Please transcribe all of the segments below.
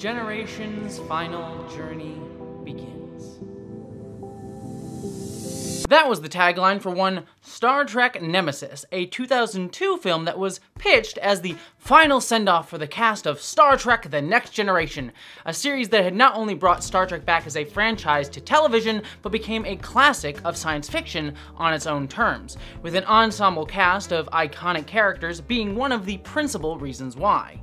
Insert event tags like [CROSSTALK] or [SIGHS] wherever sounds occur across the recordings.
Generation's final journey begins. That was the tagline for one Star Trek Nemesis, a 2002 film that was pitched as the final send-off for the cast of Star Trek The Next Generation, a series that had not only brought Star Trek back as a franchise to television, but became a classic of science fiction on its own terms, with an ensemble cast of iconic characters being one of the principal reasons why.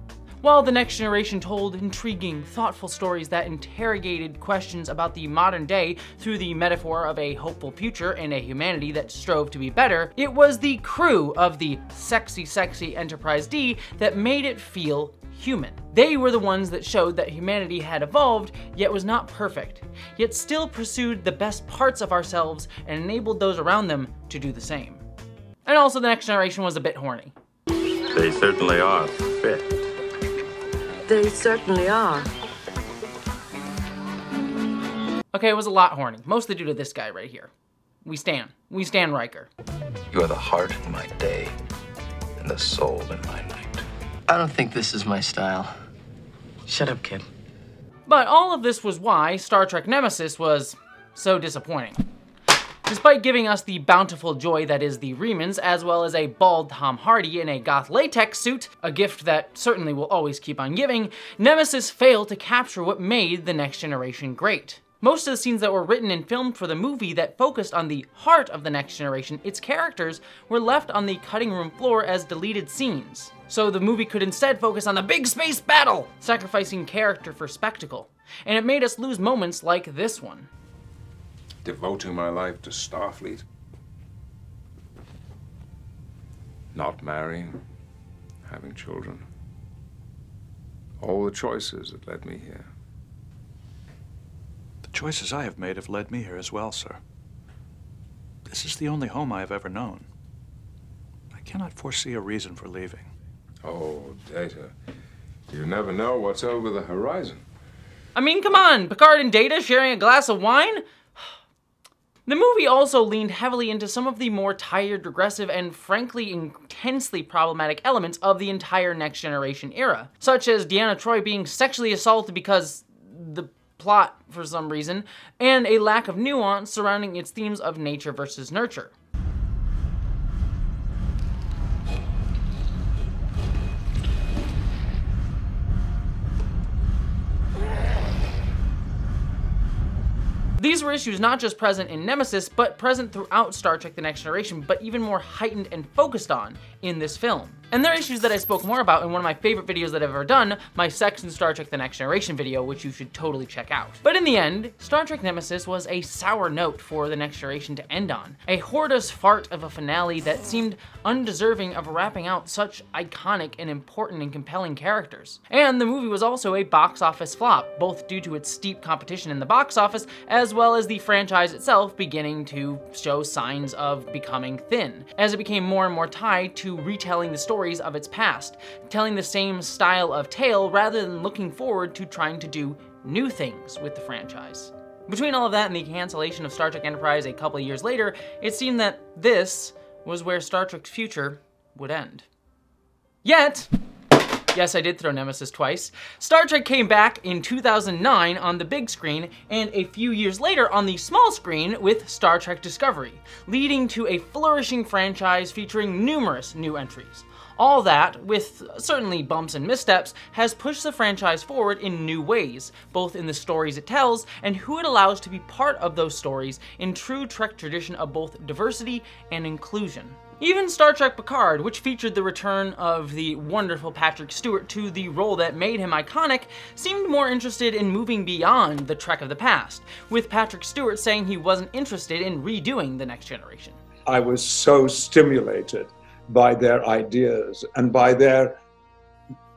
While The Next Generation told intriguing, thoughtful stories that interrogated questions about the modern day through the metaphor of a hopeful future and a humanity that strove to be better, it was the crew of the sexy, sexy Enterprise D that made it feel human. They were the ones that showed that humanity had evolved, yet was not perfect, yet still pursued the best parts of ourselves and enabled those around them to do the same. And also, The Next Generation was a bit horny. They certainly are fit. They certainly are. Okay, it was a lot horny, mostly due to this guy right here. We stand. We stand Riker. You are the heart in my day and the soul in my night. I don't think this is my style. Shut up, kid. But all of this was why Star Trek Nemesis was so disappointing. Despite giving us the bountiful joy that is the Remans, as well as a bald Tom Hardy in a goth latex suit, a gift that certainly will always keep on giving, Nemesis failed to capture what made The Next Generation great. Most of the scenes that were written and filmed for the movie that focused on the heart of The Next Generation, its characters, were left on the cutting room floor as deleted scenes. So the movie could instead focus on the big space battle, sacrificing character for spectacle. And it made us lose moments like this one devoting my life to Starfleet. Not marrying, having children. All the choices that led me here. The choices I have made have led me here as well, sir. This is the only home I have ever known. I cannot foresee a reason for leaving. Oh, Data. You never know what's over the horizon. I mean, come on, Picard and Data sharing a glass of wine? The movie also leaned heavily into some of the more tired, regressive, and frankly intensely problematic elements of the entire Next Generation era, such as Deanna Troi being sexually assaulted because the plot for some reason, and a lack of nuance surrounding its themes of nature versus nurture. These were issues not just present in Nemesis, but present throughout Star Trek The Next Generation, but even more heightened and focused on in this film. And they're issues that I spoke more about in one of my favorite videos that I've ever done, my Sex and Star Trek The Next Generation video, which you should totally check out. But in the end, Star Trek Nemesis was a sour note for The Next Generation to end on. A horrendous fart of a finale that seemed undeserving of wrapping out such iconic and important and compelling characters. And the movie was also a box office flop, both due to its steep competition in the box office, as well as the franchise itself beginning to show signs of becoming thin, as it became more and more tied to retelling the story stories of its past, telling the same style of tale rather than looking forward to trying to do new things with the franchise. Between all of that and the cancellation of Star Trek Enterprise a couple of years later, it seemed that this was where Star Trek's future would end. Yet, yes, I did throw Nemesis twice, Star Trek came back in 2009 on the big screen and a few years later on the small screen with Star Trek Discovery, leading to a flourishing franchise featuring numerous new entries. All that, with certainly bumps and missteps, has pushed the franchise forward in new ways, both in the stories it tells and who it allows to be part of those stories in true Trek tradition of both diversity and inclusion. Even Star Trek Picard, which featured the return of the wonderful Patrick Stewart to the role that made him iconic, seemed more interested in moving beyond the Trek of the past, with Patrick Stewart saying he wasn't interested in redoing The Next Generation. I was so stimulated by their ideas and by their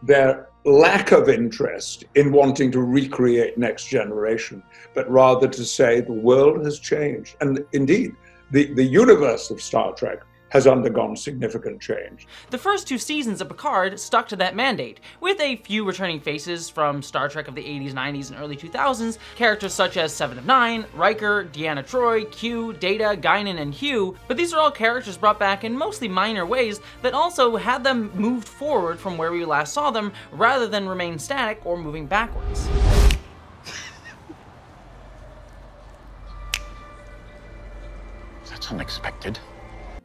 their lack of interest in wanting to recreate next generation, but rather to say the world has changed. And indeed, the, the universe of Star Trek has undergone significant change. The first two seasons of Picard stuck to that mandate, with a few returning faces from Star Trek of the 80s, 90s, and early 2000s, characters such as Seven of Nine, Riker, Deanna Troi, Q, Data, Guinan, and Hugh, but these are all characters brought back in mostly minor ways that also had them moved forward from where we last saw them, rather than remain static or moving backwards. That's unexpected.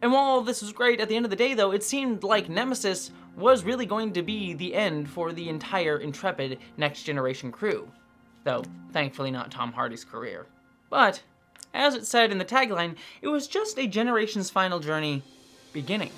And while all this was great, at the end of the day though, it seemed like Nemesis was really going to be the end for the entire Intrepid Next Generation crew. Though, thankfully not Tom Hardy's career. But, as it said in the tagline, it was just a generation's final journey beginning.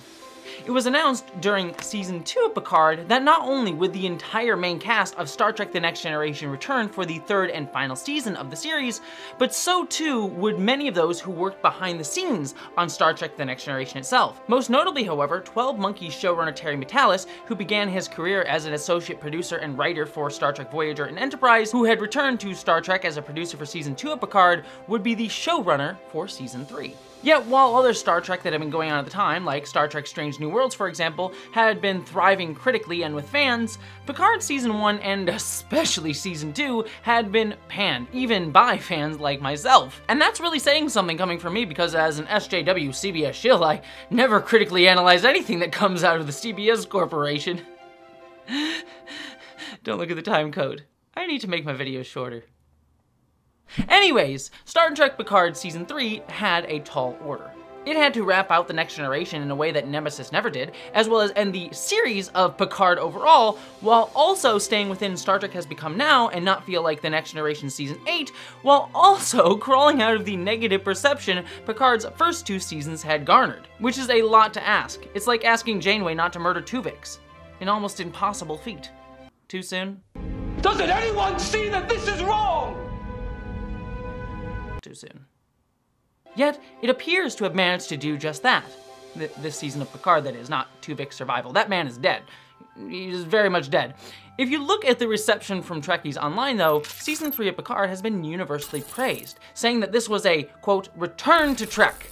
It was announced during season 2 of Picard that not only would the entire main cast of Star Trek The Next Generation return for the third and final season of the series, but so too would many of those who worked behind the scenes on Star Trek The Next Generation itself. Most notably, however, 12 Monkeys showrunner Terry Matalas, who began his career as an associate producer and writer for Star Trek Voyager and Enterprise, who had returned to Star Trek as a producer for season 2 of Picard, would be the showrunner for season 3. Yet, while other Star Trek that had been going on at the time, like Star Trek Strange New Worlds for example, had been thriving critically and with fans, Picard Season 1 and especially Season 2 had been panned, even by fans like myself. And that's really saying something coming from me because as an SJW CBS shill, I never critically analyze anything that comes out of the CBS Corporation. [LAUGHS] Don't look at the time code. I need to make my videos shorter. Anyways, Star Trek Picard Season 3 had a tall order. It had to wrap out the next generation in a way that Nemesis never did, as well as end the series of Picard overall, while also staying within Star Trek Has Become Now and not feel like the next generation season 8, while also [LAUGHS] crawling out of the negative perception Picard's first two seasons had garnered. Which is a lot to ask. It's like asking Janeway not to murder Tuvix. An almost impossible feat. Too soon? Doesn't anyone see that this is wrong? Too soon. Yet, it appears to have managed to do just that. Th this season of Picard, that is, not Tuvix survival. That man is dead. He is very much dead. If you look at the reception from Trekkies online though, season 3 of Picard has been universally praised, saying that this was a, quote, return to Trek.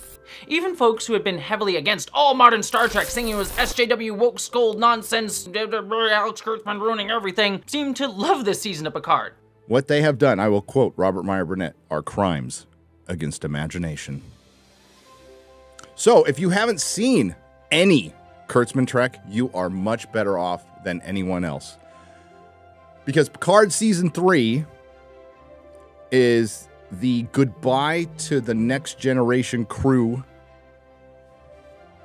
Even folks who had been heavily against all modern Star Trek, saying it was SJW woke scold nonsense, [LAUGHS] Alex Kurtzman ruining everything, seemed to love this season of Picard. What they have done, I will quote Robert Meyer Burnett, are crimes against imagination. So, if you haven't seen any Kurtzman Trek, you are much better off than anyone else. Because Picard Season 3 is the goodbye to the next generation crew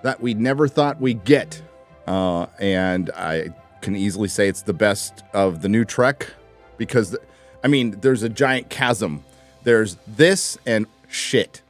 that we never thought we'd get. Uh, and I can easily say it's the best of the new Trek because, I mean, there's a giant chasm there's this and shit.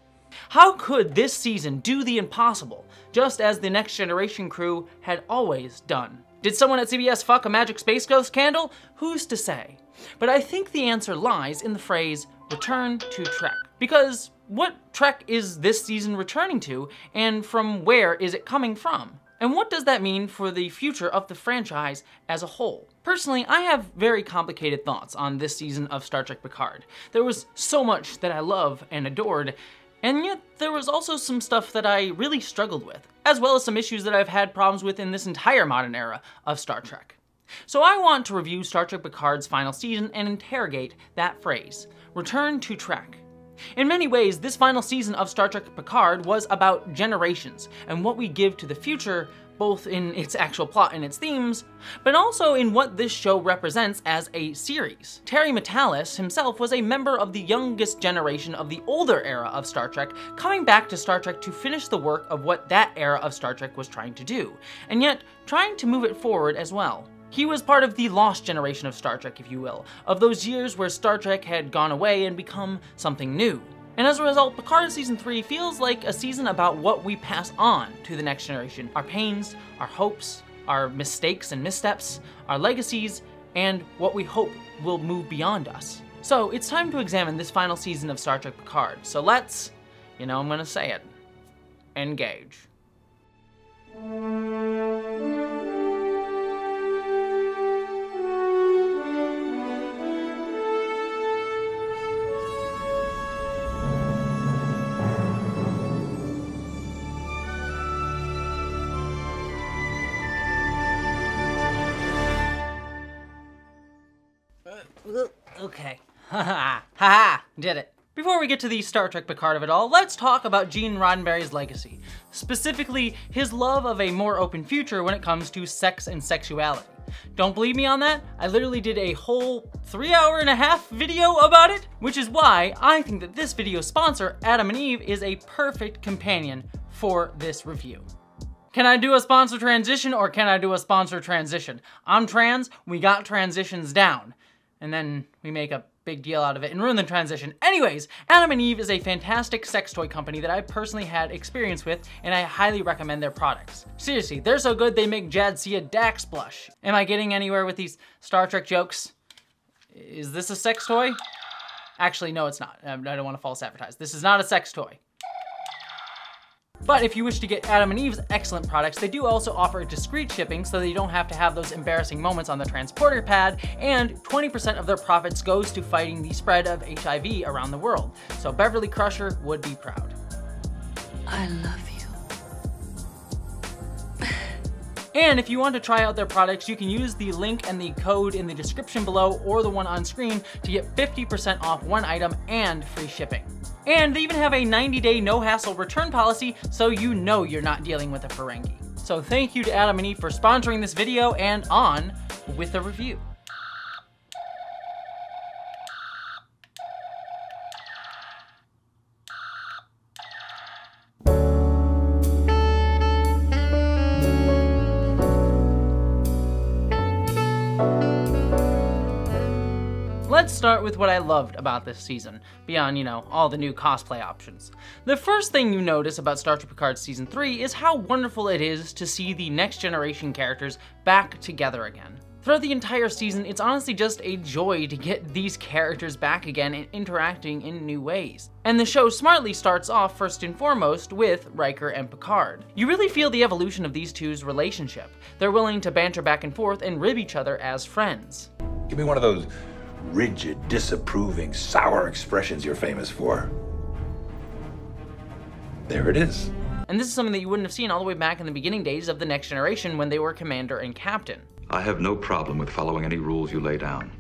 How could this season do the impossible, just as the Next Generation crew had always done? Did someone at CBS fuck a Magic Space Ghost candle? Who's to say? But I think the answer lies in the phrase, return to Trek. Because what Trek is this season returning to, and from where is it coming from? And what does that mean for the future of the franchise as a whole? Personally, I have very complicated thoughts on this season of Star Trek Picard. There was so much that I love and adored, and yet there was also some stuff that I really struggled with, as well as some issues that I've had problems with in this entire modern era of Star Trek. So I want to review Star Trek Picard's final season and interrogate that phrase, return to Trek. In many ways, this final season of Star Trek Picard was about generations and what we give to the future, both in its actual plot and its themes, but also in what this show represents as a series. Terry Matalas himself was a member of the youngest generation of the older era of Star Trek, coming back to Star Trek to finish the work of what that era of Star Trek was trying to do, and yet trying to move it forward as well. He was part of the lost generation of Star Trek, if you will, of those years where Star Trek had gone away and become something new. And as a result, Picard Season 3 feels like a season about what we pass on to the next generation. Our pains, our hopes, our mistakes and missteps, our legacies, and what we hope will move beyond us. So it's time to examine this final season of Star Trek Picard. So let's, you know I'm gonna say it, engage. Okay. [LAUGHS] Ha ha. Ha Did it. Before we get to the Star Trek Picard of it all, let's talk about Gene Roddenberry's legacy. Specifically, his love of a more open future when it comes to sex and sexuality. Don't believe me on that? I literally did a whole three hour and a half video about it, which is why I think that this video sponsor, Adam and Eve, is a perfect companion for this review. Can I do a sponsor transition or can I do a sponsor transition? I'm trans, we got transitions down. And then we make a big deal out of it and ruin the transition. Anyways, Adam and Eve is a fantastic sex toy company that I personally had experience with and I highly recommend their products. Seriously, they're so good they make Jadzia Dax blush. Am I getting anywhere with these Star Trek jokes? Is this a sex toy? Actually, no, it's not. Um, I don't want to false advertise. This is not a sex toy. But if you wish to get Adam and Eve's excellent products, they do also offer discreet shipping so that you don't have to have those embarrassing moments on the transporter pad, and 20% of their profits goes to fighting the spread of HIV around the world. So Beverly Crusher would be proud. I love you. And if you want to try out their products, you can use the link and the code in the description below or the one on screen to get 50% off one item and free shipping. And they even have a 90-day no-hassle return policy, so you know you're not dealing with a Ferengi. So thank you to Adam and Eve for sponsoring this video, and on with the review. Start with what I loved about this season, beyond, you know, all the new cosplay options. The first thing you notice about Star Trek Picard Season 3 is how wonderful it is to see the next generation characters back together again. Throughout the entire season, it's honestly just a joy to get these characters back again and interacting in new ways. And the show smartly starts off first and foremost with Riker and Picard. You really feel the evolution of these two's relationship. They're willing to banter back and forth and rib each other as friends. Give me one of those rigid, disapproving, sour expressions you're famous for. There it is. And this is something that you wouldn't have seen all the way back in the beginning days of the Next Generation when they were Commander and Captain. I have no problem with following any rules you lay down,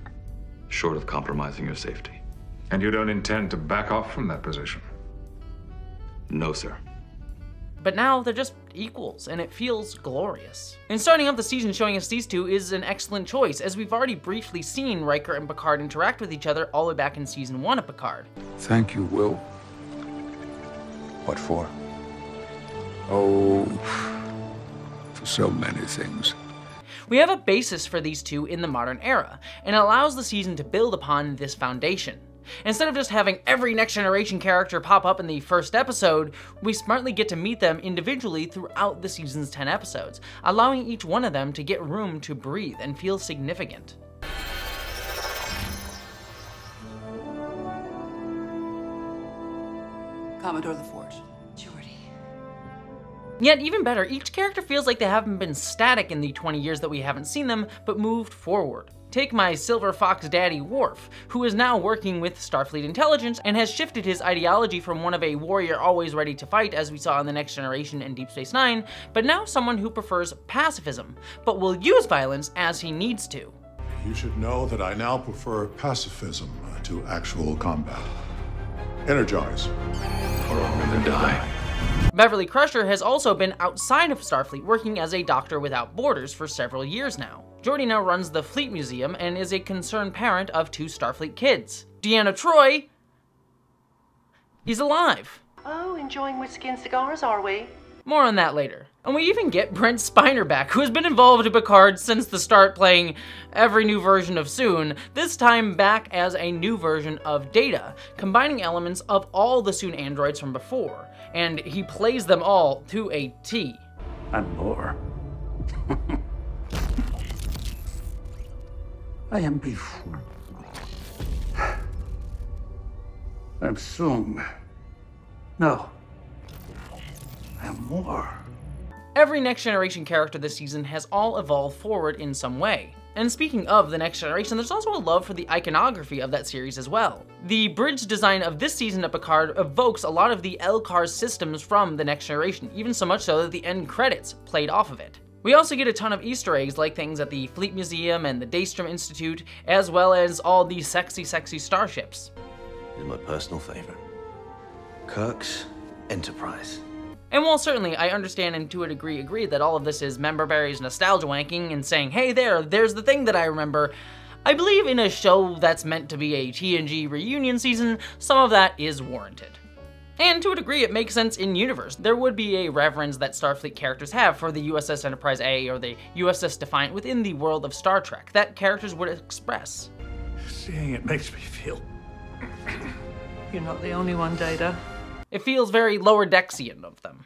short of compromising your safety. And you don't intend to back off from that position? No, sir. But now they're just equals, and it feels glorious. And starting off the season showing us these two is an excellent choice, as we've already briefly seen Riker and Picard interact with each other all the way back in season one of Picard. Thank you, Will. What for? Oh, for so many things. We have a basis for these two in the modern era, and it allows the season to build upon this foundation. Instead of just having every Next Generation character pop up in the first episode, we smartly get to meet them individually throughout the season's 10 episodes, allowing each one of them to get room to breathe and feel significant. Commodore LaForge. Geordi. Yet even better, each character feels like they haven't been static in the 20 years that we haven't seen them, but moved forward. Take my Silver Fox daddy, Worf, who is now working with Starfleet intelligence and has shifted his ideology from one of a warrior always ready to fight, as we saw in The Next Generation and Deep Space Nine, but now someone who prefers pacifism, but will use violence as he needs to. You should know that I now prefer pacifism to actual combat. Energize. Or I'm gonna die. Beverly Crusher has also been outside of Starfleet working as a doctor without borders for several years now. Geordi now runs the Fleet Museum and is a concerned parent of two Starfleet kids. Deanna Troi is alive. Oh, enjoying whiskey and cigars, are we? More on that later. And we even get Brent Spiner back, who has been involved in Picard since the start playing every new version of Soong, this time back as a new version of Data, combining elements of all the Soong androids from before. And he plays them all to a T. And more. [LAUGHS] I am B-4. I'm Soong. No. I am more. Every Next Generation character this season has all evolved forward in some way. And speaking of the Next Generation, there's also a love for the iconography of that series as well. The bridge design of this season of Picard evokes a lot of the LCARS systems from the Next Generation, even so much so that the end credits played off of it. We also get a ton of Easter eggs like things at the Fleet Museum and the Daystrom Institute, as well as all these sexy, sexy starships. This is my personal favorite. Kirk's Enterprise. And while certainly I understand and to a degree agree that all of this is member berries nostalgia wanking and saying, hey there, there's the thing that I remember, I believe in a show that's meant to be a TNG reunion season, some of that is warranted. And to a degree, it makes sense in universe. There would be a reverence that Starfleet characters have for the USS Enterprise A or the USS Defiant within the world of Star Trek that characters would express. Seeing it makes me feel. You're not the only one, Data. It feels very lower decksian of them.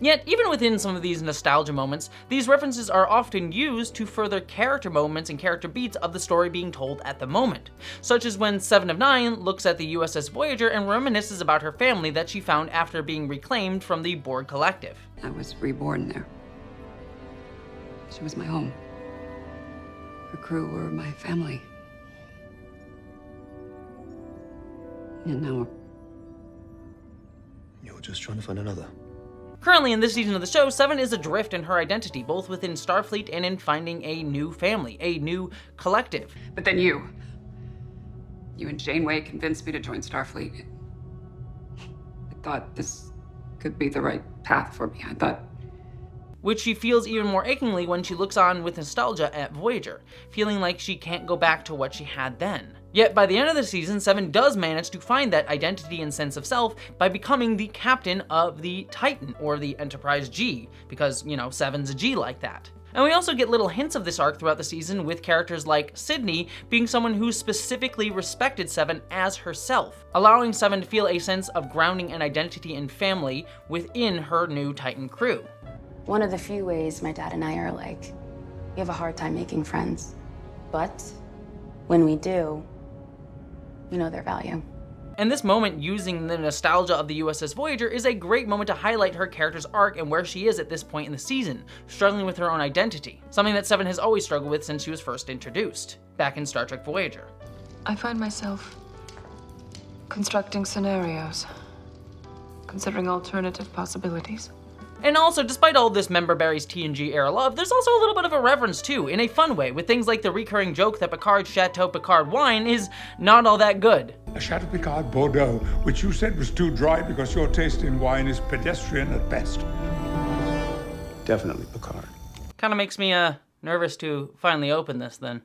Yet, even within some of these nostalgia moments, these references are often used to further character moments and character beats of the story being told at the moment. Such as when Seven of Nine looks at the USS Voyager and reminisces about her family that she found after being reclaimed from the Borg Collective. I was reborn there. She was my home. Her crew were my family. And now You're just trying to find another. Currently in this season of the show, Seven is adrift in her identity, both within Starfleet and in finding a new family, a new collective. But then you. You and Janeway convinced me to join Starfleet. I thought this could be the right path for me. I thought which she feels even more achingly when she looks on with nostalgia at Voyager, feeling like she can't go back to what she had then. Yet by the end of the season, Seven does manage to find that identity and sense of self by becoming the captain of the Titan, or the Enterprise G, because, you know, Seven's a G like that. And we also get little hints of this arc throughout the season with characters like Sydney being someone who specifically respected Seven as herself, allowing Seven to feel a sense of grounding and identity and family within her new Titan crew. One of the few ways my dad and I are alike. We have a hard time making friends. But when we do, we know their value. And this moment using the nostalgia of the USS Voyager is a great moment to highlight her character's arc and where she is at this point in the season, struggling with her own identity, something that Seven has always struggled with since she was first introduced, back in Star Trek Voyager. I find myself constructing scenarios, considering alternative possibilities. And also, despite all this Member Berry's TNG era love, there's also a little bit of a reverence too, in a fun way, with things like the recurring joke that Picard's Chateau Picard wine is not all that good. A Chateau Picard Bordeaux, which you said was too dry because your taste in wine is pedestrian at best. Definitely Picard. Kind of makes me uh, nervous to finally open this then.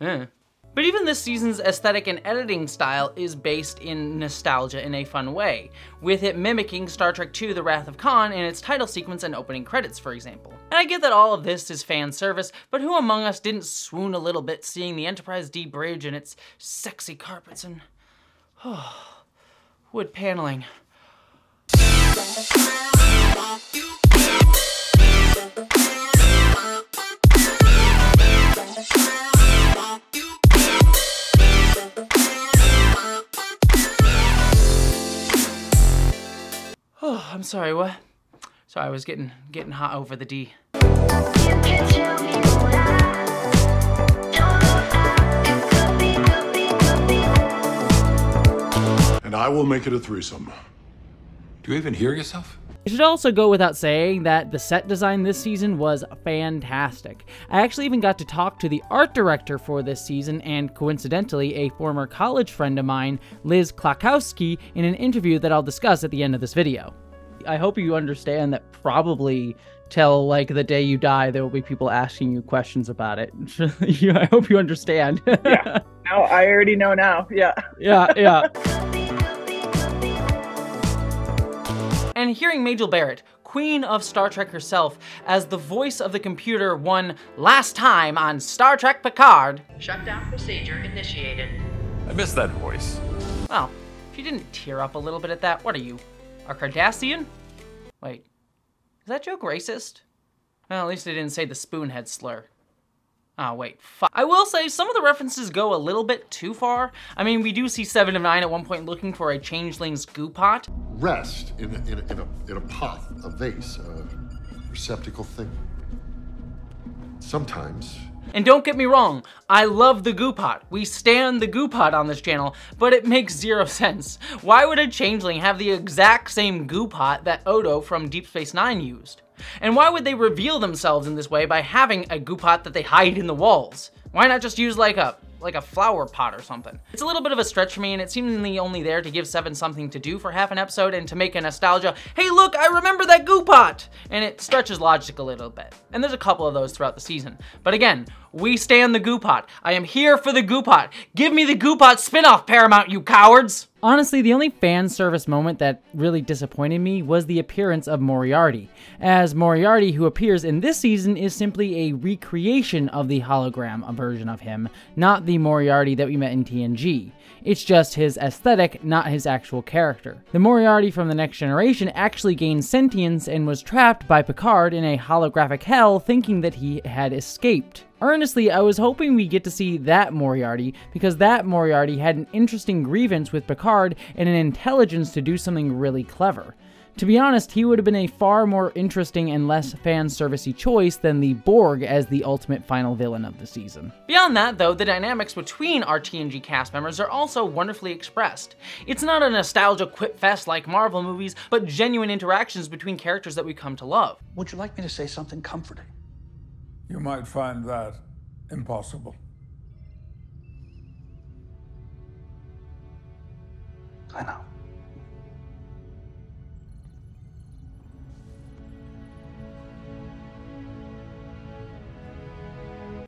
Eh. But even this season's aesthetic and editing style is based in nostalgia in a fun way, with it mimicking Star Trek II The Wrath of Khan in its title sequence and opening credits, for example. And I get that all of this is fan service, but who among us didn't swoon a little bit seeing the Enterprise D bridge and its sexy carpets and oh, [SIGHS] wood paneling? Sorry, what? Sorry, I was getting getting hot over the D. And I will make it a threesome. Do you even hear yourself? It should also go without saying that the set design this season was fantastic. I actually even got to talk to the art director for this season and coincidentally a former college friend of mine, Liz Klakowski, in an interview that I'll discuss at the end of this video. I hope you understand that probably till like the day you die there will be people asking you questions about it. [LAUGHS] I hope you understand. [LAUGHS] yeah. No, I already know now. Yeah. yeah, yeah. [LAUGHS] and hearing Majel Barrett, queen of Star Trek herself, as the voice of the computer one last time on Star Trek Picard. Shutdown procedure initiated. I miss that voice. Well, if you didn't tear up a little bit at that, what are you, a Cardassian? Wait, is that joke racist? Well, at least I didn't say the spoonhead slur. Oh, wait, fuck. I will say some of the references go a little bit too far. I mean, we do see Seven of Nine at one point looking for a changeling's goo pot. Rest in a, in a, in a, in a pot, a vase, a receptacle thing. Sometimes And don't get me wrong, I love the Goopot. We stand the Goopot on this channel, but it makes zero [LAUGHS] sense. Why would a changeling have the exact same Goopot that Odo from Deep Space Nine used? And why would they reveal themselves in this way by having a Goopot that they hide in the walls? Why not just use like a like a flower pot or something. It's a little bit of a stretch for me and it's seemingly only there to give Seven something to do for half an episode and to make a nostalgia, hey look, I remember that goo pot! And it stretches logic a little bit. And there's a couple of those throughout the season. But again, we stand the goo pot. I am here for the goo pot. Give me the goo pot spinoff, Paramount, you cowards! Honestly, the only fan service moment that really disappointed me was the appearance of Moriarty, as Moriarty, who appears in this season, is simply a recreation of the hologram version of him, not the Moriarty that we met in TNG. It's just his aesthetic, not his actual character. The Moriarty from The Next Generation actually gained sentience and was trapped by Picard in a holographic hell thinking that he had escaped. Earnestly, I was hoping we get to see that Moriarty, because that Moriarty had an interesting grievance with Picard and an intelligence to do something really clever. To be honest, he would have been a far more interesting and less fan servicey choice than the Borg as the ultimate final villain of the season. Beyond that, though, the dynamics between our TNG cast members are also wonderfully expressed. It's not a nostalgia quip fest like Marvel movies, but genuine interactions between characters that we come to love. Would you like me to say something comforting? You might find that impossible. I know.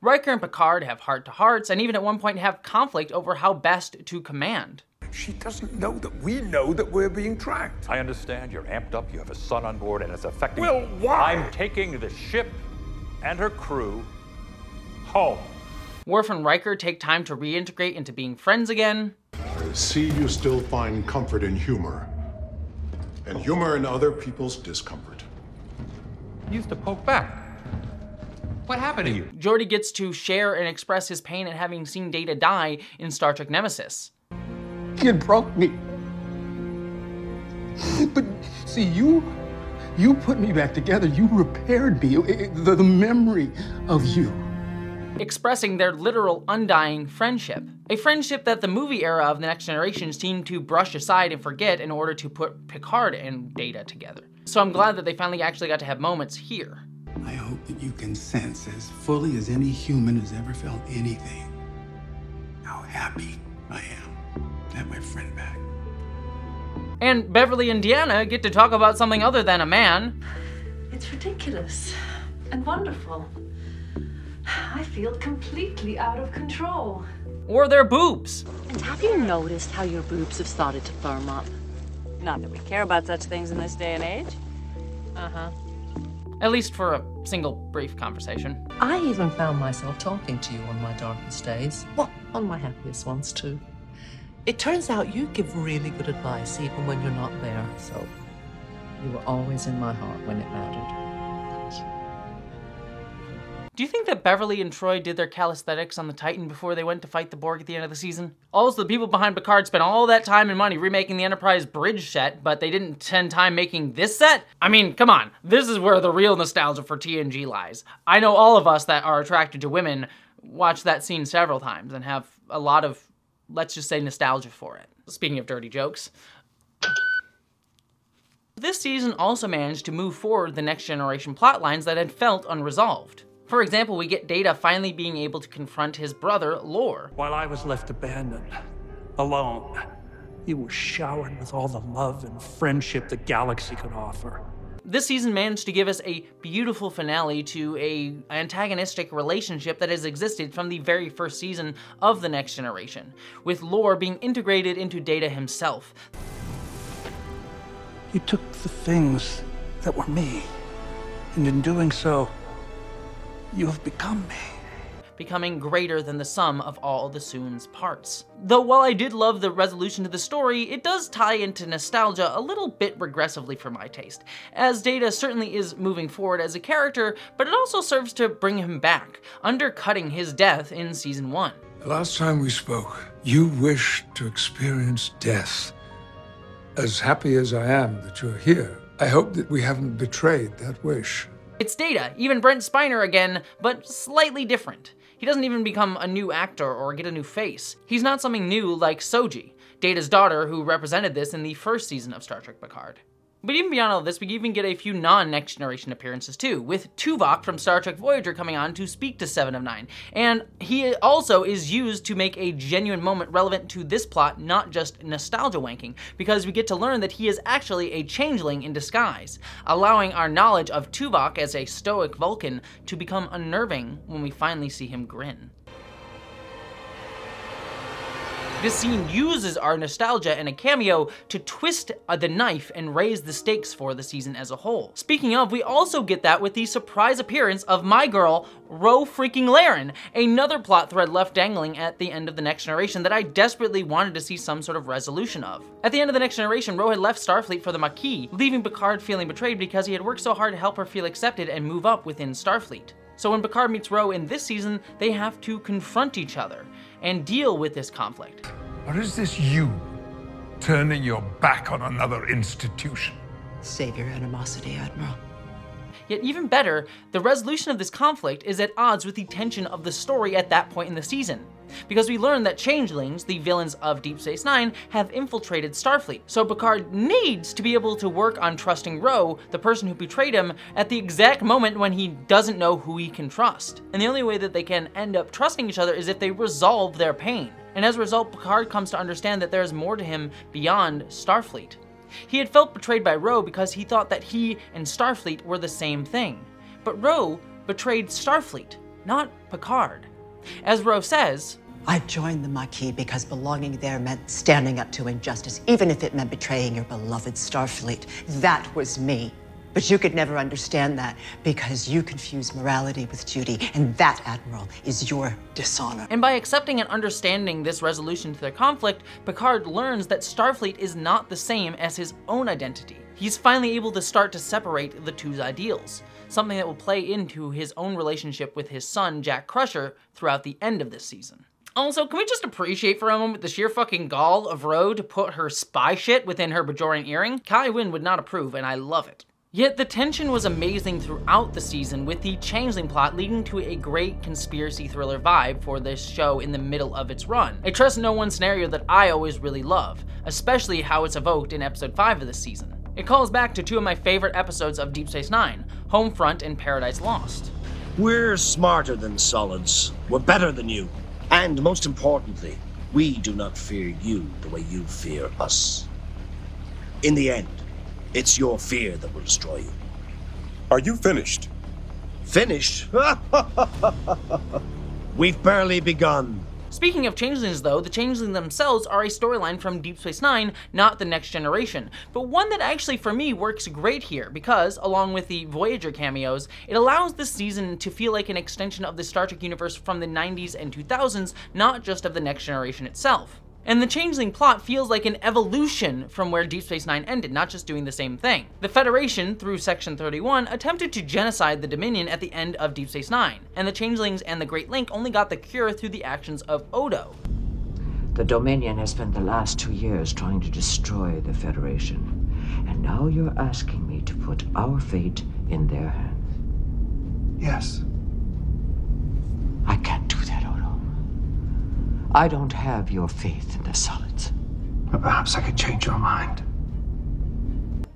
Riker and Picard have heart-to-hearts and even at one point have conflict over how best to command. She doesn't know that we know that we're being tracked. I understand you're amped up, you have a son on board, and it's affecting... Well, why? I'm taking the ship and her crew home. Worf and Riker take time to reintegrate into being friends again. I see you still find comfort in humor. And humor in other people's discomfort. Used to poke back. What happened to you? Geordi gets to share and express his pain at having seen Data die in Star Trek Nemesis. It broke me. But see, you, you put me back together. You repaired me. The, the memory of you. Expressing their literal undying friendship. A friendship that the movie era of The Next Generation seemed to brush aside and forget in order to put Picard and Data together. So I'm glad that they finally actually got to have moments here. I hope that you can sense as fully as any human has ever felt anything how happy I am to have my friend back. And Beverly and Deanna get to talk about something other than a man. It's ridiculous and wonderful. I feel completely out of control. Or their boobs. And have you noticed how your boobs have started to firm up? Not that we care about such things in this day and age. Uh-huh. At least for a single brief conversation. I even found myself talking to you on my darkest days. Well, on my happiest ones, too. It turns out you give really good advice even when you're not there, so you were always in my heart when it mattered. Do you think that Beverly and Troi did their calisthenics on the Titan before they went to fight the Borg at the end of the season? Also, the people behind Picard spent all that time and money remaking the Enterprise bridge set, but they didn't spend time making this set? I mean, come on, this is where the real nostalgia for TNG lies. I know all of us that are attracted to women watch that scene several times and have a lot of, let's just say, nostalgia for it. Speaking of dirty jokes. This season also managed to move forward the next generation plotlines that had felt unresolved. For example, we get Data finally being able to confront his brother, Lore. While I was left abandoned, alone, you were showered with all the love and friendship the galaxy could offer. This season managed to give us a beautiful finale to a antagonistic relationship that has existed from the very first season of The Next Generation, with Lore being integrated into Data himself. You took the things that were me, and in doing so, you have become me. Becoming greater than the sum of all the Soong's parts. Though while I did love the resolution to the story, it does tie into nostalgia a little bit regressively for my taste, as Data certainly is moving forward as a character, but it also serves to bring him back, undercutting his death in Season 1. The last time we spoke, you wished to experience death. As happy as I am that you're here, I hope that we haven't betrayed that wish. It's Data, even Brent Spiner again, but slightly different. He doesn't even become a new actor or get a new face. He's not something new like Soji, Data's daughter who represented this in the first season of Star Trek Picard. But even beyond all this, we even get a few non-Next Generation appearances too, with Tuvok from Star Trek Voyager coming on to speak to Seven of Nine. And he also is used to make a genuine moment relevant to this plot, not just nostalgia wanking, because we get to learn that he is actually a changeling in disguise, allowing our knowledge of Tuvok as a stoic Vulcan to become unnerving when we finally see him grin. This scene uses our nostalgia and a cameo to twist uh, the knife and raise the stakes for the season as a whole. Speaking of, we also get that with the surprise appearance of my girl, Ro freaking Laren, another plot thread left dangling at the end of The Next Generation that I desperately wanted to see some sort of resolution of. At the end of The Next Generation, Ro had left Starfleet for the Maquis, leaving Picard feeling betrayed because he had worked so hard to help her feel accepted and move up within Starfleet. So when Picard meets Ro in this season, they have to confront each other and deal with this conflict. Or is this you turning your back on another institution? Save your animosity, Admiral. Yet even better, the resolution of this conflict is at odds with the tension of the story at that point in the season. Because we learn that changelings, the villains of Deep Space Nine, have infiltrated Starfleet. So Picard needs to be able to work on trusting Ro, the person who betrayed him, at the exact moment when he doesn't know who he can trust. And the only way that they can end up trusting each other is if they resolve their pain. And as a result, Picard comes to understand that there is more to him beyond Starfleet. He had felt betrayed by Ro because he thought that he and Starfleet were the same thing. But Ro betrayed Starfleet, not Picard. As Ro says, I joined the Maquis because belonging there meant standing up to injustice, even if it meant betraying your beloved Starfleet. That was me. But you could never understand that because you confuse morality with duty, and that, Admiral, is your dishonor. And by accepting and understanding this resolution to their conflict, Picard learns that Starfleet is not the same as his own identity. He's finally able to start to separate the two's ideals, something that will play into his own relationship with his son, Jack Crusher, throughout the end of this season. Also, can we just appreciate for a moment the sheer fucking gall of Ro to put her spy shit within her Bajoran earring? Kai Wynn would not approve, and I love it. Yet the tension was amazing throughout the season, with the Changeling plot leading to a great conspiracy thriller vibe for this show in the middle of its run. A trust no one scenario that I always really love, especially how it's evoked in episode 5 of this season. It calls back to two of my favorite episodes of Deep Space Nine, Homefront and Paradise Lost. We're smarter than solids. We're better than you. And most importantly, we do not fear you the way you fear us. In the end, it's your fear that will destroy you. Are you finished? Finished? [LAUGHS] We've barely begun. Speaking of changelings though, the changelings themselves are a storyline from Deep Space Nine, not the next generation, but one that actually for me works great here because, along with the Voyager cameos, it allows this season to feel like an extension of the Star Trek universe from the 90s and 2000s, not just of the next generation itself. And the Changeling plot feels like an evolution from where Deep Space Nine ended, not just doing the same thing. The Federation, through Section 31, attempted to genocide the Dominion at the end of Deep Space Nine, and the Changelings and the Great Link only got the cure through the actions of Odo. The Dominion has spent the last two years trying to destroy the Federation, and now you're asking me to put our fate in their hands. Yes. I can't do that, Odo. I don't have your faith in the solids. But perhaps I could change your mind.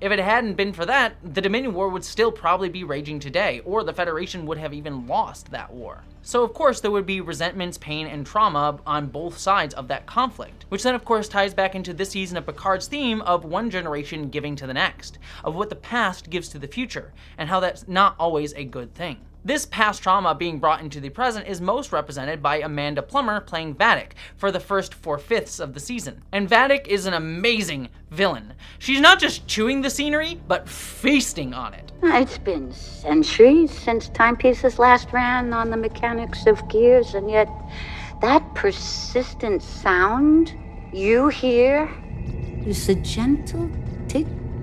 If it hadn't been for that, the Dominion War would still probably be raging today, or the Federation would have even lost that war. So of course there would be resentments, pain, and trauma on both sides of that conflict, which then of course ties back into this season of Picard's theme of one generation giving to the next, of what the past gives to the future, and how that's not always a good thing. This past trauma being brought into the present is most represented by Amanda Plummer playing Vadic for the first four-fifths of the season. And Vadic is an amazing villain. She's not just chewing the scenery, but feasting on it. It's been centuries since timepieces last ran on the mechanics of gears, and yet that persistent sound you hear is a gentle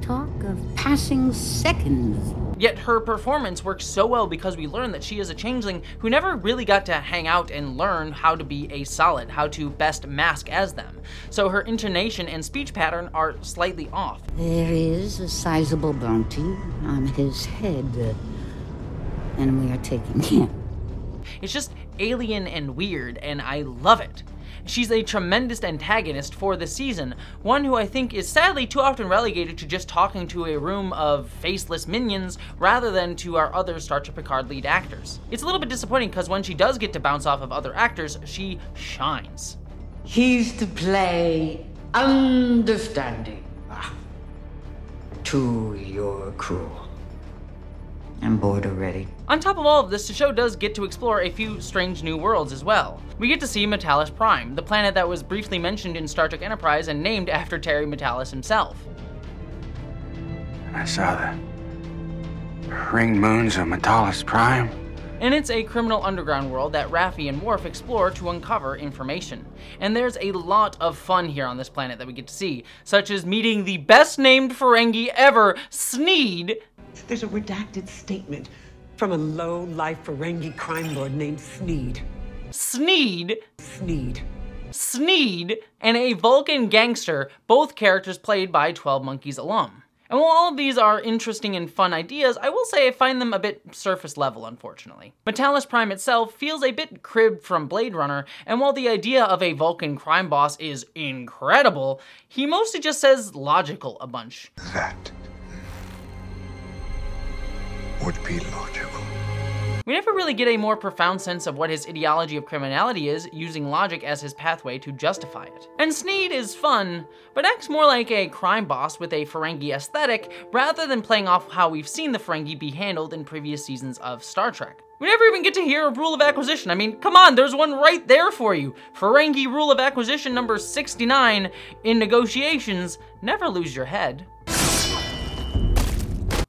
tick-tock of passing seconds. Yet her performance works so well because we learn that she is a changeling who never really got to hang out and learn how to be a solid, how to best mask as them. So her intonation and speech pattern are slightly off. There is a sizable bounty on his head, and we are taking him. It's just alien and weird, and I love it. She's a tremendous antagonist for the season, one who I think is sadly too often relegated to just talking to a room of faceless minions rather than to our other Star Trek Picard lead actors. It's a little bit disappointing because when she does get to bounce off of other actors, she shines. He's to play understanding to your crew. I'm bored already. On top of all of this, the show does get to explore a few strange new worlds as well. We get to see M'Talas Prime, the planet that was briefly mentioned in Star Trek Enterprise and named after Terry Matalas himself. I saw the ringed moons of M'Talas Prime. And it's a criminal underground world that Raffi and Worf explore to uncover information. And there's a lot of fun here on this planet that we get to see, such as meeting the best named Ferengi ever, Sneed. There's a redacted statement from a low-life Ferengi crime lord named Sneed. Sneed? Sneed. Sneed and a Vulcan gangster, both characters played by 12 Monkeys alum. And while all of these are interesting and fun ideas, I will say I find them a bit surface level, unfortunately. M'Talas Prime itself feels a bit cribbed from Blade Runner, and while the idea of a Vulcan crime boss is incredible, he mostly just says logical a bunch. That would be logical. We never really get a more profound sense of what his ideology of criminality is, using logic as his pathway to justify it. And Sneed is fun, but acts more like a crime boss with a Ferengi aesthetic, rather than playing off how we've seen the Ferengi be handled in previous seasons of Star Trek. We never even get to hear a rule of acquisition. I mean, come on, there's one right there for you. Ferengi rule of acquisition number 69 in negotiations, never lose your head.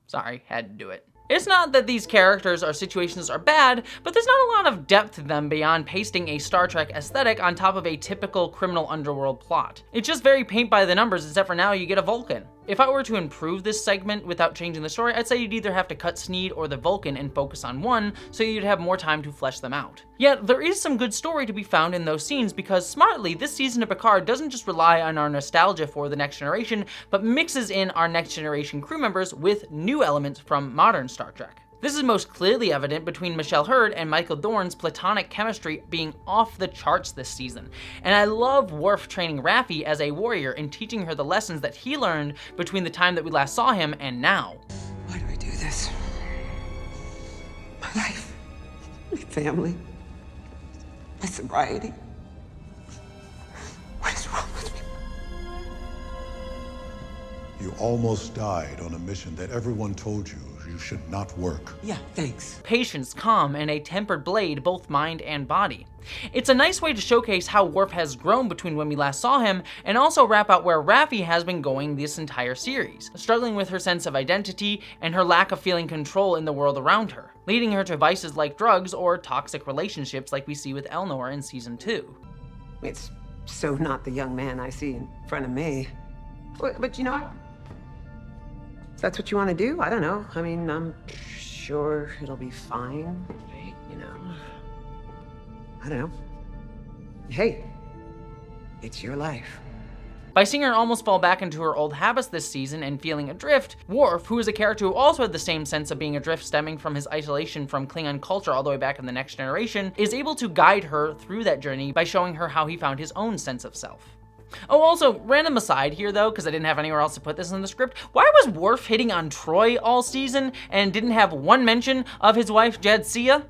Sorry, had to do it. It's not that these characters or situations are bad, but there's not a lot of depth to them beyond pasting a Star Trek aesthetic on top of a typical criminal underworld plot. It's just very paint by the numbers, except for now you get a Vulcan. If I were to improve this segment without changing the story, I'd say you'd either have to cut Sneed or the Vulcan and focus on one, so you'd have more time to flesh them out. Yet, there is some good story to be found in those scenes because smartly, this season of Picard doesn't just rely on our nostalgia for the next generation, but mixes in our next generation crew members with new elements from modern Star Trek. This is most clearly evident between Michelle Hurd and Michael Dorn's platonic chemistry being off the charts this season. And I love Worf training Raffi as a warrior and teaching her the lessons that he learned between the time that we last saw him and now. Why do I do this? My life, my family, my sobriety. What is wrong with me? You almost died on a mission that everyone told you you should not work. Yeah, thanks. Patience, calm, and a tempered blade, both mind and body. It's a nice way to showcase how Worf has grown between when we last saw him, and also wrap out where Raffi has been going this entire series, struggling with her sense of identity and her lack of feeling control in the world around her, leading her to vices like drugs or toxic relationships like we see with Elnor in season 2. It's so not the young man I see in front of me. But, but you know what? If that's what you want to do, I don't know. I mean, I'm sure it'll be fine, right? You know. I don't know. Hey, it's your life. By seeing her almost fall back into her old habits this season and feeling adrift, Worf, who is a character who also had the same sense of being adrift stemming from his isolation from Klingon culture all the way back in The Next Generation, is able to guide her through that journey by showing her how he found his own sense of self. Oh, also, random aside here though, because I didn't have anywhere else to put this in the script, why was Worf hitting on Troi all season and didn't have one mention of his wife Jadzia?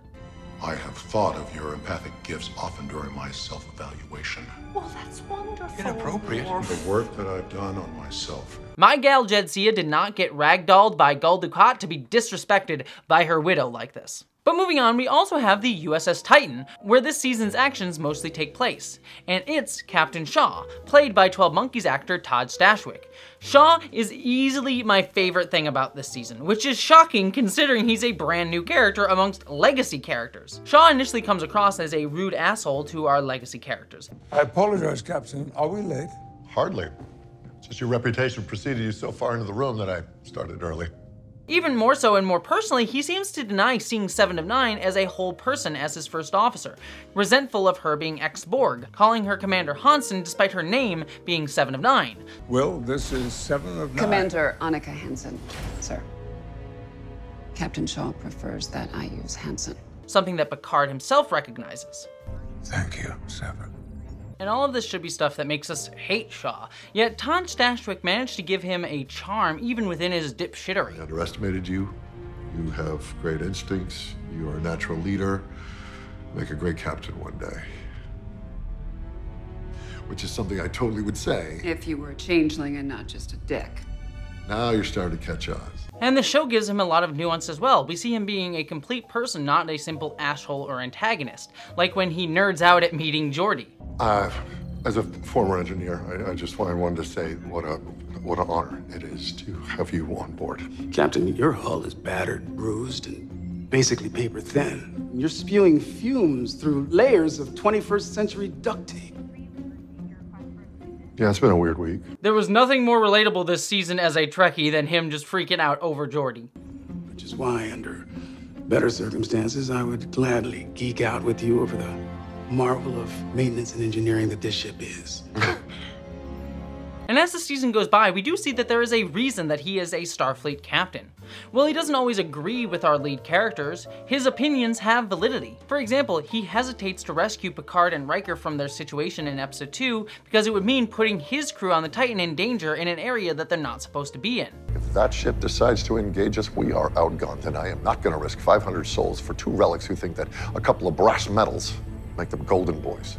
I have thought of your empathic gifts often during my self-evaluation. Well, that's wonderful. Inappropriate. The work that I've done on myself. My gal Jadzia did not get ragdolled by Gul Dukat to be disrespected by her widow like this. But moving on, we also have the USS Titan, where this season's actions mostly take place, and it's Captain Shaw, played by 12 Monkeys actor Todd Stashwick. Shaw is easily my favorite thing about this season, which is shocking considering he's a brand new character amongst legacy characters. Shaw initially comes across as a rude asshole to our legacy characters. I apologize, Captain. Are we late? Hardly. Just your reputation preceded you so far into the room that I started early. Even more so and more personally, he seems to deny seeing Seven of Nine as a whole person as his first officer, resentful of her being ex-Borg, calling her Commander Hansen despite her name being Seven of Nine. Well, this is Seven of Nine. Commander Annika Hansen, sir. Captain Shaw prefers that I use Hansen. something that Picard himself recognizes. Thank you, Seven. And all of this should be stuff that makes us hate Shaw. Yet Todd Stashwick managed to give him a charm even within his dipshittery. I underestimated you. You have great instincts. You are a natural leader. Make a great captain one day. Which is something I totally would say. If you were a changeling and not just a dick. Now you're starting to catch on. And the show gives him a lot of nuance as well. We see him being a complete person, not a simple asshole or antagonist, like when he nerds out at meeting Geordi. Uh, as a former engineer, I, I just wanted to say what a what an honor it is to have you on board. Captain, your hull is battered, bruised, and basically paper thin. You're spewing fumes through layers of 21st century duct tape. Yeah, it's been a weird week. There was nothing more relatable this season as a Trekkie than him just freaking out over Geordi. Which is why, under better circumstances, I would gladly geek out with you over the marvel of maintenance and engineering that this ship is. [LAUGHS] And as the season goes by, we do see that there is a reason that he is a Starfleet captain. While he doesn't always agree with our lead characters, his opinions have validity. For example, he hesitates to rescue Picard and Riker from their situation in episode 2 because it would mean putting his crew on the Titan in danger in an area that they're not supposed to be in. If that ship decides to engage us, we are outgunned, and I am not going to risk 500 souls for two relics who think that a couple of brass medals make them golden boys.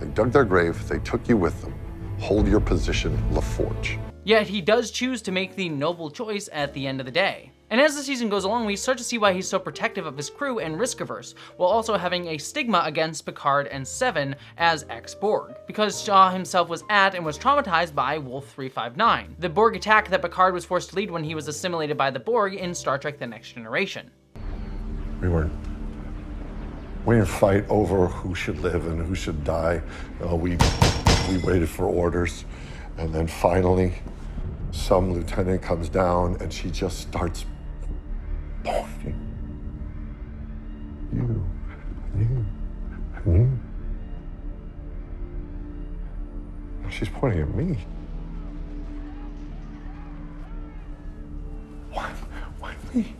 They dug their grave, they took you with them. Hold your position, LaForge. Yet he does choose to make the noble choice at the end of the day. And as the season goes along, we start to see why he's so protective of his crew and risk averse, while also having a stigma against Picard and Seven as ex-Borg, because Shaw himself was at and was traumatized by Wolf 359, the Borg attack that Picard was forced to lead when he was assimilated by the Borg in Star Trek The Next Generation. We weren't. We didn't fight over who should live and who should die. Uh, we we waited for orders, and then finally, some lieutenant comes down and she just starts. You, you, you. She's pointing at me. Why, why me?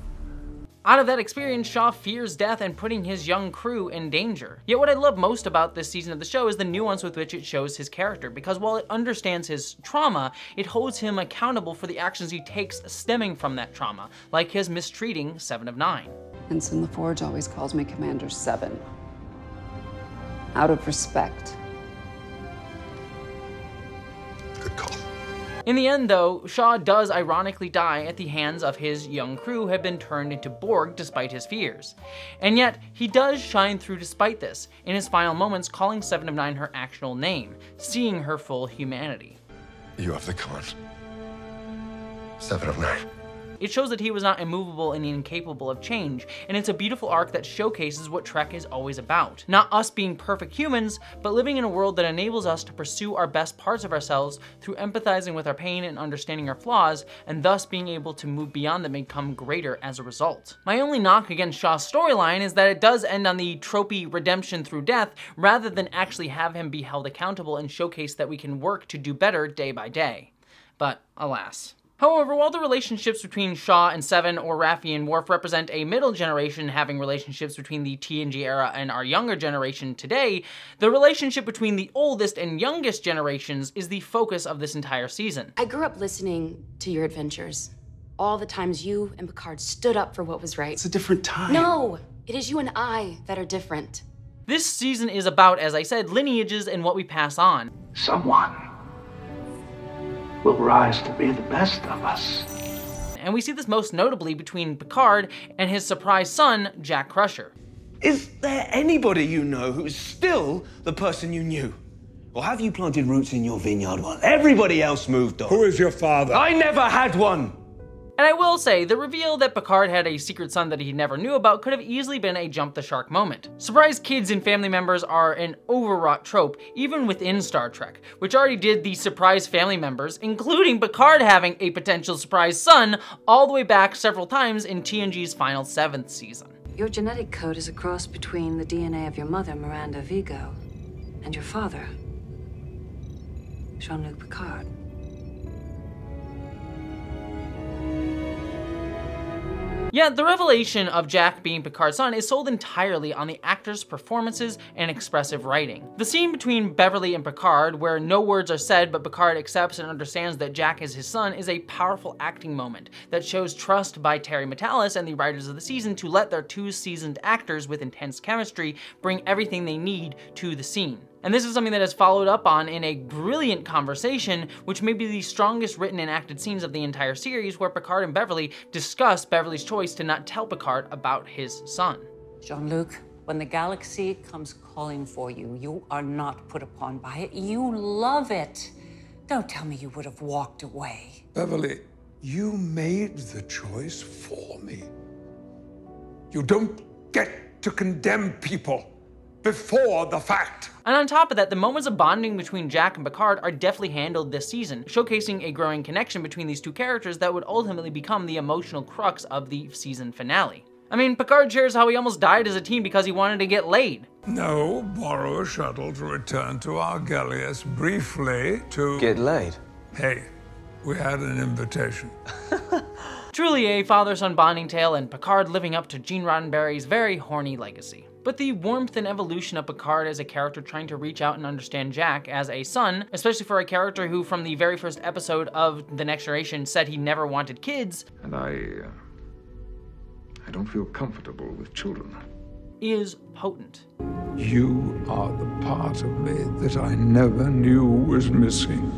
Out of that experience, Shaw fears death and putting his young crew in danger. Yet what I love most about this season of the show is the nuance with which it shows his character, because while it understands his trauma, it holds him accountable for the actions he takes stemming from that trauma, like his mistreating Seven of Nine. Ensign LaForge always calls me Commander Seven. Out of respect. In the end though, Shaw does ironically die at the hands of his young crew who have been turned into Borg despite his fears. And yet, he does shine through despite this, in his final moments calling Seven of Nine her actual name, seeing her full humanity. You have the con. Seven of nine. It shows that he was not immovable and incapable of change, and it's a beautiful arc that showcases what Trek is always about. Not us being perfect humans, but living in a world that enables us to pursue our best parts of ourselves through empathizing with our pain and understanding our flaws, and thus being able to move beyond them and become greater as a result. My only knock against Shaw's storyline is that it does end on the tropey redemption through death, rather than actually have him be held accountable and showcase that we can work to do better day by day. But alas. However, while the relationships between Shaw and Seven or Raffi and Worf represent a middle generation having relationships between the TNG era and our younger generation today, the relationship between the oldest and youngest generations is the focus of this entire season. I grew up listening to your adventures. All the times you and Picard stood up for what was right. It's a different time. No, it is you and I that are different. This season is about, as I said, lineages and what we pass on. Someone will rise to be the best of us. And we see this most notably between Picard and his surprise son, Jack Crusher. Is there anybody you know who's still the person you knew? Or have you planted roots in your vineyard while everybody else moved on? Who is your father? I never had one! And I will say, the reveal that Picard had a secret son that he never knew about could have easily been a jump the shark moment. Surprise kids and family members are an overwrought trope, even within Star Trek, which already did the surprise family members, including Picard having a potential surprise son, all the way back several times in TNG's final seventh season. Your genetic code is a cross between the DNA of your mother, Miranda Vigo, and your father, Jean-Luc Picard. Yet the revelation of Jack being Picard's son is sold entirely on the actor's performances and expressive writing. The scene between Beverly and Picard, where no words are said but Picard accepts and understands that Jack is his son, is a powerful acting moment that shows trust by Terry Matalas and the writers of the season to let their two seasoned actors with intense chemistry bring everything they need to the scene. And this is something that is followed up on in a brilliant conversation, which may be the strongest written and acted scenes of the entire series, where Picard and Beverly discuss Beverly's choice to not tell Picard about his son. Jean Luc, when the galaxy comes calling for you, you are not put upon by it. You love it. Don't tell me you would have walked away. Beverly, you made the choice for me. You don't get to condemn people before the fact. And on top of that, the moments of bonding between Jack and Picard are deftly handled this season, showcasing a growing connection between these two characters that would ultimately become the emotional crux of the season finale. I mean, Picard shares how he almost died as a teen because he wanted to get laid. No, borrow a shuttle to return to Argelius briefly to... Get laid? Hey, we had an invitation. [LAUGHS] Truly a father-son bonding tale and Picard living up to Gene Roddenberry's very horny legacy. But the warmth and evolution of Picard as a character trying to reach out and understand Jack as a son, especially for a character who from the very first episode of The Next Generation said he never wanted kids. And I... Uh, I don't feel comfortable with children. Is potent. You are the part of me that I never knew was missing.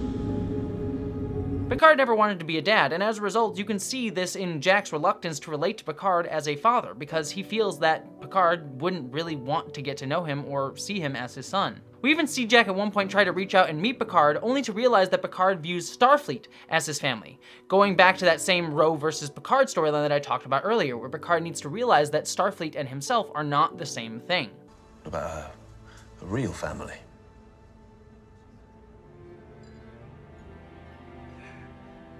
Picard never wanted to be a dad, and as a result, you can see this in Jack's reluctance to relate to Picard as a father, because he feels that Picard wouldn't really want to get to know him or see him as his son. We even see Jack at one point try to reach out and meet Picard, only to realize that Picard views Starfleet as his family, going back to that same Ro versus Picard storyline that I talked about earlier, where Picard needs to realize that Starfleet and himself are not the same thing. About a, a real family?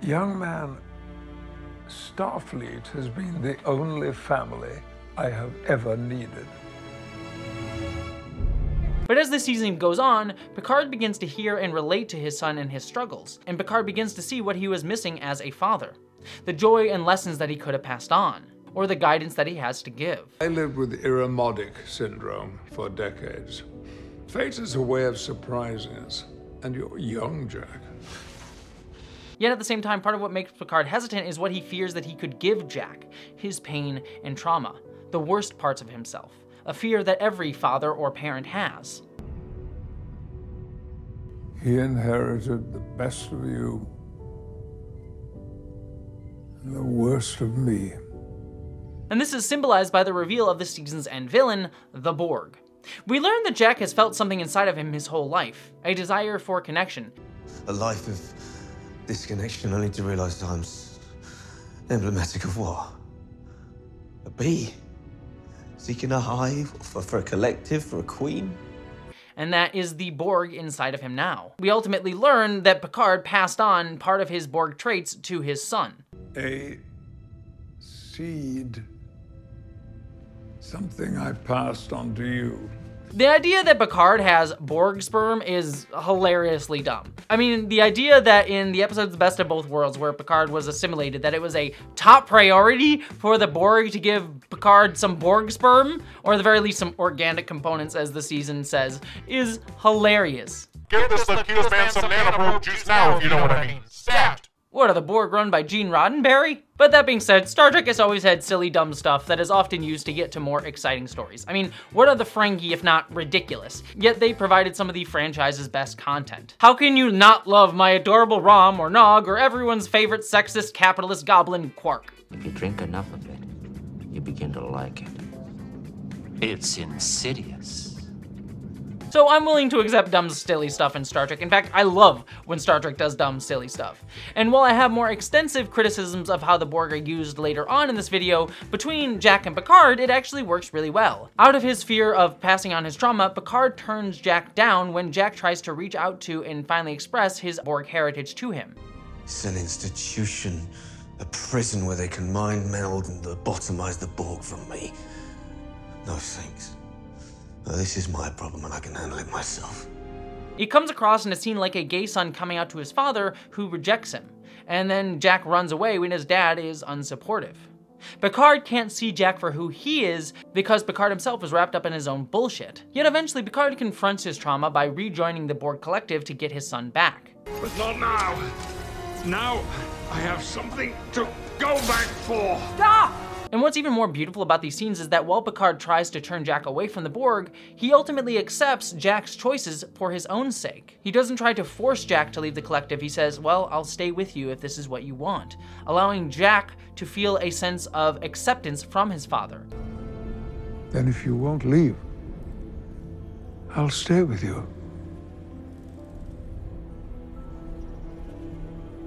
Young man, Starfleet has been the only family I have ever needed. But as the season goes on, Picard begins to hear and relate to his son and his struggles, and Picard begins to see what he was missing as a father. The joy and lessons that he could have passed on, or the guidance that he has to give. I lived with Irumodic syndrome for decades. Fate is a way of surprising us, and you're young, Jack. Yet at the same time, part of what makes Picard hesitant is what he fears that he could give Jack, his pain and trauma, the worst parts of himself, a fear that every father or parent has. He inherited the best of you and the worst of me. And this is symbolized by the reveal of the season's end villain, the Borg. We learn that Jack has felt something inside of him his whole life, a desire for connection. A life of disconnection only to realize that I'm emblematic of what? A bee? Seeking a hive for, for a collective, for a queen? and that is the Borg inside of him now. We ultimately learn that Picard passed on part of his Borg traits to his son. A seed. Something I passed on to you. The idea that Picard has Borg sperm is hilariously dumb. I mean, the idea that in the episode's Best of Both Worlds, where Picard was assimilated, that it was a top priority for the Borg to give Picard some Borg sperm, or at the very least some organic components, as the season says, is hilarious. Give this accused man some nanoprobe juice now, if you know what I mean. What are the Borg run by Gene Roddenberry? But that being said, Star Trek has always had silly dumb stuff that is often used to get to more exciting stories. I mean, what are the Ferengi if not ridiculous? Yet they provided some of the franchise's best content. How can you not love my adorable Rom or Nog or everyone's favorite sexist capitalist goblin Quark? If you drink enough of it, you begin to like it. It's insidious. So I'm willing to accept dumb, silly stuff in Star Trek. In fact, I love when Star Trek does dumb, silly stuff. And while I have more extensive criticisms of how the Borg are used later on in this video, between Jack and Picard, it actually works really well. Out of his fear of passing on his trauma, Picard turns Jack down when Jack tries to reach out to and finally express his Borg heritage to him. It's an institution, a prison where they can mind meld and lobotomize the Borg from me. No thanks. This is my problem and I can handle it myself. He comes across in a scene like a gay son coming out to his father who rejects him, and then Jack runs away when his dad is unsupportive. Picard can't see Jack for who he is because Picard himself is wrapped up in his own bullshit. Yet eventually Picard confronts his trauma by rejoining the Borg collective to get his son back. But not now. Now I have something to go back for. Stop! And what's even more beautiful about these scenes is that while Picard tries to turn Jack away from the Borg, he ultimately accepts Jack's choices for his own sake. He doesn't try to force Jack to leave the collective, he says, well, I'll stay with you if this is what you want, allowing Jack to feel a sense of acceptance from his father. Then if you won't leave, I'll stay with you.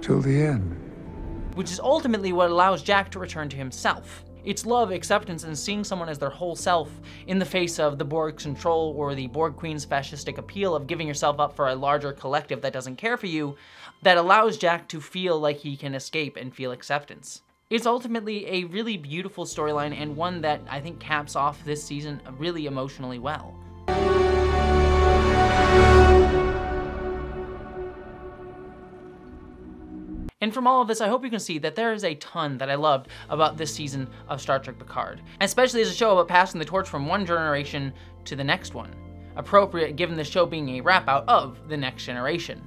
Till the end. Which is ultimately what allows Jack to return to himself. It's love, acceptance, and seeing someone as their whole self in the face of the Borg's control or the Borg Queen's fascistic appeal of giving yourself up for a larger collective that doesn't care for you that allows Jack to feel like he can escape and feel acceptance. It's ultimately a really beautiful storyline and one that I think caps off this season really emotionally well. And from all of this, I hope you can see that there is a ton that I loved about this season of Star Trek Picard, especially as a show about passing the torch from one generation to the next one, appropriate given the show being a wrap out of the next generation.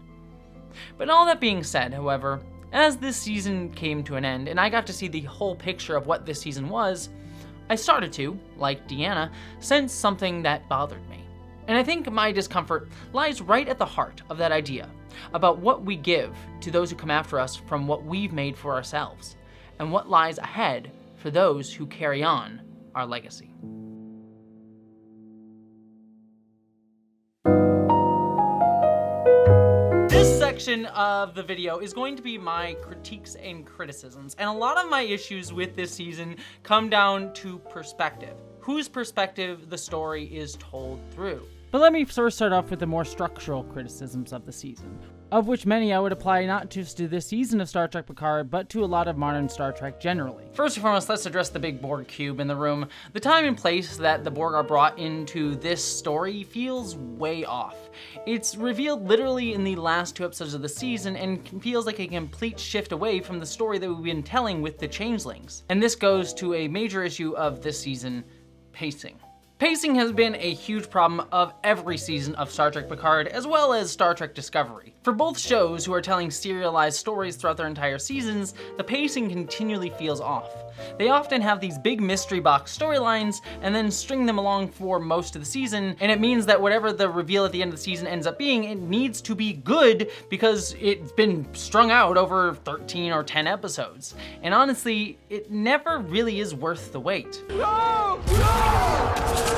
But all that being said, however, as this season came to an end and I got to see the whole picture of what this season was, I started to, like Deanna, sense something that bothered me. And I think my discomfort lies right at the heart of that idea about what we give to those who come after us from what we've made for ourselves, and what lies ahead for those who carry on our legacy. This section of the video is going to be my critiques and criticisms, and a lot of my issues with this season come down to perspective. Whose perspective the story is told through. But let me first start off with the more structural criticisms of the season, of which many I would apply not just to this season of Star Trek Picard, but to a lot of modern Star Trek generally. First and foremost, let's address the big Borg cube in the room. The time and place that the Borg are brought into this story feels way off. It's revealed literally in the last two episodes of the season and feels like a complete shift away from the story that we've been telling with the Changelings. And this goes to a major issue of this season, pacing. Pacing has been a huge problem of every season of Star Trek Picard, as well as Star Trek Discovery. For both shows who are telling serialized stories throughout their entire seasons, the pacing continually feels off. They often have these big mystery box storylines and then string them along for most of the season, and it means that whatever the reveal at the end of the season ends up being, it needs to be good because it's been strung out over 13 or 10 episodes. And honestly, it never really is worth the wait. No! No!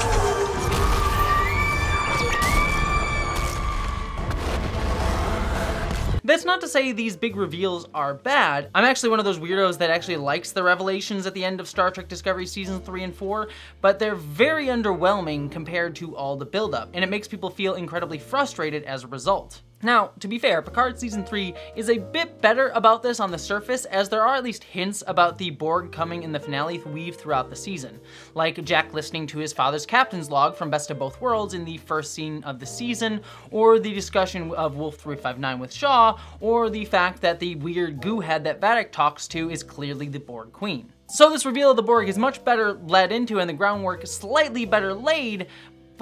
That's not to say these big reveals are bad. I'm actually one of those weirdos that actually likes the revelations at the end of Star Trek Discovery seasons 3 and 4, but they're very underwhelming compared to all the buildup, and it makes people feel incredibly frustrated as a result. Now, to be fair, Picard Season 3 is a bit better about this on the surface, as there are at least hints about the Borg coming in the finale weave throughout the season, like Jack listening to his father's captain's log from Best of Both Worlds in the first scene of the season, or the discussion of Wolf 359 with Shaw, or the fact that the weird goo head that Vadic talks to is clearly the Borg Queen. So this reveal of the Borg is much better led into and the groundwork slightly better laid,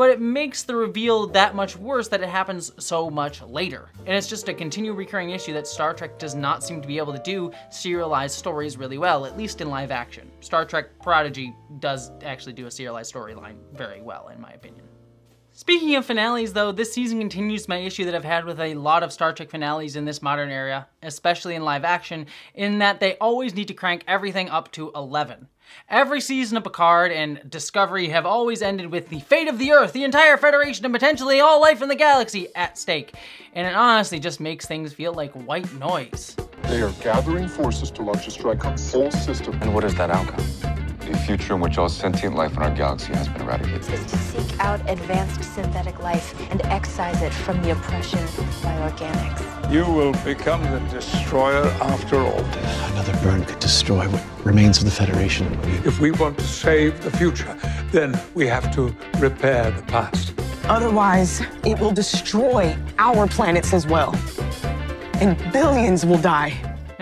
but it makes the reveal that much worse that it happens so much later. And it's just a continual recurring issue that Star Trek does not seem to be able to do serialized stories really well, at least in live action. Star Trek Prodigy does actually do a serialized storyline very well, in my opinion. Speaking of finales though, this season continues my issue that I've had with a lot of Star Trek finales in this modern era, especially in live action, in that they always need to crank everything up to 11. Every season of Picard and Discovery have always ended with the fate of the Earth, the entire Federation, and potentially all life in the galaxy at stake. And it honestly just makes things feel like white noise. They are gathering forces to launch a strike on full system. And what is that outcome? A future in which all sentient life in our galaxy has been eradicated. Is to seek out advanced synthetic life and excise it from the oppression by organics. You will become the destroyer after all. Another burn could destroy what remains of the Federation. If we want to save the future, then we have to repair the past. Otherwise, it will destroy our planets as well. And billions will die.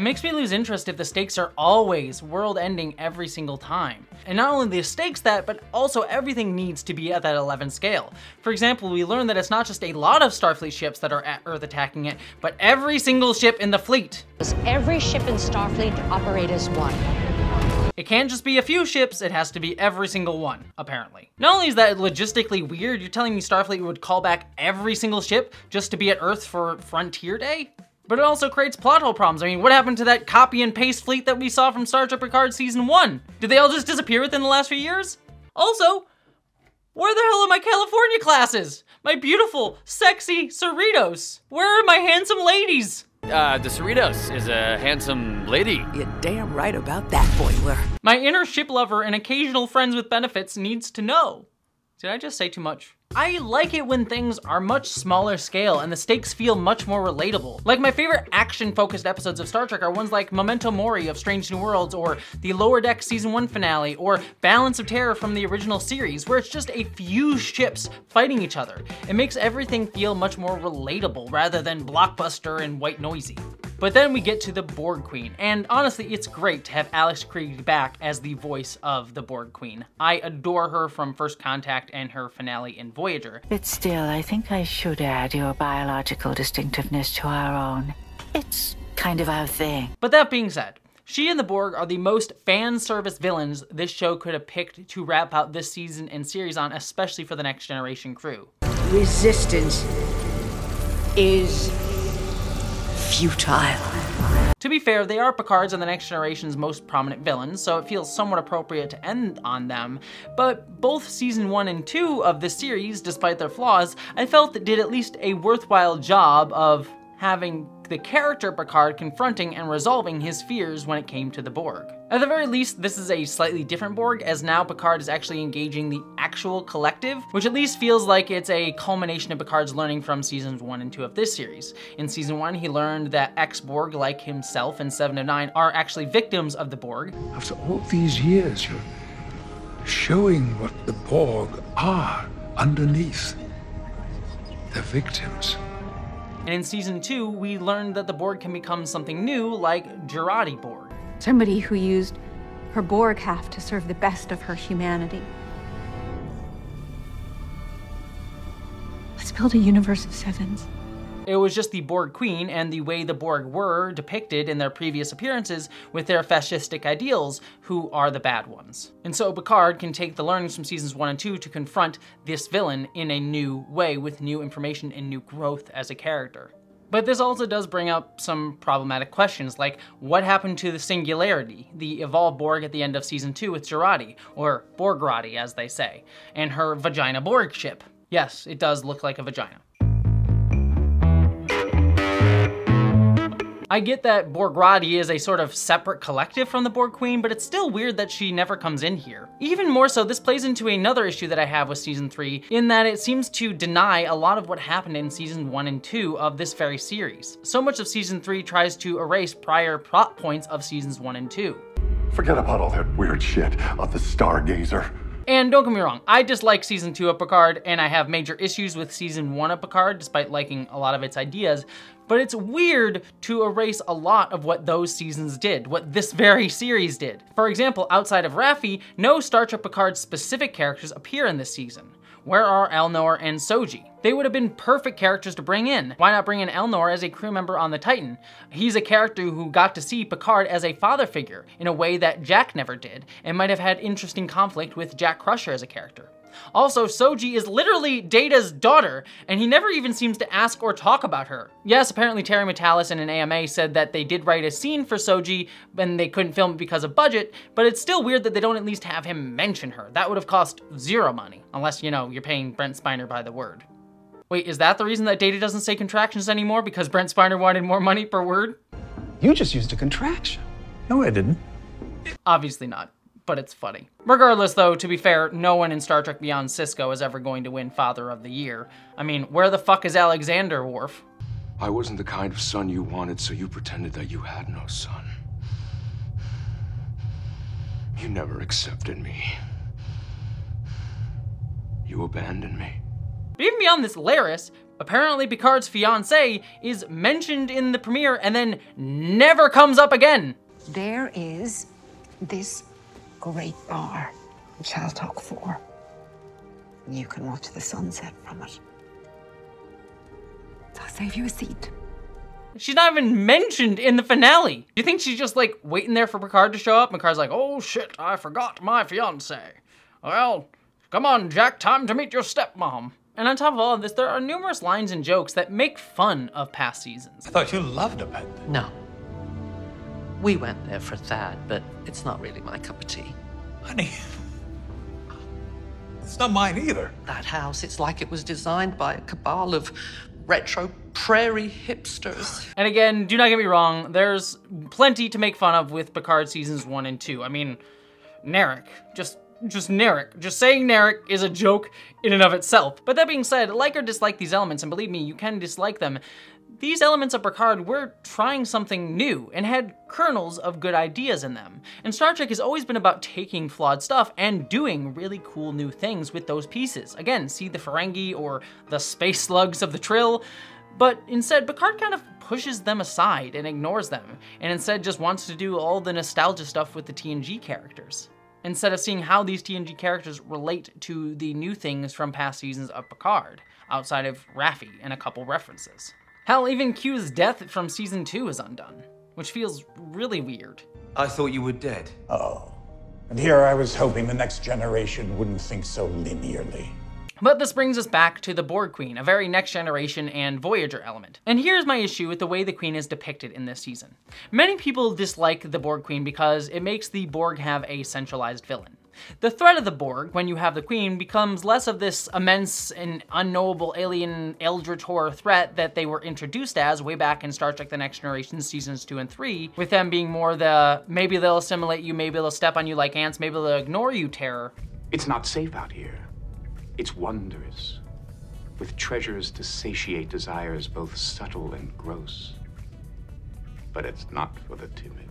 Makes me lose interest if the stakes are always world-ending every single time. And not only the stakes that, but also everything needs to be at that 11 scale. For example, we learn that it's not just a lot of Starfleet ships that are at Earth attacking it, but every single ship in the fleet. Every ship in Starfleet operate as one. It can't just be a few ships, it has to be every single one, apparently. Not only is that logistically weird, you're telling me Starfleet would call back every single ship just to be at Earth for Frontier Day? But it also creates plot hole problems. I mean, what happened to that copy and paste fleet that we saw from Star Trek Picard Season 1? Did they all just disappear within the last few years? Also, where the hell are my California classes? My beautiful, sexy Cerritos? Where are my handsome ladies? Uh, the Cerritos is a handsome lady. You're damn right about that, Boimler. My inner ship lover and occasional friends with benefits needs to know. Did I just say too much? I like it when things are much smaller scale and the stakes feel much more relatable. Like my favorite action-focused episodes of Star Trek are ones like Memento Mori of Strange New Worlds or the Lower Deck Season 1 finale or Balance of Terror from the original series where it's just a few ships fighting each other. It makes everything feel much more relatable rather than blockbuster and white noisy. But then we get to the Borg Queen, and honestly, it's great to have Alice Krige back as the voice of the Borg Queen. I adore her from First Contact and her finale in Voyager. But still, I think I should add your biological distinctiveness to our own. It's kind of our thing. But that being said, she and the Borg are the most fan service villains this show could have picked to wrap out this season and series on, especially for the Next Generation crew. Resistance is futile. To be fair, they are Picard's and the Next Generation's most prominent villains, so it feels somewhat appropriate to end on them. But both season 1 and 2 of the series, despite their flaws, I felt did at least a worthwhile job of having the character Picard confronting and resolving his fears when it came to the Borg. At the very least, this is a slightly different Borg, as now Picard is actually engaging the actual collective, which at least feels like it's a culmination of Picard's learning from seasons 1 and 2 of this series. In season 1, he learned that ex-Borg, like himself and Seven of Nine, are actually victims of the Borg. After all these years, you're showing what the Borg are underneath. The victims. And in season 2, we learned that the Borg can become something new, like Jurati Borg. Somebody who used her Borg half to serve the best of her humanity. Let's build a universe of sevens. It was just the Borg Queen and the way the Borg were depicted in their previous appearances with their fascistic ideals who are the bad ones. And so Picard can take the learnings from seasons 1 and 2 to confront this villain in a new way with new information and new growth as a character. But this also does bring up some problematic questions, like what happened to the Singularity, the evolved Borg at the end of season 2 with Jurati, or Borgrati as they say, and her Vagina Borg ship. Yes, it does look like a vagina. I get that Borgrati is a sort of separate collective from the Borg Queen, but it's still weird that she never comes in here. Even more so, this plays into another issue that I have with season 3, in that it seems to deny a lot of what happened in season 1 and 2 of this very series. So much of season 3 tries to erase prior plot points of seasons 1 and 2. Forget about all that weird shit of the Stargazer. And don't get me wrong, I dislike season 2 of Picard, and I have major issues with season 1 of Picard, despite liking a lot of its ideas, but it's weird to erase a lot of what those seasons did, what this very series did. For example, outside of Raffi, no Star Trek Picard specific characters appear in this season. Where are Elnor and Soji? They would have been perfect characters to bring in. Why not bring in Elnor as a crew member on the Titan? He's a character who got to see Picard as a father figure in a way that Jack never did, and might have had interesting conflict with Jack Crusher as a character. Also, Soji is literally Data's daughter, and he never even seems to ask or talk about her. Yes, apparently Terry Matalas in an AMA said that they did write a scene for Soji, and they couldn't film it because of budget, but it's still weird that they don't at least have him mention her. That would have cost zero money, unless, you know, you're paying Brent Spiner by the word. Wait, is that the reason that Data doesn't say contractions anymore? Because Brent Spiner wanted more money per word? You just used a contraction. No, I didn't. Obviously not but it's funny. Regardless though, to be fair, no one in Star Trek Beyond Sisko is ever going to win Father of the Year. I mean, where the fuck is Alexander, Worf? I wasn't the kind of son you wanted, so you pretended that you had no son. You never accepted me. You abandoned me. But even beyond this, Laris, Apparently, Picard's fiance is mentioned in the premiere and then never comes up again. There is this great bar, Chaltok 4. You can watch the sunset from it. I'll save you a seat. She's not even mentioned in the finale. Do you think she's just like waiting there for Picard to show up? Picard's like, oh shit, I forgot my fiance. Well, come on, Jack, time to meet your stepmom. And on top of all of this, there are numerous lines and jokes that make fun of past seasons. I thought you loved a Abed. No. We went there for Thad, but it's not really my cup of tea. Honey, it's not mine either. That house, it's like it was designed by a cabal of retro prairie hipsters. And again, do not get me wrong, there's plenty to make fun of with Picard seasons one and two. I mean, Narek, just just Narek. Just saying Narek is a joke in and of itself. But that being said, like or dislike these elements, and believe me, you can dislike them, these elements of Picard were trying something new and had kernels of good ideas in them. And Star Trek has always been about taking flawed stuff and doing really cool new things with those pieces. Again, see the Ferengi or the space [LAUGHS] slugs of the Trill, but instead Picard kind of pushes them aside and ignores them, and instead just wants to do all the nostalgia stuff with the TNG characters instead of seeing how these TNG characters relate to the new things from past seasons of Picard, outside of Raffi and a couple references. Hell, even Q's death from season 2 is undone, which feels really weird. I thought you were dead. Oh. And here I was hoping the next generation wouldn't think so linearly. But this brings us back to the Borg Queen, a very next generation and Voyager element. And here's my issue with the way the Queen is depicted in this season. Many people dislike the Borg Queen because it makes the Borg have a centralized villain. The threat of the Borg, when you have the Queen, becomes less of this immense and unknowable alien eldritch horror threat that they were introduced as way back in Star Trek The Next Generation seasons 2 and 3, with them being more the maybe they'll assimilate you, maybe they'll step on you like ants, maybe they'll ignore you terror. It's not safe out here. It's wondrous, with treasures to satiate desires both subtle and gross. But it's not for the timid.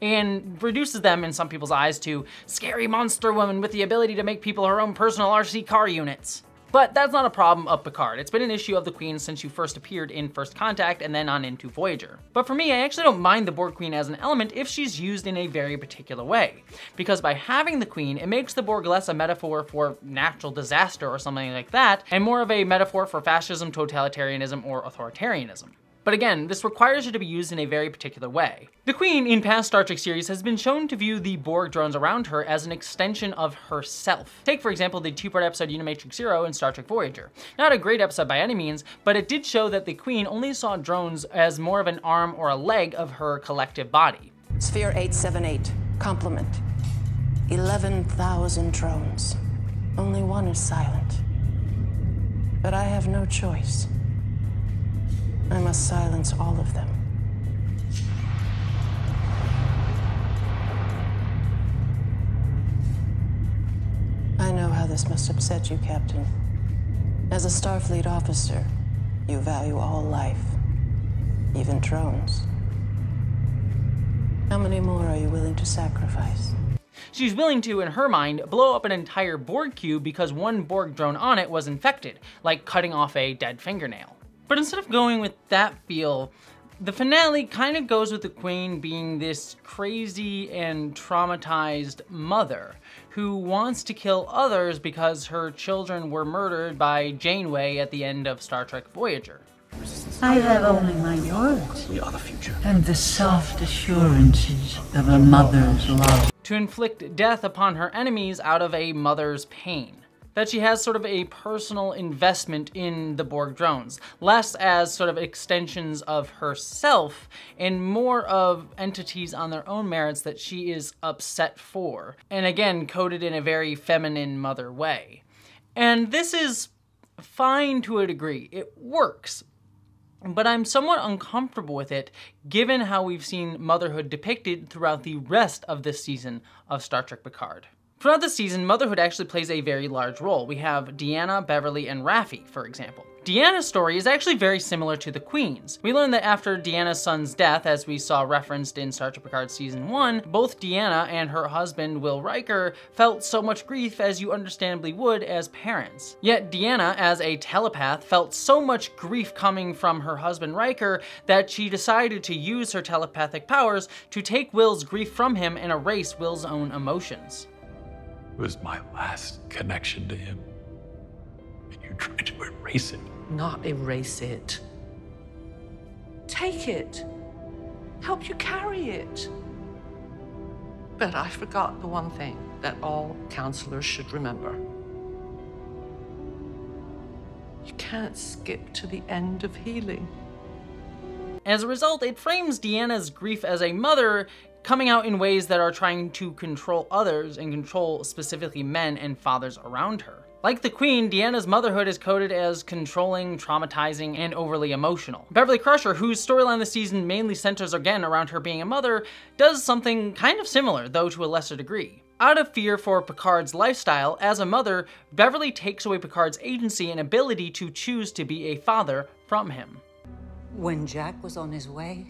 And reduces them, in some people's eyes, to scary monster woman with the ability to make people her own personal RC car units. But that's not a problem of Picard. It's been an issue of the Queen since you first appeared in First Contact and then on into Voyager. But for me, I actually don't mind the Borg Queen as an element if she's used in a very particular way. Because by having the Queen, it makes the Borg less a metaphor for natural disaster or something like that, and more of a metaphor for fascism, totalitarianism, or authoritarianism. But again, this requires her to be used in a very particular way. The Queen in past Star Trek series has been shown to view the Borg drones around her as an extension of herself. Take for example the two-part episode Unimatrix Zero in Star Trek Voyager. Not a great episode by any means, but it did show that the Queen only saw drones as more of an arm or a leg of her collective body. Sphere 878, complement. 11,000 drones. Only one is silent. But I have no choice. I must silence all of them. I know how this must upset you, Captain. As a Starfleet officer, you value all life, even drones. How many more are you willing to sacrifice? She's willing to, in her mind, blow up an entire Borg cube because one Borg drone on it was infected, like cutting off a dead fingernail. But instead of going with that feel, the finale kind of goes with the Queen being this crazy and traumatized mother who wants to kill others because her children were murdered by Janeway at the end of Star Trek Voyager. I have only my words. We are the future. And the soft assurances of a mother's love. To inflict death upon her enemies out of a mother's pain that she has sort of a personal investment in the Borg drones, less as sort of extensions of herself and more of entities on their own merits that she is upset for. And again, coded in a very feminine mother way. And this is fine to a degree. It works. But I'm somewhat uncomfortable with it given how we've seen motherhood depicted throughout the rest of this season of Star Trek Picard. Throughout the season, motherhood actually plays a very large role. We have Deanna, Beverly, and Raffi, for example. Deanna's story is actually very similar to the Queen's. We learn that after Deanna's son's death, as we saw referenced in Star Trek Picard Season 1, both Deanna and her husband, Will Riker, felt so much grief as you understandably would as parents. Yet Deanna, as a telepath, felt so much grief coming from her husband Riker that she decided to use her telepathic powers to take Will's grief from him and erase Will's own emotions. It was my last connection to him. And you tried to erase it. Not erase it. Take it. Help you carry it. But I forgot the one thing that all counselors should remember. You can't skip to the end of healing. As a result, it frames Deanna's grief as a mother coming out in ways that are trying to control others and control specifically men and fathers around her. Like the Queen, Deanna's motherhood is coded as controlling, traumatizing, and overly emotional. Beverly Crusher, whose storyline this season mainly centers again around her being a mother, does something kind of similar, though to a lesser degree. Out of fear for Picard's lifestyle, as a mother, Beverly takes away Picard's agency and ability to choose to be a father from him. When Jack was on his way,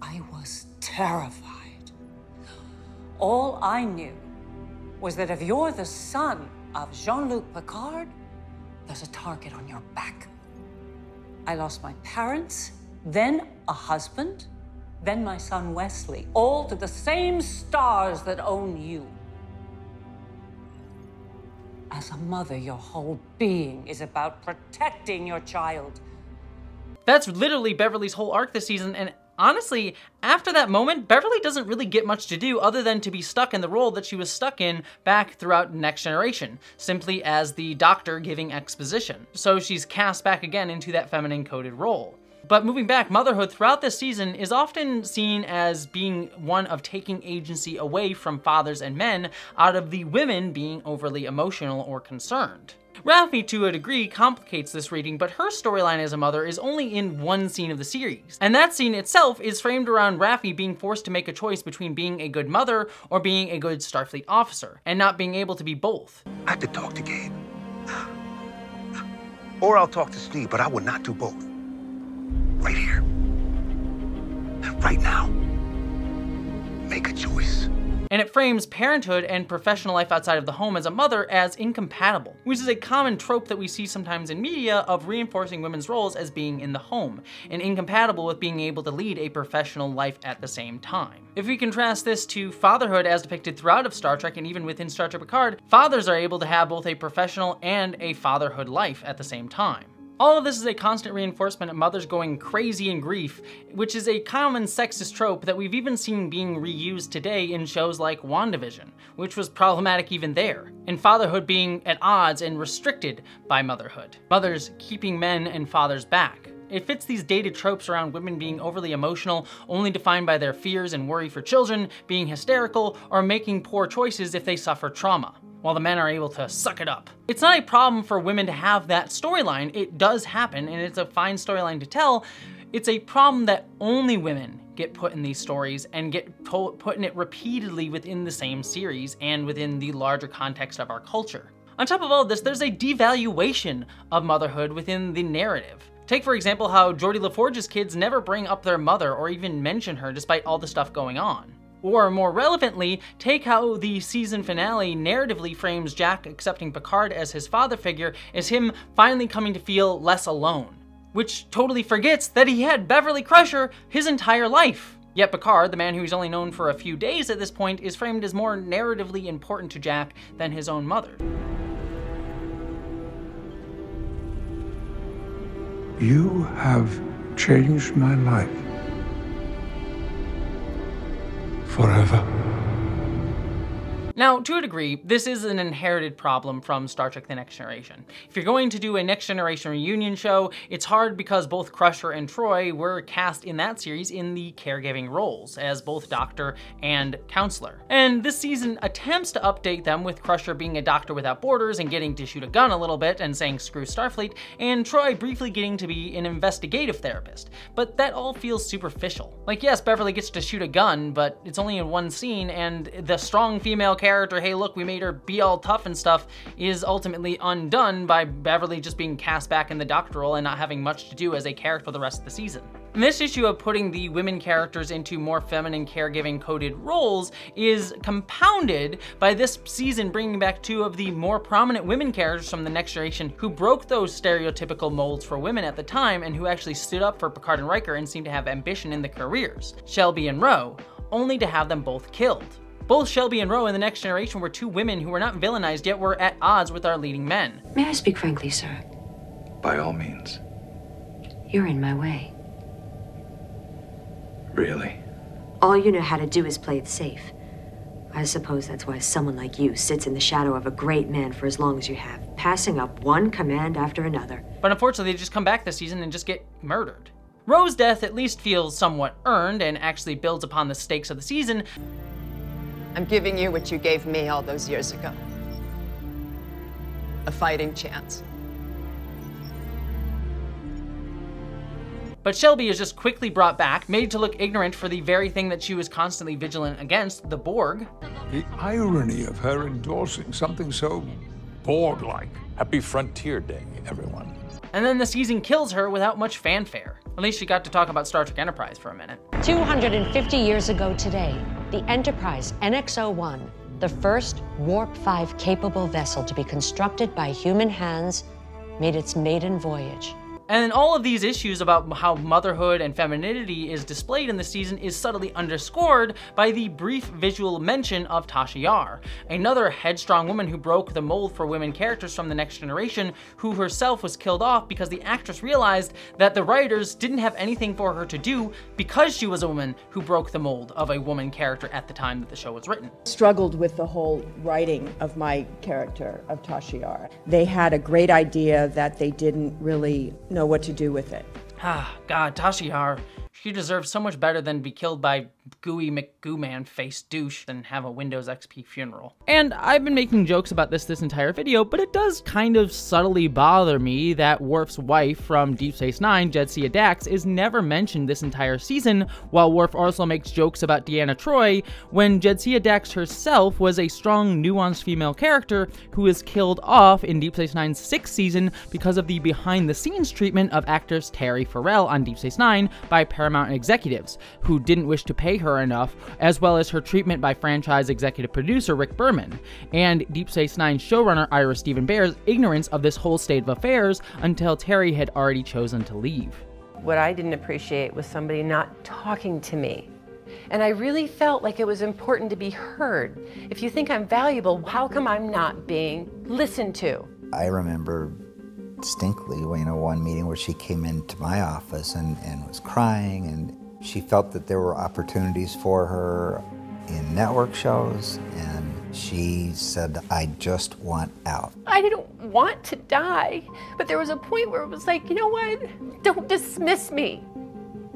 I was terrified. All I knew was that if you're the son of Jean-Luc Picard, there's a target on your back. I lost my parents, then a husband, then my son Wesley, all to the same stars that own you. As a mother, your whole being is about protecting your child. That's literally Beverly's whole arc this season, and honestly, after that moment, Beverly doesn't really get much to do other than to be stuck in the role that she was stuck in back throughout Next Generation, simply as the doctor giving exposition. So she's cast back again into that feminine coded role. But moving back, motherhood throughout this season is often seen as being one of taking agency away from fathers and men out of the women being overly emotional or concerned. Raffi, to a degree, complicates this reading, but her storyline as a mother is only in one scene of the series. And that scene itself is framed around Raffi being forced to make a choice between being a good mother or being a good Starfleet officer, and not being able to be both. I could talk to Gabe. Or I'll talk to Steve, but I will not do both. Right here. Right now. Make a choice and it frames parenthood and professional life outside of the home as a mother as incompatible, which is a common trope that we see sometimes in media of reinforcing women's roles as being in the home, and incompatible with being able to lead a professional life at the same time. If we contrast this to fatherhood as depicted throughout of Star Trek and even within Star Trek Picard, fathers are able to have both a professional and a fatherhood life at the same time. All of this is a constant reinforcement of mothers going crazy in grief, which is a common sexist trope that we've even seen being reused today in shows like WandaVision, which was problematic even there, and fatherhood being at odds and restricted by motherhood. Mothers keeping men and fathers back. It fits these dated tropes around women being overly emotional, only defined by their fears and worry for children, being hysterical, or making poor choices if they suffer trauma while the men are able to suck it up. It's not a problem for women to have that storyline. It does happen, and it's a fine storyline to tell. It's a problem that only women get put in these stories and get put in it repeatedly within the same series and within the larger context of our culture. On top of all this, there's a devaluation of motherhood within the narrative. Take for example how Geordi LaForge's kids never bring up their mother or even mention her despite all the stuff going on. Or more relevantly, take how the season finale narratively frames Jack accepting Picard as his father figure as him finally coming to feel less alone, which totally forgets that he had Beverly Crusher his entire life. Yet Picard, the man who he's only known for a few days at this point, is framed as more narratively important to Jack than his own mother. You have changed my life. Forever. Now, to a degree, this is an inherited problem from Star Trek The Next Generation. If you're going to do a Next Generation reunion show, it's hard because both Crusher and Troi were cast in that series in the caregiving roles, as both Doctor and Counselor. And this season attempts to update them with Crusher being a Doctor without borders and getting to shoot a gun a little bit and saying screw Starfleet, and Troi briefly getting to be an investigative therapist. But that all feels superficial. Like yes, Beverly gets to shoot a gun, but it's only in one scene, and the strong female character hey, look, we made her be all tough and stuff, is ultimately undone by Beverly just being cast back in the doctor role and not having much to do as a character for the rest of the season. And this issue of putting the women characters into more feminine caregiving coded roles is compounded by this season bringing back two of the more prominent women characters from the next generation who broke those stereotypical molds for women at the time and who actually stood up for Picard and Riker and seemed to have ambition in the careers, Shelby and Ro, only to have them both killed. Both Shelby and Ro in the next generation were two women who were not villainized yet were at odds with our leading men. May I speak frankly, sir? By all means. You're in my way. Really? All you know how to do is play it safe. I suppose that's why someone like you sits in the shadow of a great man for as long as you have, passing up one command after another. But unfortunately, they just come back this season and just get murdered. Ro's death at least feels somewhat earned and actually builds upon the stakes of the season. I'm giving you what you gave me all those years ago a fighting chance. But Shelby is just quickly brought back, made to look ignorant for the very thing that she was constantly vigilant against, the Borg. The irony of her endorsing something so Borg like. Happy Frontier Day, everyone. And then the season kills her without much fanfare. At least she got to talk about Star Trek Enterprise for a minute. 250 years ago today, the Enterprise NX-01, the first Warp 5 capable vessel to be constructed by human hands, made its maiden voyage. And all of these issues about how motherhood and femininity is displayed in the season is subtly underscored by the brief visual mention of Tasha Yar, another headstrong woman who broke the mold for women characters from the next generation, who herself was killed off because the actress realized that the writers didn't have anything for her to do because she was a woman who broke the mold of a woman character at the time that the show was written. Struggled with the whole writing of my character of Tasha Yar. They had a great idea that they didn't really know what to do with it. Ah, God, Tasha Yar, she deserves so much better than be killed by gooey McGooman face douche than have a Windows XP funeral. And I've been making jokes about this this entire video, but it does kind of subtly bother me that Worf's wife from Deep Space Nine, Jadzia Dax, is never mentioned this entire season, while Worf also makes jokes about Deanna Troi, when Jadzia Dax herself was a strong, nuanced female character who was killed off in Deep Space Nine's sixth season because of the behind-the-scenes treatment of actress Terry Farrell on Deep Space Nine by executives, who didn't wish to pay her enough, as well as her treatment by franchise executive producer Rick Berman, and Deep Space Nine showrunner Ira Steven Behr's ignorance of this whole state of affairs until Terry had already chosen to leave. What I didn't appreciate was somebody not talking to me. And I really felt like it was important to be heard. If you think I'm valuable, how come I'm not being listened to? I remember distinctly, you know, one meeting where she came into my office and, and was crying, and she felt that there were opportunities for her in network shows, and she said, I just want out. I didn't want to die, but there was a point where it was like, you know what? Don't dismiss me.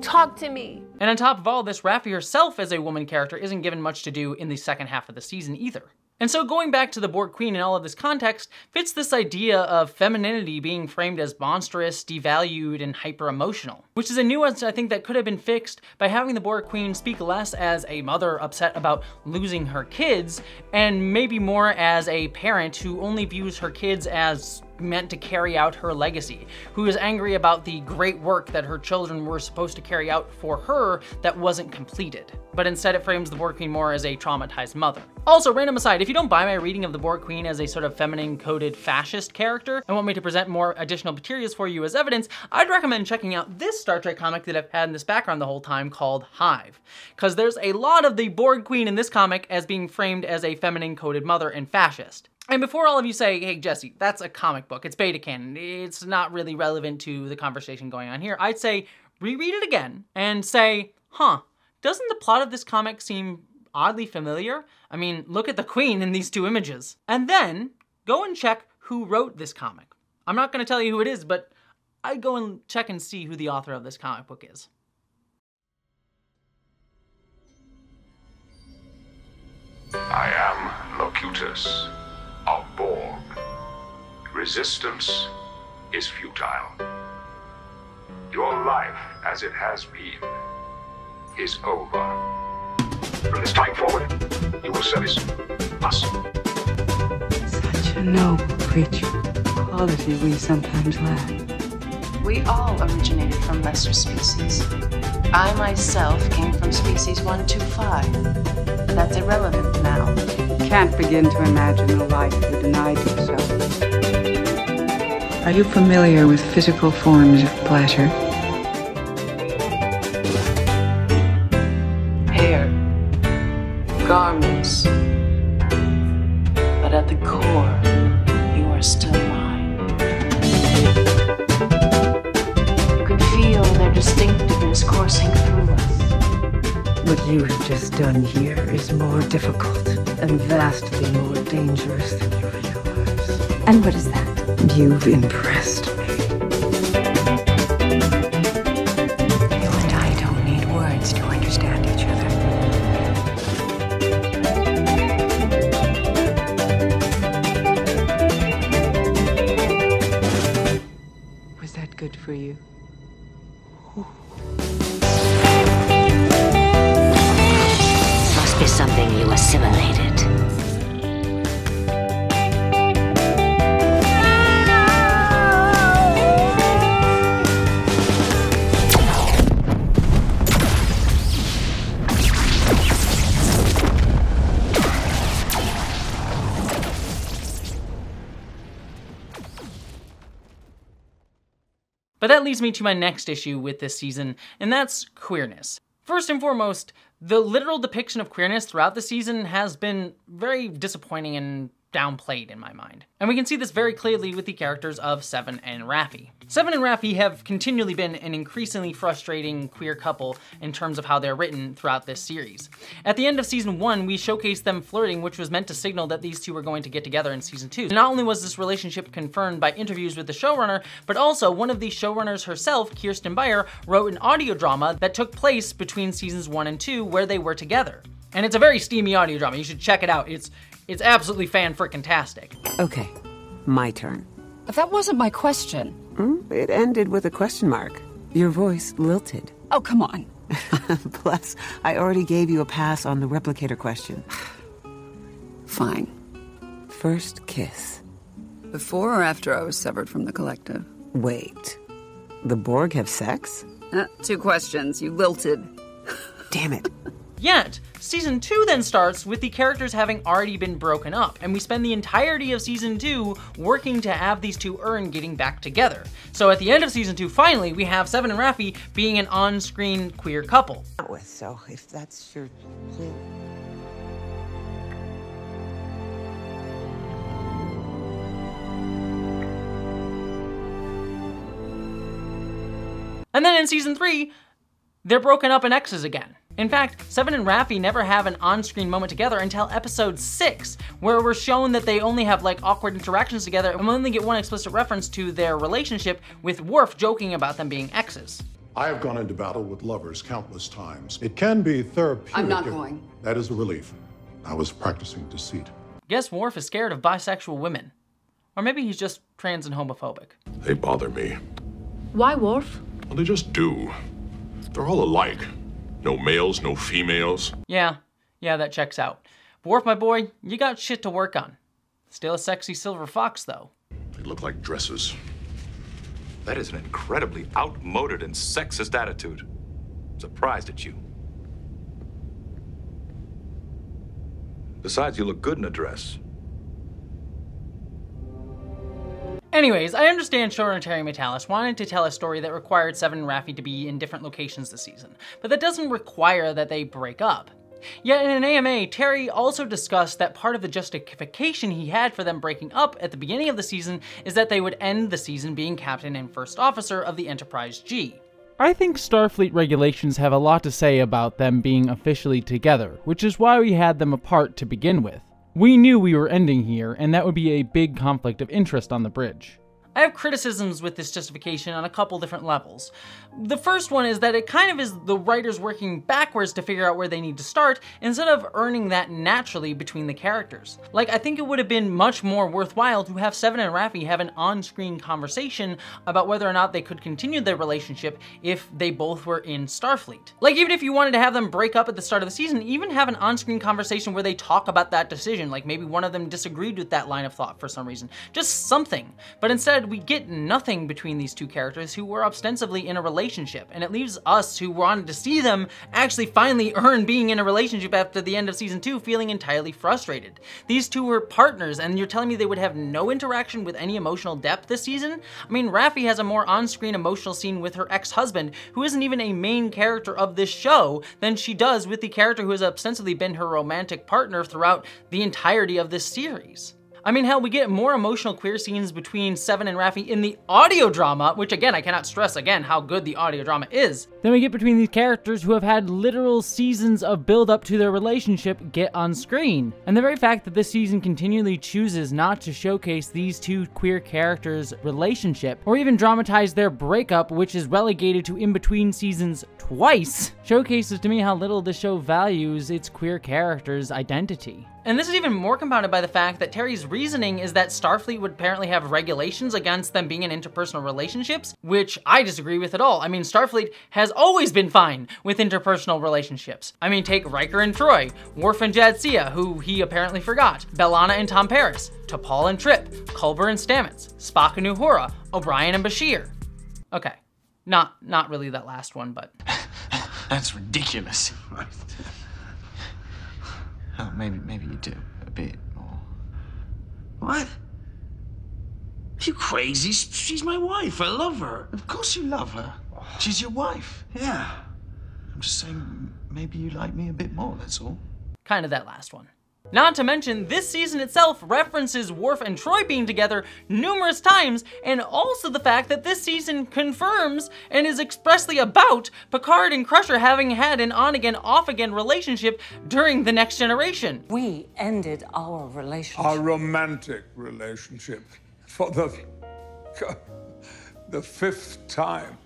Talk to me. And on top of all this, Raffi herself as a woman character isn't given much to do in the second half of the season either. And so going back to the Borg Queen in all of this context fits this idea of femininity being framed as monstrous, devalued, and hyper-emotional, which is a nuance I think that could have been fixed by having the Borg Queen speak less as a mother upset about losing her kids, and maybe more as a parent who only views her kids as meant to carry out her legacy, who is angry about the great work that her children were supposed to carry out for her that wasn't completed. But instead it frames the Borg Queen more as a traumatized mother. Also, random aside, if you don't buy my reading of the Borg Queen as a sort of feminine coded fascist character and want me to present more additional materials for you as evidence, I'd recommend checking out this Star Trek comic that I've had in this background the whole time called Hive. Because there's a lot of the Borg Queen in this comic as being framed as a feminine coded mother and fascist. And before all of you say, hey, Jessie, that's a comic book, it's beta canon, it's not really relevant to the conversation going on here, I'd say reread it again and say, huh, doesn't the plot of this comic seem oddly familiar? I mean, look at the queen in these two images. And then go and check who wrote this comic. I'm not gonna tell you who it is, but I'd go and check and see who the author of this comic book is. I am Locutus of Borg. Resistance is futile. Your life, as it has been, is over. From this time forward, you will service us. Such a noble creature. Quality we sometimes lack. We all originated from lesser species. I myself came from species 125. But that's irrelevant now. Can't begin to imagine the life you denied yourself. Are you familiar with physical forms of pleasure? Hair, garments. Us. What you have just done here is more difficult and vastly more dangerous than you realize. And what is that? You've impressed me. You and I don't need words to understand each other. Was that good for you? Leads me to my next issue with this season, and that's queerness. First and foremost, the literal depiction of queerness throughout the season has been very disappointing and downplayed in my mind. And we can see this very clearly with the characters of Seven and Raffi. Seven and Raffi have continually been an increasingly frustrating queer couple in terms of how they're written throughout this series. At the end of season one, we showcased them flirting, which was meant to signal that these two were going to get together in season two. Not only was this relationship confirmed by interviews with the showrunner, but also one of the showrunners herself, Kirsten Beyer, wrote an audio drama that took place between seasons one and two where they were together. And it's a very steamy audio drama. You should check it out. It's it's absolutely fan frickin' tastic. Okay, my turn. That wasn't my question. Hmm? It ended with a question mark. Your voice lilted. Oh, come on. [LAUGHS] Plus, I already gave you a pass on the replicator question. Fine. First kiss. Before or after I was severed from the collective? Wait. The Borg have sex? Uh, two questions. You lilted. Damn it. Yet, season 2 then starts with the characters having already been broken up, and we spend the entirety of season 2 working to have these two earn getting back together. So at the end of season 2, finally, we have Seven and Raffi being an on-screen queer couple. With, so if that's your plan. And then in season 3, they're broken up in exes again. In fact, Seven and Raffi never have an on-screen moment together until episode 6, where we're shown that they only have like awkward interactions together and we only get one explicit reference to their relationship with Worf joking about them being exes. I have gone into battle with lovers countless times. It can be therapeutic. I'm not going. That is a relief. I was practicing deceit. Guess Worf is scared of bisexual women. Or maybe he's just trans and homophobic. They bother me. Why Worf? Well, they just do. They're all alike. No males, no females. Yeah, yeah, that checks out. Worf, my boy, you got shit to work on. Still a sexy silver fox, though. They look like dresses. That is an incredibly outmoded and sexist attitude. I'm Surprised at you. Besides, you look good in a dress. Anyways, I understand showrunner Terry Matalas wanted to tell a story that required Seven and Raffi to be in different locations this season, but that doesn't require that they break up. Yet in an AMA, Terry also discussed that part of the justification he had for them breaking up at the beginning of the season is that they would end the season being captain and first officer of the Enterprise G. I think Starfleet regulations have a lot to say about them being officially together, which is why we had them apart to begin with. We knew we were ending here, and that would be a big conflict of interest on the bridge. I have criticisms with this justification on a couple different levels. The first one is that it kind of is the writers working backwards to figure out where they need to start instead of earning that naturally between the characters. Like, I think it would have been much more worthwhile to have Seven and Raffi have an on-screen conversation about whether or not they could continue their relationship if they both were in Starfleet. Like, even if you wanted to have them break up at the start of the season, even have an on-screen conversation where they talk about that decision, like maybe one of them disagreed with that line of thought for some reason. Just something. But instead, we get nothing between these two characters who were ostensibly in a relationship, and it leaves us who wanted to see them actually finally [LAUGHS] earn being in a relationship after the end of season two feeling entirely frustrated. These two were partners, and you're telling me they would have no interaction with any emotional depth this season? I mean, Raffi has a more on-screen emotional scene with her ex-husband, who isn't even a main character of this show, than she does with the character who has ostensibly been her romantic partner throughout the entirety of this series. I mean, hell, we get more emotional queer scenes between Seven and Raffi in the audio drama, which again, I cannot stress again how good the audio drama is. Then we get between these characters who have had literal seasons of build up to their relationship get on screen. And the very fact that this season continually chooses not to showcase these two queer characters' relationship, or even dramatize their breakup, which is relegated to in between seasons twice, showcases to me how little the show values its queer characters' identity. And this is even more compounded by the fact that Terry's reasoning is that Starfleet would apparently have regulations against them being in interpersonal relationships, which I disagree with at all. I mean, Starfleet has always been fine with interpersonal relationships. I mean, take Riker and Troi, Worf and Jadzia, who he apparently forgot, B'Elanna and Tom Paris, T'Pol and Trip, Culber and Stamets, Spock and Uhura, O'Brien and Bashir. Okay, not not really that last one, but [LAUGHS] That's ridiculous. oh, maybe, maybe you do a bit more. What? Are you crazy? She's my wife. I love her. Of course you love her. She's your wife. Yeah. I'm just saying, maybe you like me a bit more. That's all. kind of that last one. Not to mention, this season itself references Worf and Troi being together numerous times, and also the fact that this season confirms and is expressly about Picard and Crusher having had an on-again, off-again relationship during The Next Generation. We ended our relationship. Our romantic relationship for the [LAUGHS] the fifth time.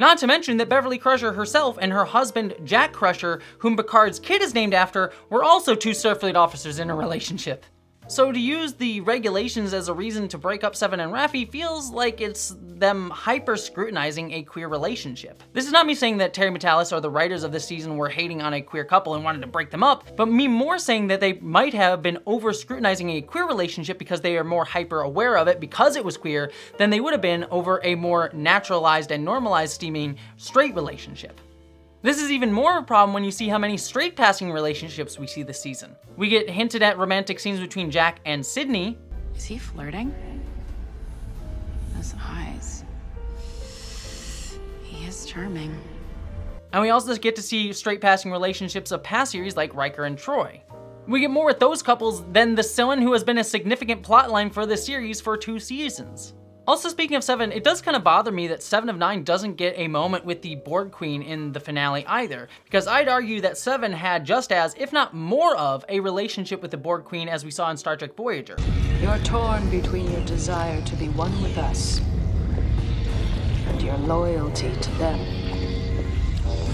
Not to mention that Beverly Crusher herself and her husband, Jack Crusher, whom Picard's kid is named after, were also two Starfleet officers in a relationship. So to use the regulations as a reason to break up Seven and Raffi feels like it's them hyper scrutinizing a queer relationship. This is not me saying that Terry Matalas or the writers of this season were hating on a queer couple and wanted to break them up, but me more saying that they might have been over scrutinizing a queer relationship because they are more hyper aware of it because it was queer than they would have been over a more naturalized and normalized steaming straight relationship. This is even more of a problem when you see how many straight passing relationships we see this season. We get hinted at romantic scenes between Jack and Sydney. Is he flirting? Those eyes. He is charming. And we also get to see straight passing relationships of past series like Riker and Troi. We get more with those couples than the Cylon who has been a significant plotline for the series for two seasons. Also, speaking of Seven, it does kind of bother me that Seven of Nine doesn't get a moment with the Borg Queen in the finale either, because I'd argue that Seven had just as, if not more of, a relationship with the Borg Queen as we saw in Star Trek Voyager. You're torn between your desire to be one with us and your loyalty to them.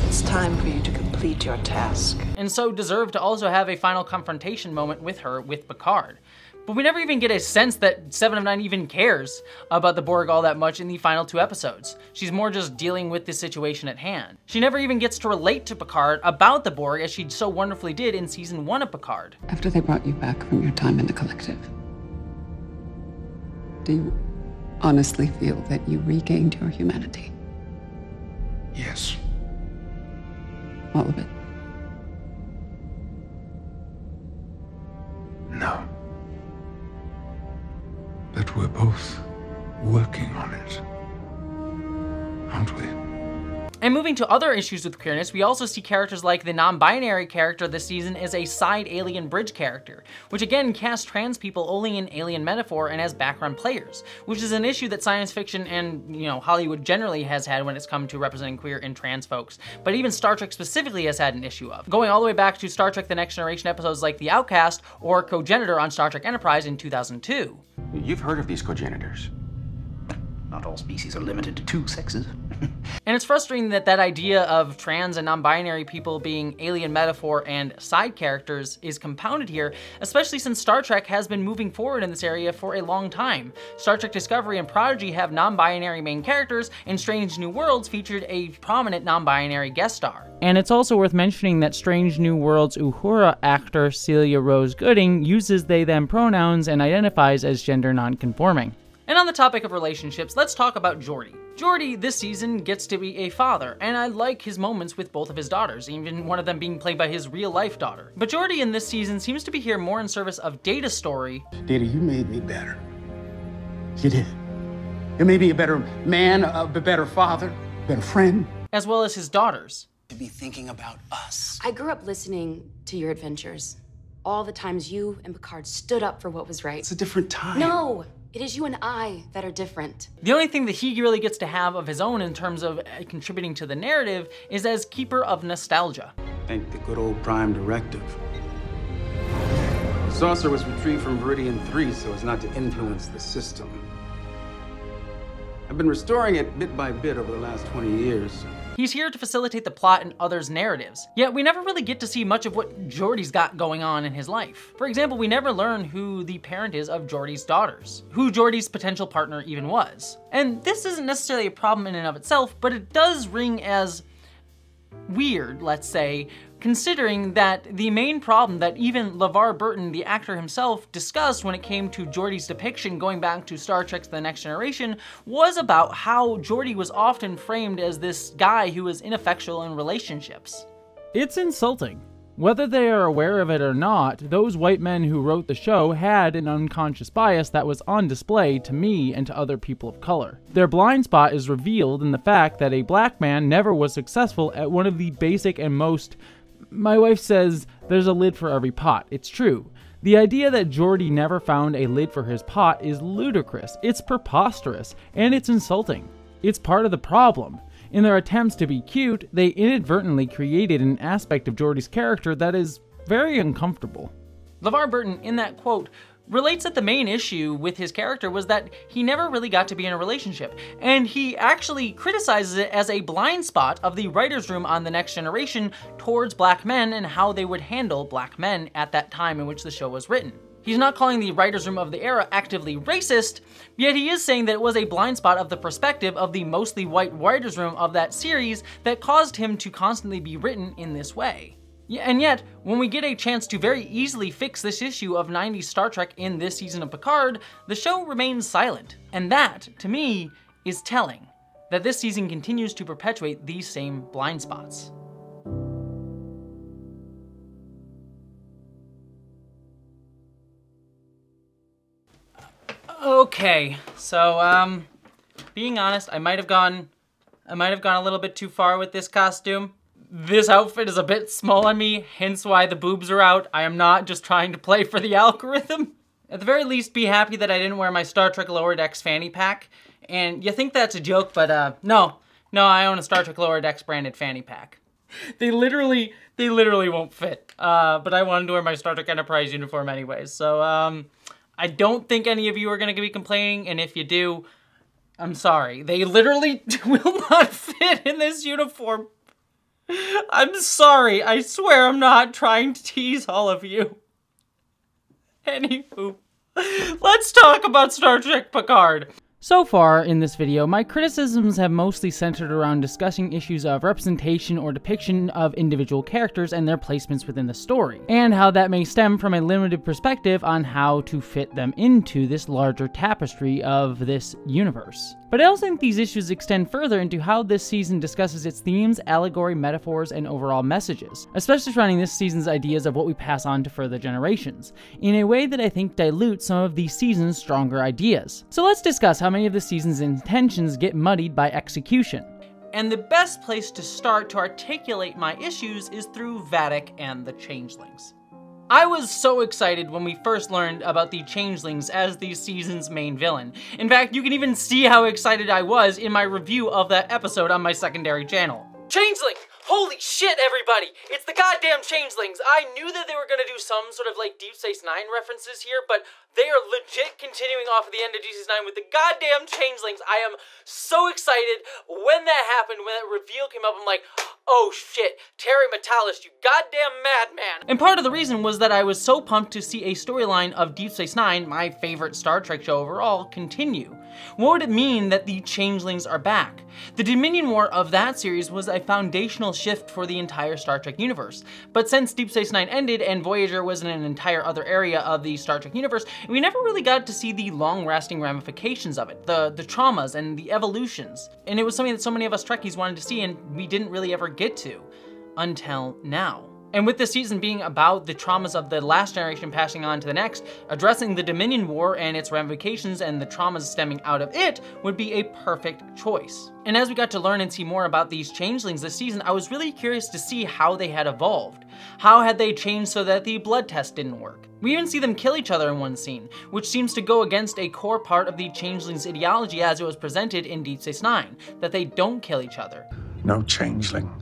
It's time for you to complete your task. And so deserve to also have a final confrontation moment with her with Picard. But we never even get a sense that Seven of Nine even cares about the Borg all that much in the final two episodes. She's more just dealing with the situation at hand. She never even gets to relate to Picard about the Borg as she so wonderfully did in season one of Picard. After they brought you back from your time in the collective, do you honestly feel that you regained your humanity? Yes. All of it? No. But we're both working on it. Aren't we? And moving to other issues with queerness, we also see characters like the non-binary character this season as a side alien bridge character, which again casts trans people only in alien metaphor and as background players, which is an issue that science fiction and, you know, Hollywood generally has had when it's come to representing queer and trans folks, but even Star Trek specifically has had an issue of, going all the way back to Star Trek The Next Generation episodes like The Outcast or Cogenitor on Star Trek Enterprise in 2002. You've heard of these cogenitors. Not all species are limited to two sexes. And it's frustrating that that idea of trans and non-binary people being alien metaphor and side characters is compounded here, especially since Star Trek has been moving forward in this area for a long time. Star Trek Discovery and Prodigy have non-binary main characters, and Strange New Worlds featured a prominent non-binary guest star. And it's also worth mentioning that Strange New Worlds Uhura actor Celia Rose Gooding uses they them pronouns and identifies as gender non-conforming. And on the topic of relationships, let's talk about Geordi. Geordi this season gets to be a father, and I like his moments with both of his daughters, even one of them being played by his real life daughter. But Geordi in this season seems to be here more in service of Data's story. Data, you made me better. You did. You made me a better man, a better father, a better friend. As well as his daughters. To be thinking about us. I grew up listening to your adventures. All the times you and Picard stood up for what was right. It's a different time. No! It is you and I that are different. The only thing that he really gets to have of his own in terms of uh, contributing to the narrative is as keeper of nostalgia. Thank the good old Prime Directive. The saucer was retrieved from Veridian 3 so as not to influence the system. I've been restoring it bit by bit over the last 20 years. He's here to facilitate the plot and others' narratives, yet we never really get to see much of what Geordi's got going on in his life. For example, we never learn who the parent is of Geordi's daughters, who Geordi's potential partner even was. And this isn't necessarily a problem in and of itself, but it does ring as weird, let's say, considering that the main problem that even LeVar Burton, the actor himself, discussed when it came to Geordi's depiction going back to Star Trek The Next Generation was about how Geordi was often framed as this guy who was ineffectual in relationships. It's insulting. Whether they are aware of it or not, those white men who wrote the show had an unconscious bias that was on display to me and to other people of color. Their blind spot is revealed in the fact that a black man never was successful at one of the basic and most my wife says there's a lid for every pot. It's true. The idea that Geordi never found a lid for his pot is ludicrous, it's preposterous, and it's insulting. It's part of the problem. In their attempts to be cute, they inadvertently created an aspect of Geordi's character that is very uncomfortable. LeVar Burton, in that quote, relates that the main issue with his character was that he never really got to be in a relationship, and he actually criticizes it as a blind spot of the writer's room on The Next Generation towards black men and how they would handle black men at that time in which the show was written. He's not calling the writer's room of the era actively racist, yet he is saying that it was a blind spot of the perspective of the mostly white writer's room of that series that caused him to constantly be written in this way. And yet, when we get a chance to very easily fix this issue of 90s Star Trek in this season of Picard, the show remains silent. And that, to me, is telling that this season continues to perpetuate these same blind spots. Okay, so, um, being honest, I might have gone, I might have gone a little bit too far with this costume. This outfit is a bit small on me, hence why the boobs are out. I am not just trying to play for the [LAUGHS] algorithm. At the very least, be happy that I didn't wear my Star Trek Lower Decks fanny pack. And you think that's a joke, but uh, no. No, I own a Star Trek Lower Decks branded fanny pack. They literally, they literally won't fit. Uh, but I wanted to wear my Star Trek Enterprise uniform anyways. So, um, I don't think any of you are gonna be complaining, and if you do, I'm sorry. They literally [LAUGHS] will not fit in this uniform. I'm sorry. I swear I'm not trying to tease all of you. [LAUGHS] Anywho, let's talk about Star Trek Picard. So far in this video, my criticisms have mostly centered around discussing issues of representation or depiction of individual characters and their placements within the story, and how that may stem from a limited perspective on how to fit them into this larger tapestry of this universe. But I also think these issues extend further into how this season discusses its themes, allegory, metaphors, and overall messages, especially surrounding this season's ideas of what we pass on to further generations, in a way that I think dilutes some of the season's stronger ideas. So let's discuss how many of the season's intentions get muddied by execution. And the best place to start to articulate my issues is through Vadic and the Changelings. I was so excited when we first learned about the Changelings as the season's main villain. In fact, you can even see how excited I was in my review of that episode on my secondary channel. Changeling! Holy shit, everybody! It's the goddamn changelings! I knew that they were gonna do some sort of like Deep Space Nine references here, but they are legit continuing off of the end of Deep Space Nine with the goddamn changelings. I am so excited when that happened, when that reveal came up. I'm like, oh shit, Terry Matalas, you goddamn madman! And part of the reason was that I was so pumped to see a storyline of Deep Space Nine, my favorite Star Trek show overall, continue. What would it mean that the changelings are back? The Dominion War of that series was a foundational shift for the entire Star Trek universe. But since Deep Space Nine ended and Voyager was in an entire other area of the Star Trek universe, we never really got to see the long-lasting ramifications of it, the, the traumas and the evolutions. And it was something that so many of us Trekkies wanted to see and we didn't really ever get to. Until now. And with this season being about the traumas of the last generation passing on to the next, addressing the Dominion War and its ramifications and the traumas stemming out of it would be a perfect choice. And as we got to learn and see more about these changelings this season, I was really curious to see how they had evolved. How had they changed so that the blood test didn't work? We even see them kill each other in one scene, which seems to go against a core part of the changelings ideology as it was presented in Deep Space Nine, that they don't kill each other. No changeling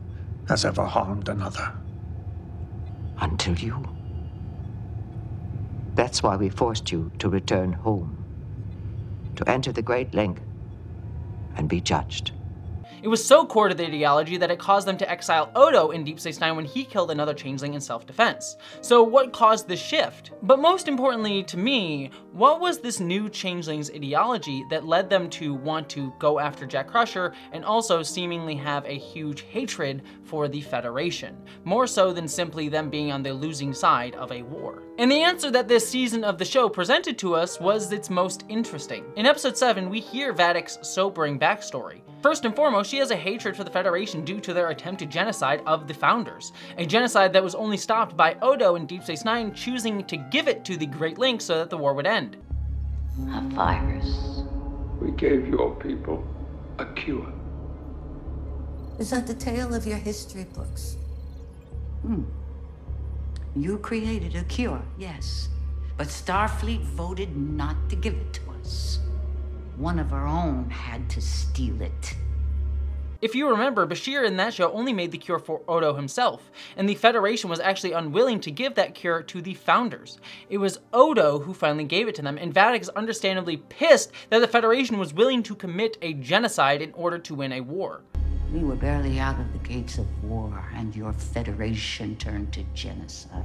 has ever harmed another. Until you. That's why we forced you to return home. To enter the Great Link and be judged. It was so core to the ideology that it caused them to exile Odo in Deep Space Nine when he killed another changeling in self-defense. So what caused the shift? But most importantly to me, what was this new changeling's ideology that led them to want to go after Jack Crusher and also seemingly have a huge hatred for the Federation, more so than simply them being on the losing side of a war? And the answer that this season of the show presented to us was its most interesting. In episode 7, we hear Vadic's sobering backstory. First and foremost, she has a hatred for the Federation due to their attempted genocide of the Founders. A genocide that was only stopped by Odo in Deep Space Nine choosing to give it to the Great Link so that the war would end. A virus. We gave your people a cure. Is that the tale of your history books? Hmm. You created a cure, yes. But Starfleet voted not to give it to us. One of our own had to steal it. If you remember, Bashir in that show only made the cure for Odo himself, and the Federation was actually unwilling to give that cure to the Founders. It was Odo who finally gave it to them, and Vadic is understandably pissed that the Federation was willing to commit a genocide in order to win a war. We were barely out of the gates of war, and your Federation turned to genocide.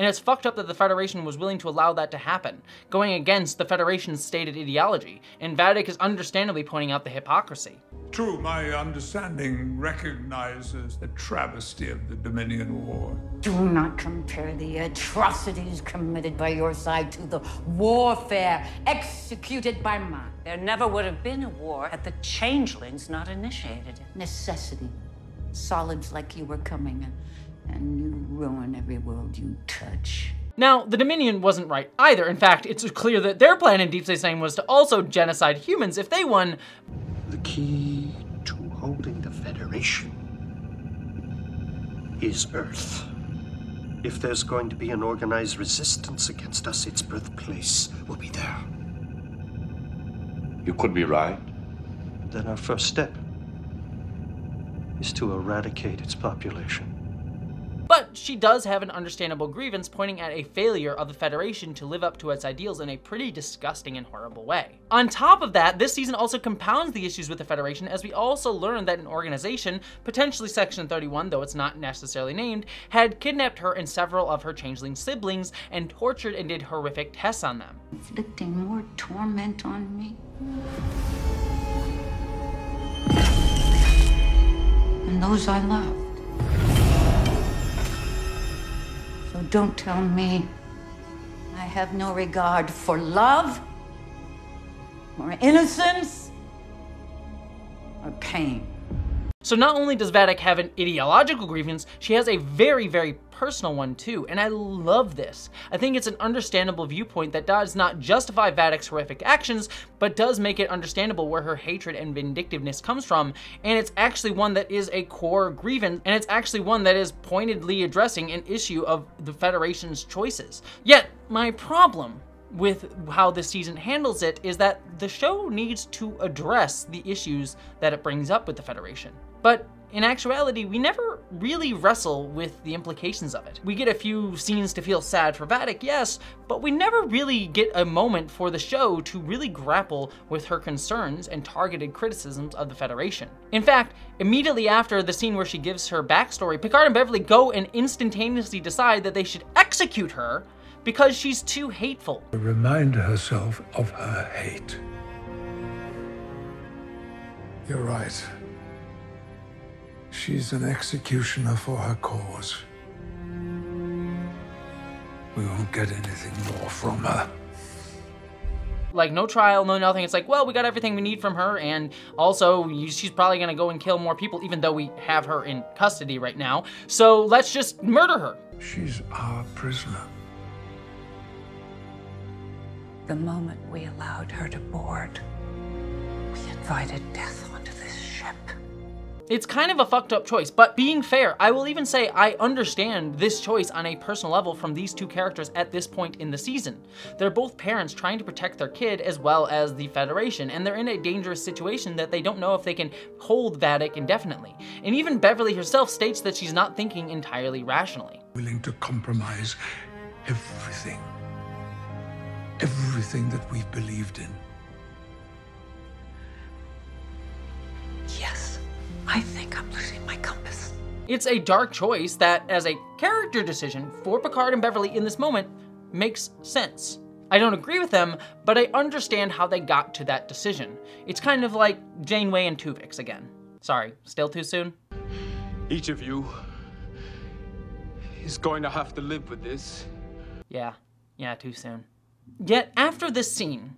And it's fucked up that the Federation was willing to allow that to happen, going against the Federation's stated ideology, and Vadic is understandably pointing out the hypocrisy. True, my understanding recognizes the travesty of the Dominion War. Do not compare the atrocities committed by your side to the warfare executed by mine. There never would have been a war had the changelings not initiated it. Necessity. Solids like you were coming, and, and you ruin every world you touch. Now, the Dominion wasn't right either. In fact, it's clear that their plan in Deep Space Nine was to also genocide humans if they won. The key to holding the Federation is Earth. If there's going to be an organized resistance against us, its birthplace will be there. You could be right. Then our first step is to eradicate its population. But she does have an understandable grievance pointing at a failure of the Federation to live up to its ideals in a pretty disgusting and horrible way. On top of that, this season also compounds the issues with the Federation as we also learn that an organization, potentially Section 31 though it's not necessarily named, had kidnapped her and several of her changeling siblings and tortured and did horrific tests on them. Inflicting more torment on me. And those I loved. So don't tell me I have no regard for love, or innocence, or pain. So not only does Vadic have an ideological grievance, she has a very, very personal one too, and I love this. I think it's an understandable viewpoint that does not justify Vadic's horrific actions, but does make it understandable where her hatred and vindictiveness comes from, and it's actually one that is a core grievance, and it's actually one that is pointedly addressing an issue of the Federation's choices. Yet, my problem with how the season handles it is that the show needs to address the issues that it brings up with the Federation. But in actuality, we never really wrestle with the implications of it. We get a few scenes to feel sad for Vadic, yes, but we never really get a moment for the show to really grapple with her concerns and targeted criticisms of the Federation. In fact, immediately after the scene where she gives her backstory, Picard and Beverly go and instantaneously decide that they should execute her because she's too hateful. Remind herself of her hate. You're right. She's an executioner for her cause. We won't get anything more from her. Like, no trial, no nothing. It's like, well, we got everything we need from her, and also, she's probably gonna go and kill more people, even though we have her in custody right now. So let's just murder her. She's our prisoner. The moment we allowed her to board, we invited death onto this ship. It's kind of a fucked up choice, but being fair, I will even say I understand this choice on a personal level from these two characters at this point in the season. They're both parents trying to protect their kid as well as the Federation, and they're in a dangerous situation that they don't know if they can hold Vadic indefinitely. And even Beverly herself states that she's not thinking entirely rationally. Willing to compromise everything. Everything that we've believed in. Yes. I think I'm losing my compass. It's a dark choice that, as a character decision for Picard and Beverly in this moment, makes sense. I don't agree with them, but I understand how they got to that decision. It's kind of like Janeway and Tuvix again. Sorry, still too soon? Each of you is going to have to live with this. Yeah, yeah, too soon. Yet, after this scene,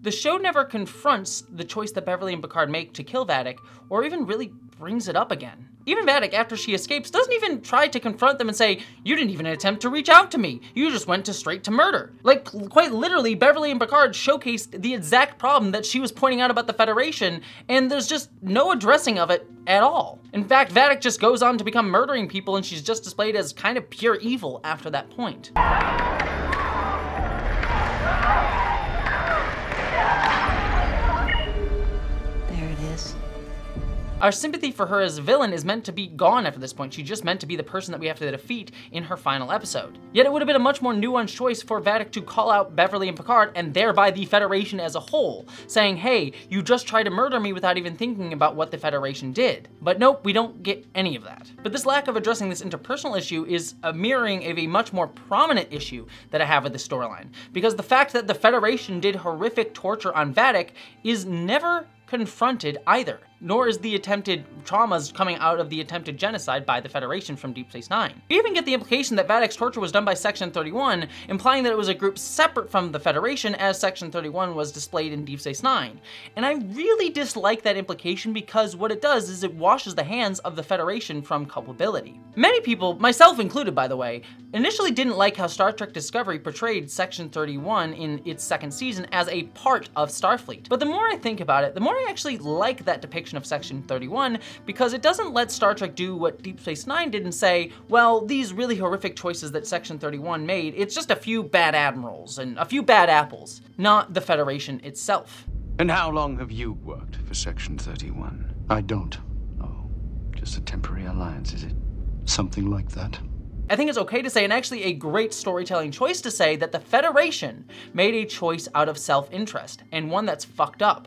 the show never confronts the choice that Beverly and Picard make to kill Vadic, or even really brings it up again. Even Vadic, after she escapes, doesn't even try to confront them and say, you didn't even attempt to reach out to me. You just went to straight to murder. Like, quite literally, Beverly and Picard showcased the exact problem that she was pointing out about the Federation, and there's just no addressing of it at all. In fact, Vadic just goes on to become murdering people, and she's just displayed as kind of pure evil after that point. Our sympathy for her as a villain is meant to be gone after this point. She's just meant to be the person that we have to defeat in her final episode. Yet it would have been a much more nuanced choice for Vadic to call out Beverly and Picard and thereby the Federation as a whole, saying, hey, you just tried to murder me without even thinking about what the Federation did. But nope, we don't get any of that. But this lack of addressing this interpersonal issue is a mirroring of a much more prominent issue that I have with the storyline. Because the fact that the Federation did horrific torture on Vadic is never confronted either nor is the attempted traumas coming out of the attempted genocide by the Federation from Deep Space Nine. We even get the implication that Vadic's torture was done by Section 31, implying that it was a group separate from the Federation as Section 31 was displayed in Deep Space Nine. And I really dislike that implication because what it does is it washes the hands of the Federation from culpability. Many people, myself included by the way, initially didn't like how Star Trek Discovery portrayed Section 31 in its second season as a part of Starfleet. But the more I think about it, the more I actually like that depiction of Section 31 because it doesn't let Star Trek do what Deep Space Nine did and say, well, these really horrific choices that Section 31 made, it's just a few bad admirals and a few bad apples, not the Federation itself. And how long have you worked for Section 31? I don't. Oh, just a temporary alliance, is it? Something like that? I think it's okay to say, and actually a great storytelling choice to say, that the Federation made a choice out of self-interest, and one that's fucked up.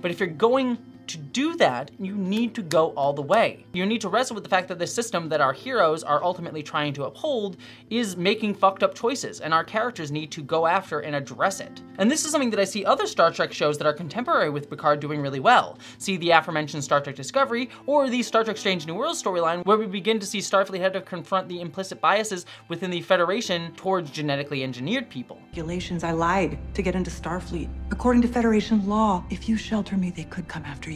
But if you're going to do that, you need to go all the way. You need to wrestle with the fact that the system that our heroes are ultimately trying to uphold is making fucked up choices, and our characters need to go after and address it. And this is something that I see other Star Trek shows that are contemporary with Picard doing really well. See the aforementioned Star Trek Discovery, or the Star Trek Strange New Worlds storyline, where we begin to see Starfleet have to confront the implicit biases within the Federation towards genetically engineered people. Regulations, I lied to get into Starfleet. According to Federation law, if you shelter me, they could come after you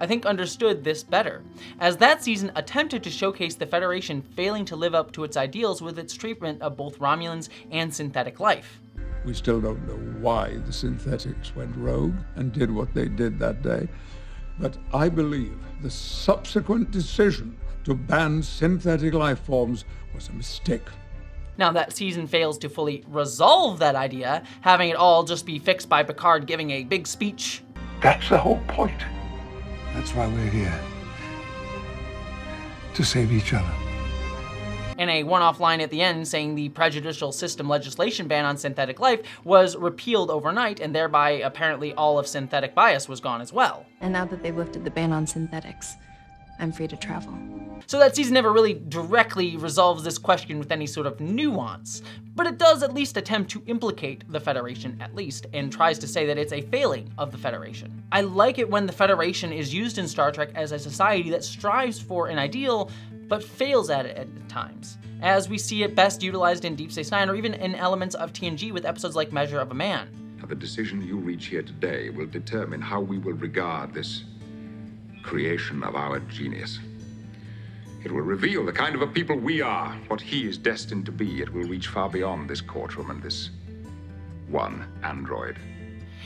I think understood this better, as that season attempted to showcase the Federation failing to live up to its ideals with its treatment of both Romulans and synthetic life. We still don't know why the synthetics went rogue and did what they did that day. But I believe the subsequent decision to ban synthetic life forms was a mistake. Now, that season fails to fully resolve that idea, having it all just be fixed by Picard giving a big speech. That's the whole point. That's why we're here. To save each other. And a one off line at the end saying the prejudicial system legislation ban on synthetic life was repealed overnight, and thereby apparently all of synthetic bias was gone as well. And now that they've lifted the ban on synthetics, I'm free to travel. So that season never really directly resolves this question with any sort of nuance, but it does at least attempt to implicate the Federation at least, and tries to say that it's a failing of the Federation. I like it when the Federation is used in Star Trek as a society that strives for an ideal, but fails at it at times, as we see it best utilized in Deep Space Nine or even in elements of TNG with episodes like Measure of a Man. Now, the decision you reach here today will determine how we will regard this creation of our genius. It will reveal the kind of a people we are, what he is destined to be. It will reach far beyond this courtroom and this one android.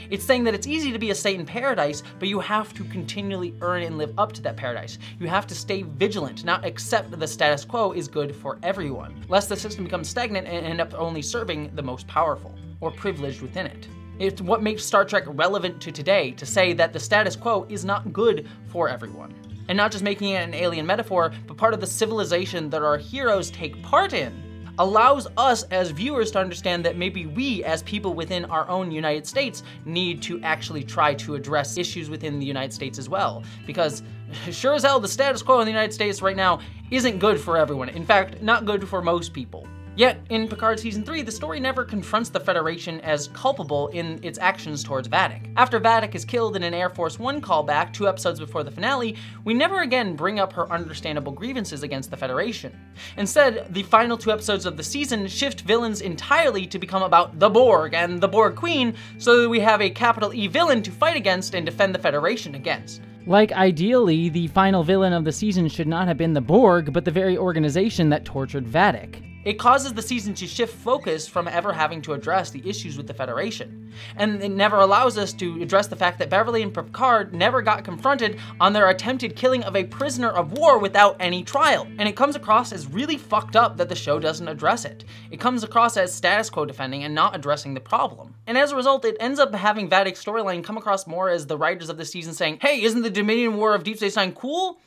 It's saying that it's easy to be a state in paradise, but you have to continually earn and live up to that paradise. You have to stay vigilant, not accept that the status quo is good for everyone, lest the system becomes stagnant and end up only serving the most powerful or privileged within it. It's what makes Star Trek relevant to today to say that the status quo is not good for everyone. And not just making it an alien metaphor, but part of the civilization that our heroes take part in allows us as viewers to understand that maybe we, as people within our own United States, need to actually try to address issues within the United States as well. Because [LAUGHS] sure as hell, the status quo in the United States right now isn't good for everyone. In fact, not good for most people. Yet, in Picard Season 3, the story never confronts the Federation as culpable in its actions towards Vadic. After Vadic is killed in an Air Force One callback two episodes before the finale, we never again bring up her understandable grievances against the Federation. Instead, the final two episodes of the season shift villains entirely to become about the Borg and the Borg Queen, so that we have a capital E villain to fight against and defend the Federation against. Like, ideally, the final villain of the season should not have been the Borg, but the very organization that tortured Vadic. It causes the season to shift focus from ever having to address the issues with the Federation. And it never allows us to address the fact that Beverly and Picard never got confronted on their attempted killing of a prisoner of war without any trial. And it comes across as really fucked up that the show doesn't address it. It comes across as status quo defending and not addressing the problem. And as a result, it ends up having Vadic's storyline come across more as the writers of the season saying, hey, isn't the Dominion War of Deep Space Nine cool?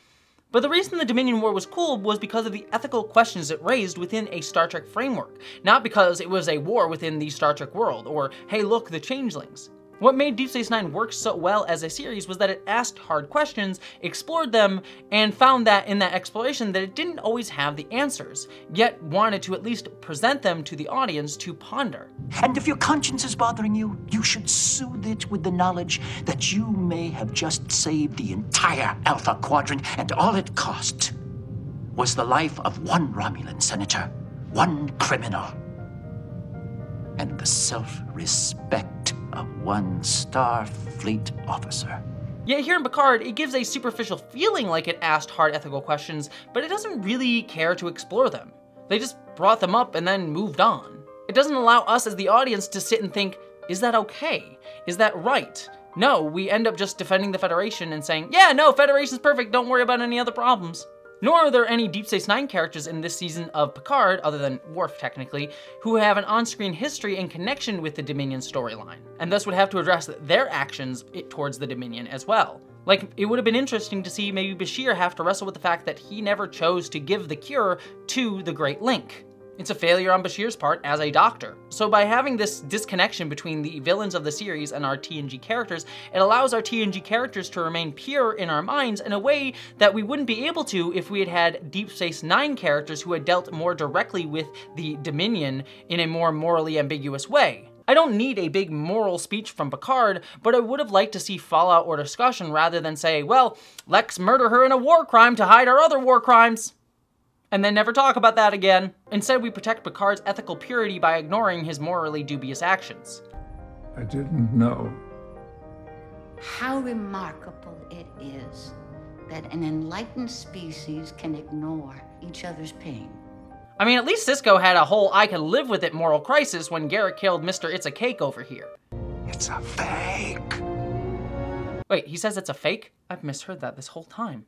But the reason the Dominion War was cool was because of the ethical questions it raised within a Star Trek framework, not because it was a war within the Star Trek world, or hey look, the changelings. What made Deep Space Nine work so well as a series was that it asked hard questions, explored them, and found that in that exploration that it didn't always have the answers, yet wanted to at least present them to the audience to ponder. And if your conscience is bothering you, you should soothe it with the knowledge that you may have just saved the entire Alpha Quadrant, and all it cost was the life of one Romulan senator, one criminal, and the self of one Starfleet officer. Yet here in Picard, it gives a superficial feeling like it asked hard ethical questions, but it doesn't really care to explore them. They just brought them up and then moved on. It doesn't allow us as the audience to sit and think, is that okay? Is that right? No, we end up just defending the Federation and saying, yeah, no, Federation's perfect, don't worry about any other problems. Nor are there any Deep Space Nine characters in this season of Picard, other than Worf technically, who have an on-screen history in connection with the Dominion storyline, and thus would have to address their actions towards the Dominion as well. Like, it would have been interesting to see maybe Bashir have to wrestle with the fact that he never chose to give the cure to the Great Link. It's a failure on Bashir's part as a doctor. So by having this disconnection between the villains of the series and our TNG characters, it allows our TNG characters to remain pure in our minds in a way that we wouldn't be able to if we had had Deep Space Nine characters who had dealt more directly with the Dominion in a more morally ambiguous way. I don't need a big moral speech from Picard, but I would have liked to see fallout or discussion rather than say, well, let's murder her in a war crime to hide our other war crimes and then never talk about that again. Instead, we protect Picard's ethical purity by ignoring his morally dubious actions. I didn't know. How remarkable it is that an enlightened species can ignore each other's pain. I mean, at least Sisko had a whole I can live with it moral crisis when Garak killed Mr. It's a Cake over here. It's a fake. Wait, he says it's a fake? I've misheard that this whole time.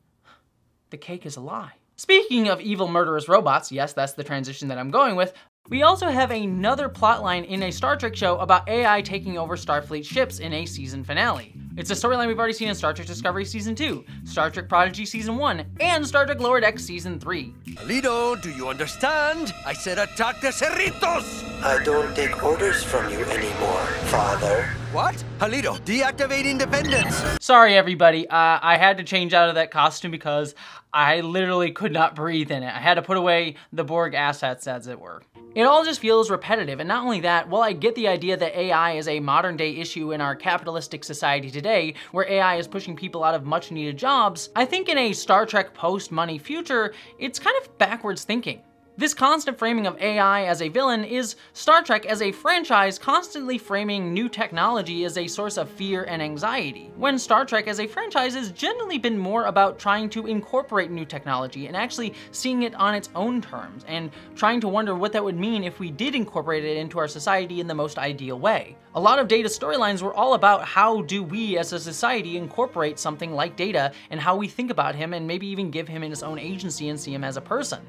The cake is a lie. Speaking of evil murderous robots, yes, that's the transition that I'm going with, we also have another plotline in a Star Trek show about AI taking over Starfleet ships in a season finale. It's a storyline we've already seen in Star Trek Discovery Season 2, Star Trek Prodigy Season 1, and Star Trek Lower Decks Season 3. Aledo, do you understand? I said attack the Cerritos! I don't take orders from you anymore, father. What? Aledo, deactivate independence! Sorry everybody, uh, I had to change out of that costume because I literally could not breathe in it. I had to put away the Borg assets as it were. It all just feels repetitive, and not only that, while I get the idea that AI is a modern day issue in our capitalistic society today, where AI is pushing people out of much needed jobs, I think in a Star Trek post-money future, it's kind of backwards thinking. This constant framing of AI as a villain is Star Trek as a franchise constantly framing new technology as a source of fear and anxiety, when Star Trek as a franchise has generally been more about trying to incorporate new technology and actually seeing it on its own terms, and trying to wonder what that would mean if we did incorporate it into our society in the most ideal way. A lot of data storylines were all about how do we as a society incorporate something like Data and how we think about him and maybe even give him his own agency and see him as a person.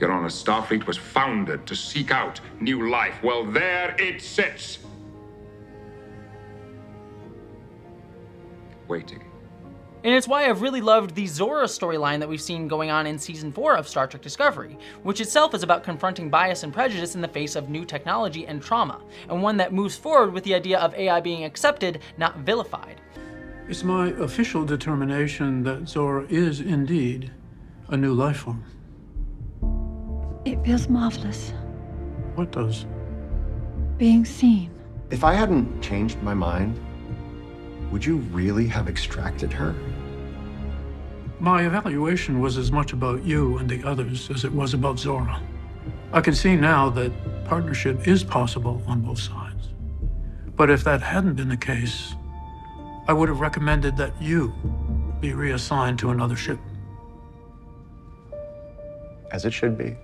Your Honor, Starfleet was founded to seek out new life. Well, there it sits. Waiting. And it's why I've really loved the Zora storyline that we've seen going on in season 4 of Star Trek Discovery, which itself is about confronting bias and prejudice in the face of new technology and trauma, and one that moves forward with the idea of AI being accepted, not vilified. It's my official determination that Zora is indeed a new life form. It feels marvelous. What does? Being seen. If I hadn't changed my mind, would you really have extracted her? My evaluation was as much about you and the others as it was about Zora. I can see now that partnership is possible on both sides. But if that hadn't been the case, I would have recommended that you be reassigned to another ship. As it should be.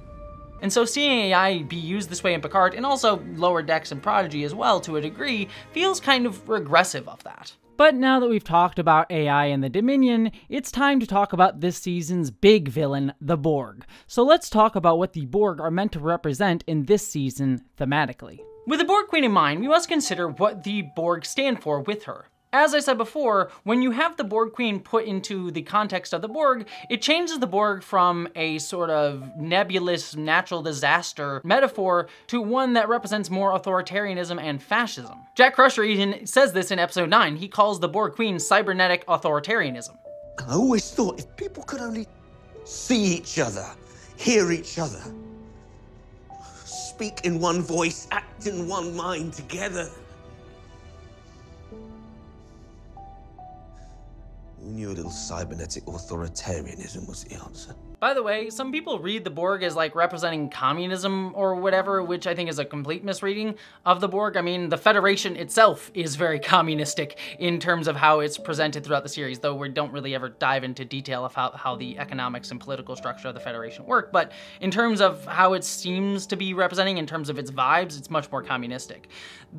And so seeing AI be used this way in Picard, and also Lower Decks and Prodigy as well to a degree, feels kind of regressive of that. But now that we've talked about AI and the Dominion, it's time to talk about this season's big villain, the Borg. So let's talk about what the Borg are meant to represent in this season thematically. With the Borg Queen in mind, we must consider what the Borg stand for with her. As I said before, when you have the Borg Queen put into the context of the Borg, it changes the Borg from a sort of nebulous natural disaster metaphor to one that represents more authoritarianism and fascism. Jack Crusher even says this in episode 9. He calls the Borg Queen cybernetic authoritarianism. I always thought if people could only see each other, hear each other, speak in one voice, act in one mind together, Who knew a little cybernetic authoritarianism was the answer? By the way, some people read the Borg as like representing communism or whatever, which I think is a complete misreading of the Borg. I mean, the Federation itself is very communistic in terms of how it's presented throughout the series, though we don't really ever dive into detail of how, how the economics and political structure of the Federation work. But in terms of how it seems to be representing, in terms of its vibes, it's much more communistic.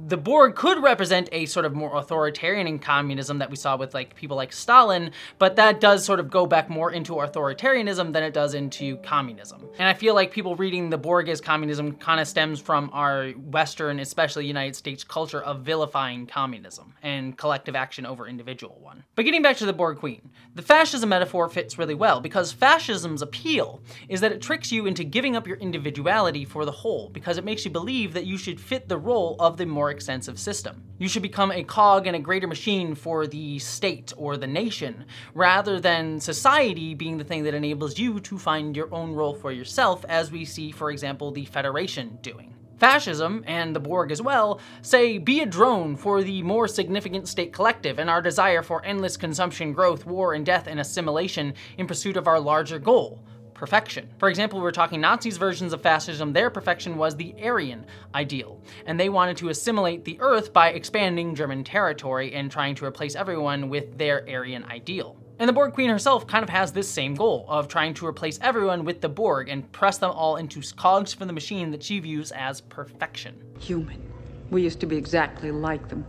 The Borg could represent a sort of more authoritarian in communism that we saw with like people like Stalin, but that does sort of go back more into authoritarianism than it does into communism. And I feel like people reading the Borg as communism kind of stems from our Western, especially United States culture of vilifying communism and collective action over individual one. But getting back to the Borg Queen, the fascism metaphor fits really well because fascism's appeal is that it tricks you into giving up your individuality for the whole because it makes you believe that you should fit the role of the more extensive system. You should become a cog in a greater machine for the state or the nation rather than society being the thing that enables you to find your own role for yourself, as we see, for example, the Federation doing. Fascism, and the Borg as well, say be a drone for the more significant state collective and our desire for endless consumption, growth, war, and death and assimilation in pursuit of our larger goal, perfection. For example, we're talking Nazis' versions of fascism, their perfection was the Aryan ideal, and they wanted to assimilate the Earth by expanding German territory and trying to replace everyone with their Aryan ideal. And the Borg Queen herself kind of has this same goal of trying to replace everyone with the Borg and press them all into cogs for the machine that she views as perfection. Human. We used to be exactly like them.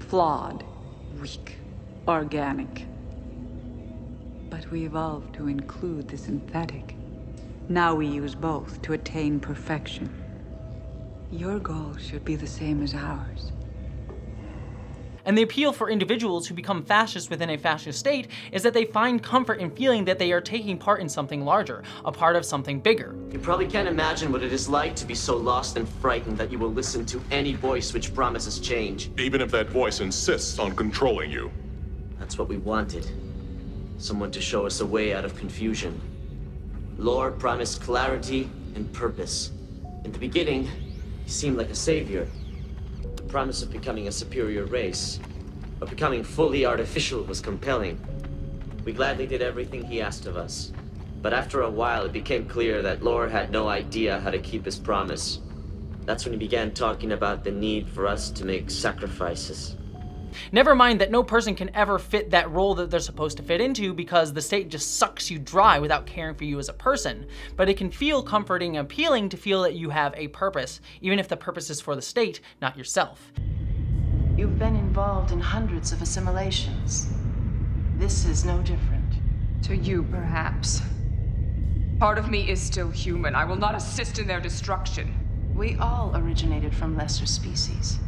Flawed, weak, organic. But we evolved to include the synthetic. Now we use both to attain perfection. Your goal should be the same as ours. And the appeal for individuals who become fascists within a fascist state is that they find comfort in feeling that they are taking part in something larger, a part of something bigger. You probably can't imagine what it is like to be so lost and frightened that you will listen to any voice which promises change. Even if that voice insists on controlling you. That's what we wanted. Someone to show us a way out of confusion. Lore promised clarity and purpose. In the beginning, he seemed like a savior. Promise of becoming a superior race, of becoming fully artificial was compelling. We gladly did everything he asked of us. But after a while, it became clear that Lore had no idea how to keep his promise. That's when he began talking about the need for us to make sacrifices. Never mind that no person can ever fit that role that they're supposed to fit into because the state just sucks you dry without caring for you as a person. But it can feel comforting and appealing to feel that you have a purpose, even if the purpose is for the state, not yourself. You've been involved in hundreds of assimilations. This is no different. To you, perhaps. Part of me is still human. I will not assist in their destruction. We all originated from lesser species.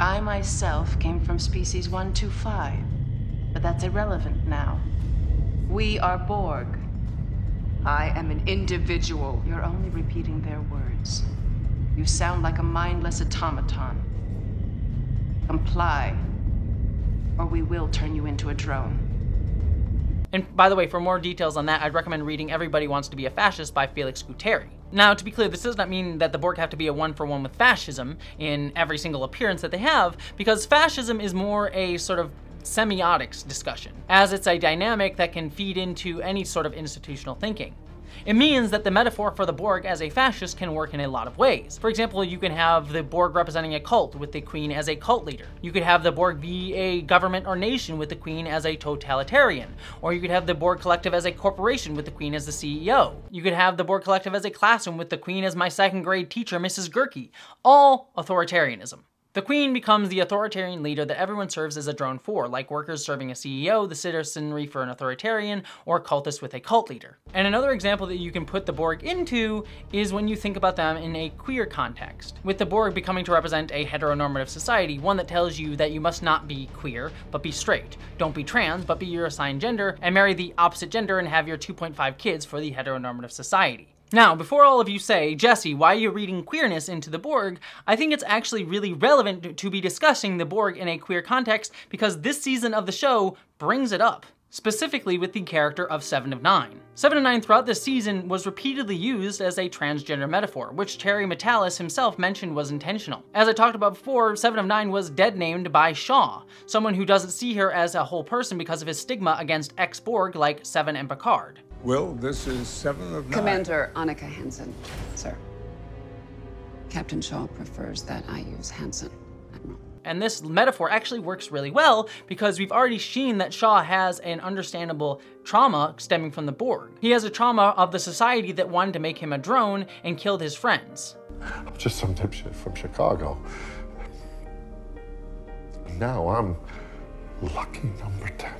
I myself came from species 125, but that's irrelevant now. We are Borg. I am an individual. You're only repeating their words. You sound like a mindless automaton. Comply, or we will turn you into a drone. And by the way, for more details on that, I'd recommend reading Everybody Wants to be a Fascist by Felix Guattari. Now, to be clear, this does not mean that the Borg have to be a one-for-one with fascism in every single appearance that they have, because fascism is more a sort of semiotics discussion, as it's a dynamic that can feed into any sort of institutional thinking. It means that the metaphor for the Borg as a fascist can work in a lot of ways. For example, you can have the Borg representing a cult with the Queen as a cult leader. You could have the Borg be a government or nation with the Queen as a totalitarian. Or you could have the Borg Collective as a corporation with the Queen as the CEO. You could have the Borg Collective as a classroom with the Queen as my second grade teacher, Mrs. Gerke. All authoritarianism. The Queen becomes the authoritarian leader that everyone serves as a drone for, like workers serving a CEO, the citizenry for an authoritarian, or cultists with a cult leader. And another example that you can put the Borg into is when you think about them in a queer context, with the Borg becoming to represent a heteronormative society, one that tells you that you must not be queer, but be straight. Don't be trans, but be your assigned gender, and marry the opposite gender and have your 2.5 kids for the heteronormative society. Now, before all of you say, Jessie, why are you reading queerness into the Borg? I think it's actually really relevant to be discussing the Borg in a queer context because this season of the show brings it up specifically with the character of Seven of Nine. Seven of Nine throughout this season was repeatedly used as a transgender metaphor, which Terry Matalas himself mentioned was intentional. As I talked about before, Seven of Nine was dead named by Shaw, someone who doesn't see her as a whole person because of his stigma against ex-Borg like Seven and Picard. Will, this is Seven of Nine. Commander Annika Hansen, sir. Captain Shaw prefers that I use Hansen. And this metaphor actually works really well because we've already seen that Shaw has an understandable trauma stemming from the Borg. He has a trauma of the society that wanted to make him a drone and killed his friends. I'm just some dipshit from Chicago. Now I'm lucky number 10.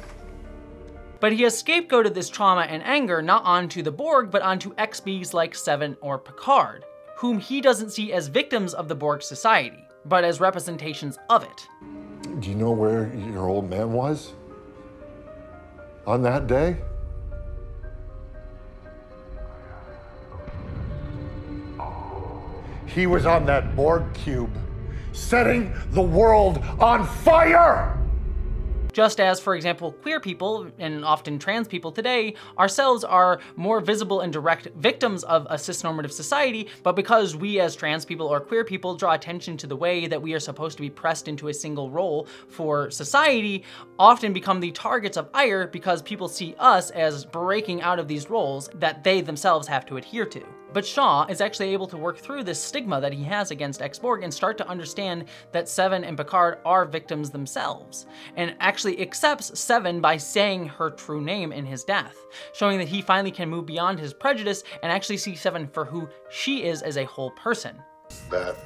But he has scapegoated this trauma and anger not onto the Borg, but onto XBs like Seven or Picard, whom he doesn't see as victims of the Borg society, but as representations of it. Do you know where your old man was? On that day? He was on that Borg cube, setting the world on fire! Just as, for example, queer people, and often trans people today, ourselves are more visible and direct victims of a cisnormative society, but because we as trans people or queer people draw attention to the way that we are supposed to be pressed into a single role for society, often become the targets of ire because people see us as breaking out of these roles that they themselves have to adhere to. But Shaw is actually able to work through this stigma that he has against X-Borg and start to understand that Seven and Picard are victims themselves, and actually accepts Seven by saying her true name in his death, showing that he finally can move beyond his prejudice and actually see Seven for who she is as a whole person. That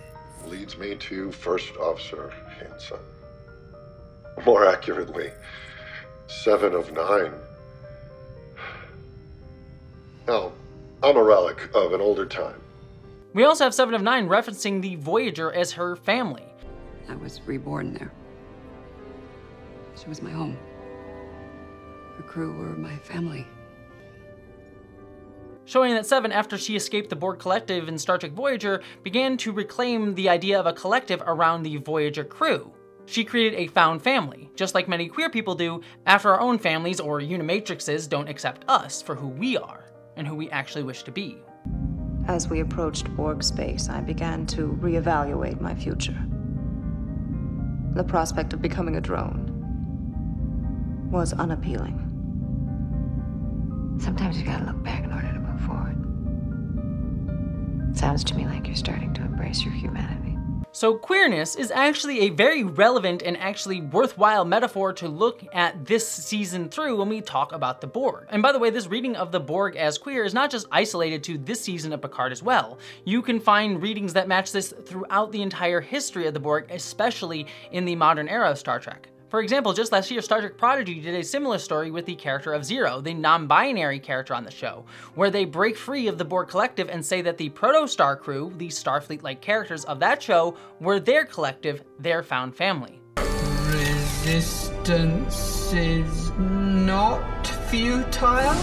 leads me to First Officer Hansen. More accurately, Seven of Nine. Now, I'm a relic of an older time. We also have Seven of Nine referencing the Voyager as her family. I was reborn there. She was my home. Her crew were my family. Showing that Seven, after she escaped the Borg Collective in Star Trek Voyager, began to reclaim the idea of a collective around the Voyager crew. She created a found family, just like many queer people do after our own families or unimatrixes don't accept us for who we are and who we actually wish to be. As we approached Borg space, I began to reevaluate my future. The prospect of becoming a drone was unappealing. Sometimes you gotta look back in order to move forward. Sounds to me like you're starting to embrace your humanity. So queerness is actually a very relevant and actually worthwhile metaphor to look at this season through when we talk about the Borg. And by the way, this reading of the Borg as queer is not just isolated to this season of Picard as well. You can find readings that match this throughout the entire history of the Borg, especially in the modern era of Star Trek. For example, just last year, Star Trek Prodigy did a similar story with the character of Zero, the non-binary character on the show, where they break free of the Borg collective and say that the Protostar crew, the Starfleet-like characters of that show, were their collective, their found family. Resistance is not futile?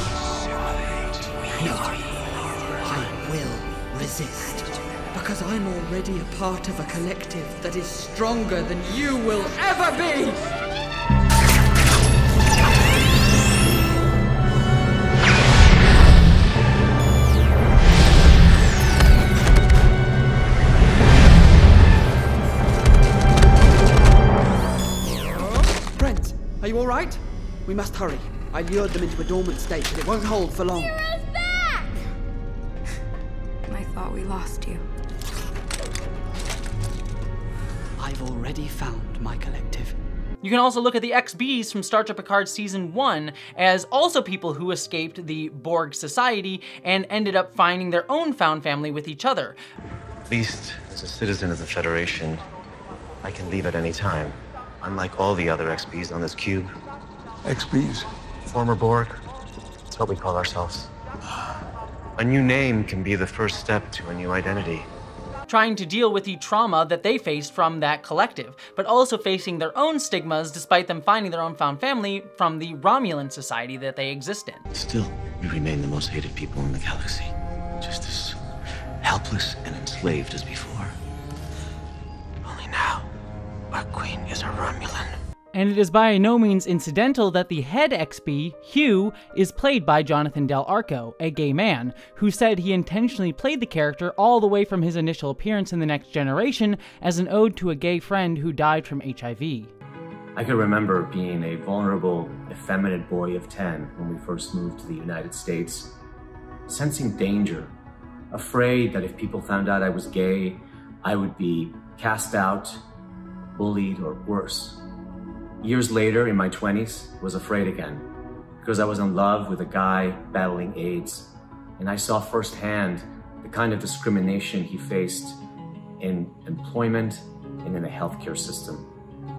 I will resist. Because I'm already a part of a collective that is stronger than you will ever be! Brent, are you alright? We must hurry. I lured them into a dormant state, but it won't hold for long. [SIGHS] I thought we lost you. I've already found my collective. You can also look at the XBs from Star Trek Picard Season 1 as also people who escaped the Borg society and ended up finding their own found family with each other. At least, as a citizen of the Federation, I can leave at any time. Unlike all the other XBs on this cube. XBs? Former Borg. It's what we call ourselves. A new name can be the first step to a new identity. Trying to deal with the trauma that they faced from that collective, but also facing their own stigmas despite them finding their own found family from the Romulan society that they exist in. Still, we remain the most hated people in the galaxy. Just as helpless and enslaved as before. Only now, our queen is a Romulan. And it is by no means incidental that the head XB, Hugh, is played by Jonathan Del Arco, a gay man, who said he intentionally played the character all the way from his initial appearance in The Next Generation as an ode to a gay friend who died from HIV. I can remember being a vulnerable, effeminate boy of 10 when we first moved to the United States, sensing danger, afraid that if people found out I was gay, I would be cast out, bullied, or worse. Years later, in my 20s, was afraid again because I was in love with a guy battling AIDS, and I saw firsthand the kind of discrimination he faced in employment and in the healthcare system.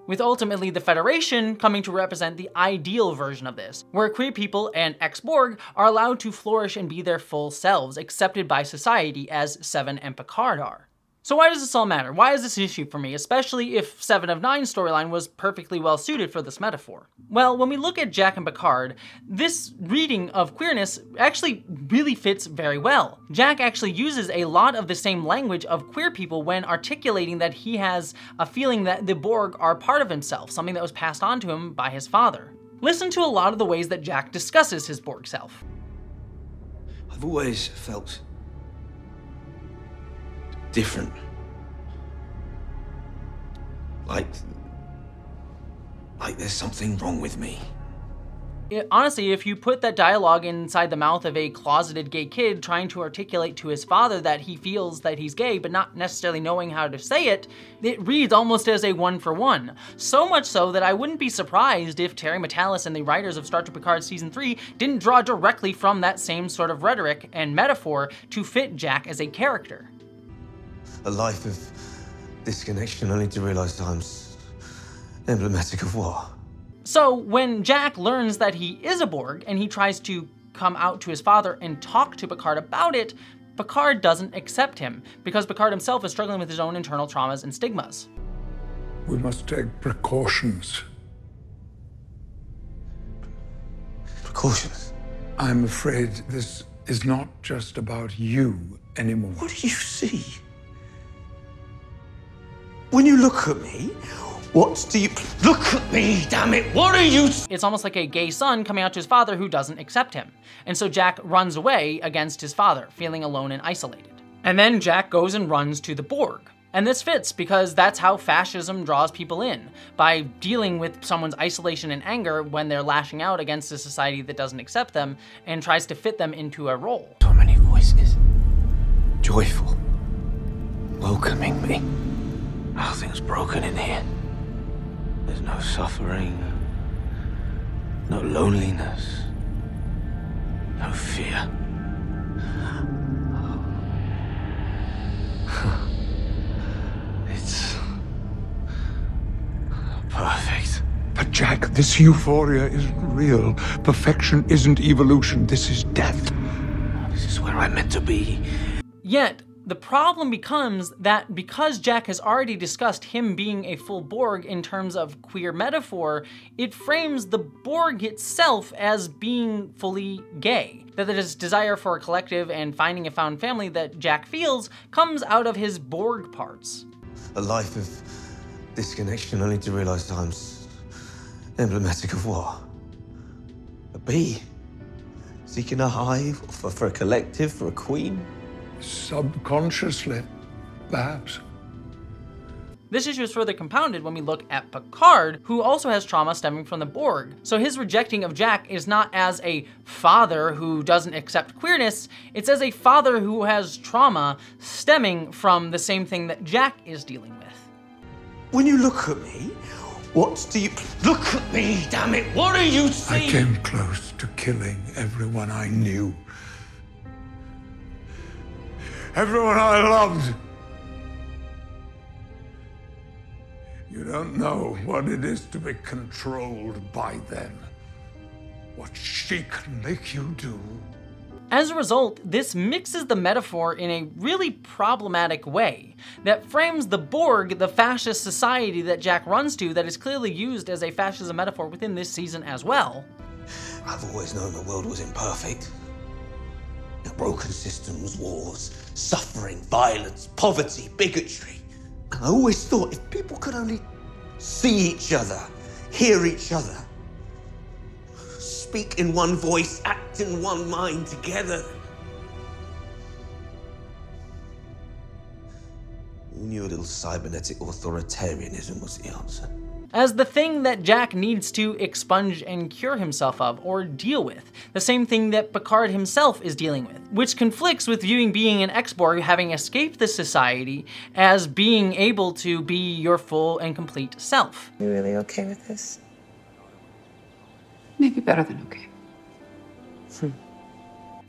With ultimately the Federation coming to represent the ideal version of this, where queer people and ex-Borg are allowed to flourish and be their full selves, accepted by society as Seven and Picard are. So why does this all matter? Why is this an issue for me, especially if Seven of Nine storyline was perfectly well suited for this metaphor? Well, when we look at Jack and Picard, this reading of queerness actually really fits very well. Jack actually uses a lot of the same language of queer people when articulating that he has a feeling that the Borg are part of himself, something that was passed on to him by his father. Listen to a lot of the ways that Jack discusses his Borg self. I've always felt different. Like. like there's something wrong with me. it, honestly, if you put that dialogue inside the mouth of a closeted gay kid trying to articulate to his father that he feels that he's gay, but not necessarily knowing how to say it, it reads almost as a one for one. So much so that I wouldn't be surprised if Terry Matalas and the writers of Star Trek Picard Season 3 didn't draw directly from that same sort of rhetoric and metaphor to fit Jack as a character. A life of disconnection only to realize I'm emblematic of what? So when Jack learns that he is a Borg and he tries to come out to his father and talk to Picard about it, Picard doesn't accept him because Picard himself is struggling with his own internal traumas and stigmas. We must take precautions. Precautions? I'm afraid this is not just about you anymore. What do you see? When you look at me, what do you. Look at me, damn it! What are you. It's almost like a gay son coming out to his father who doesn't accept him. And so Jack runs away against his father, feeling alone and isolated. And then Jack goes and runs to the Borg. And this fits because that's how fascism draws people in, by dealing with someone's isolation and anger when they're lashing out against a society that doesn't accept them and tries to fit them into a role. So many voices. Joyful. Welcoming me. Nothing's broken in here. There's no suffering. No loneliness. No fear. It's perfect. But Jack, this euphoria isn't real. Perfection isn't evolution. This is death. This is where I'm meant to be. Yet, the problem becomes that because Jack has already discussed him being a full Borg in terms of queer metaphor, it frames the Borg itself as being fully gay. That his desire for a collective and finding a found family that Jack feels comes out of his Borg parts. A life of disconnection only to realize time's emblematic of what? A bee? Seeking a hive for, for a collective, for a queen? Subconsciously, perhaps. This issue is further compounded when we look at Picard, who also has trauma stemming from the Borg. So his rejecting of Jack is not as a father who doesn't accept queerness, it's as a father who has trauma stemming from the same thing that Jack is dealing with. When you look at me, what do you. Look at me, damn it! What are you I came close to killing everyone I knew. Everyone I loved. You don't know what it is to be controlled by them. What she can make you do. As a result, this mixes the metaphor in a really problematic way that frames the Borg, the fascist society that Jack runs to, that is clearly used as a fascism metaphor within this season as well. I've always known the world was imperfect. The broken systems, wars, suffering, violence, poverty, bigotry. And I always thought if people could only see each other, hear each other, speak in one voice, act in one mind together. Who knew a little cybernetic authoritarianism was the answer? As the thing that Jack needs to expunge and cure himself of or deal with. The same thing that Picard himself is dealing with, which conflicts with viewing being an X-Borg having escaped this society as being able to be your full and complete self. You really okay with this? Maybe better than okay.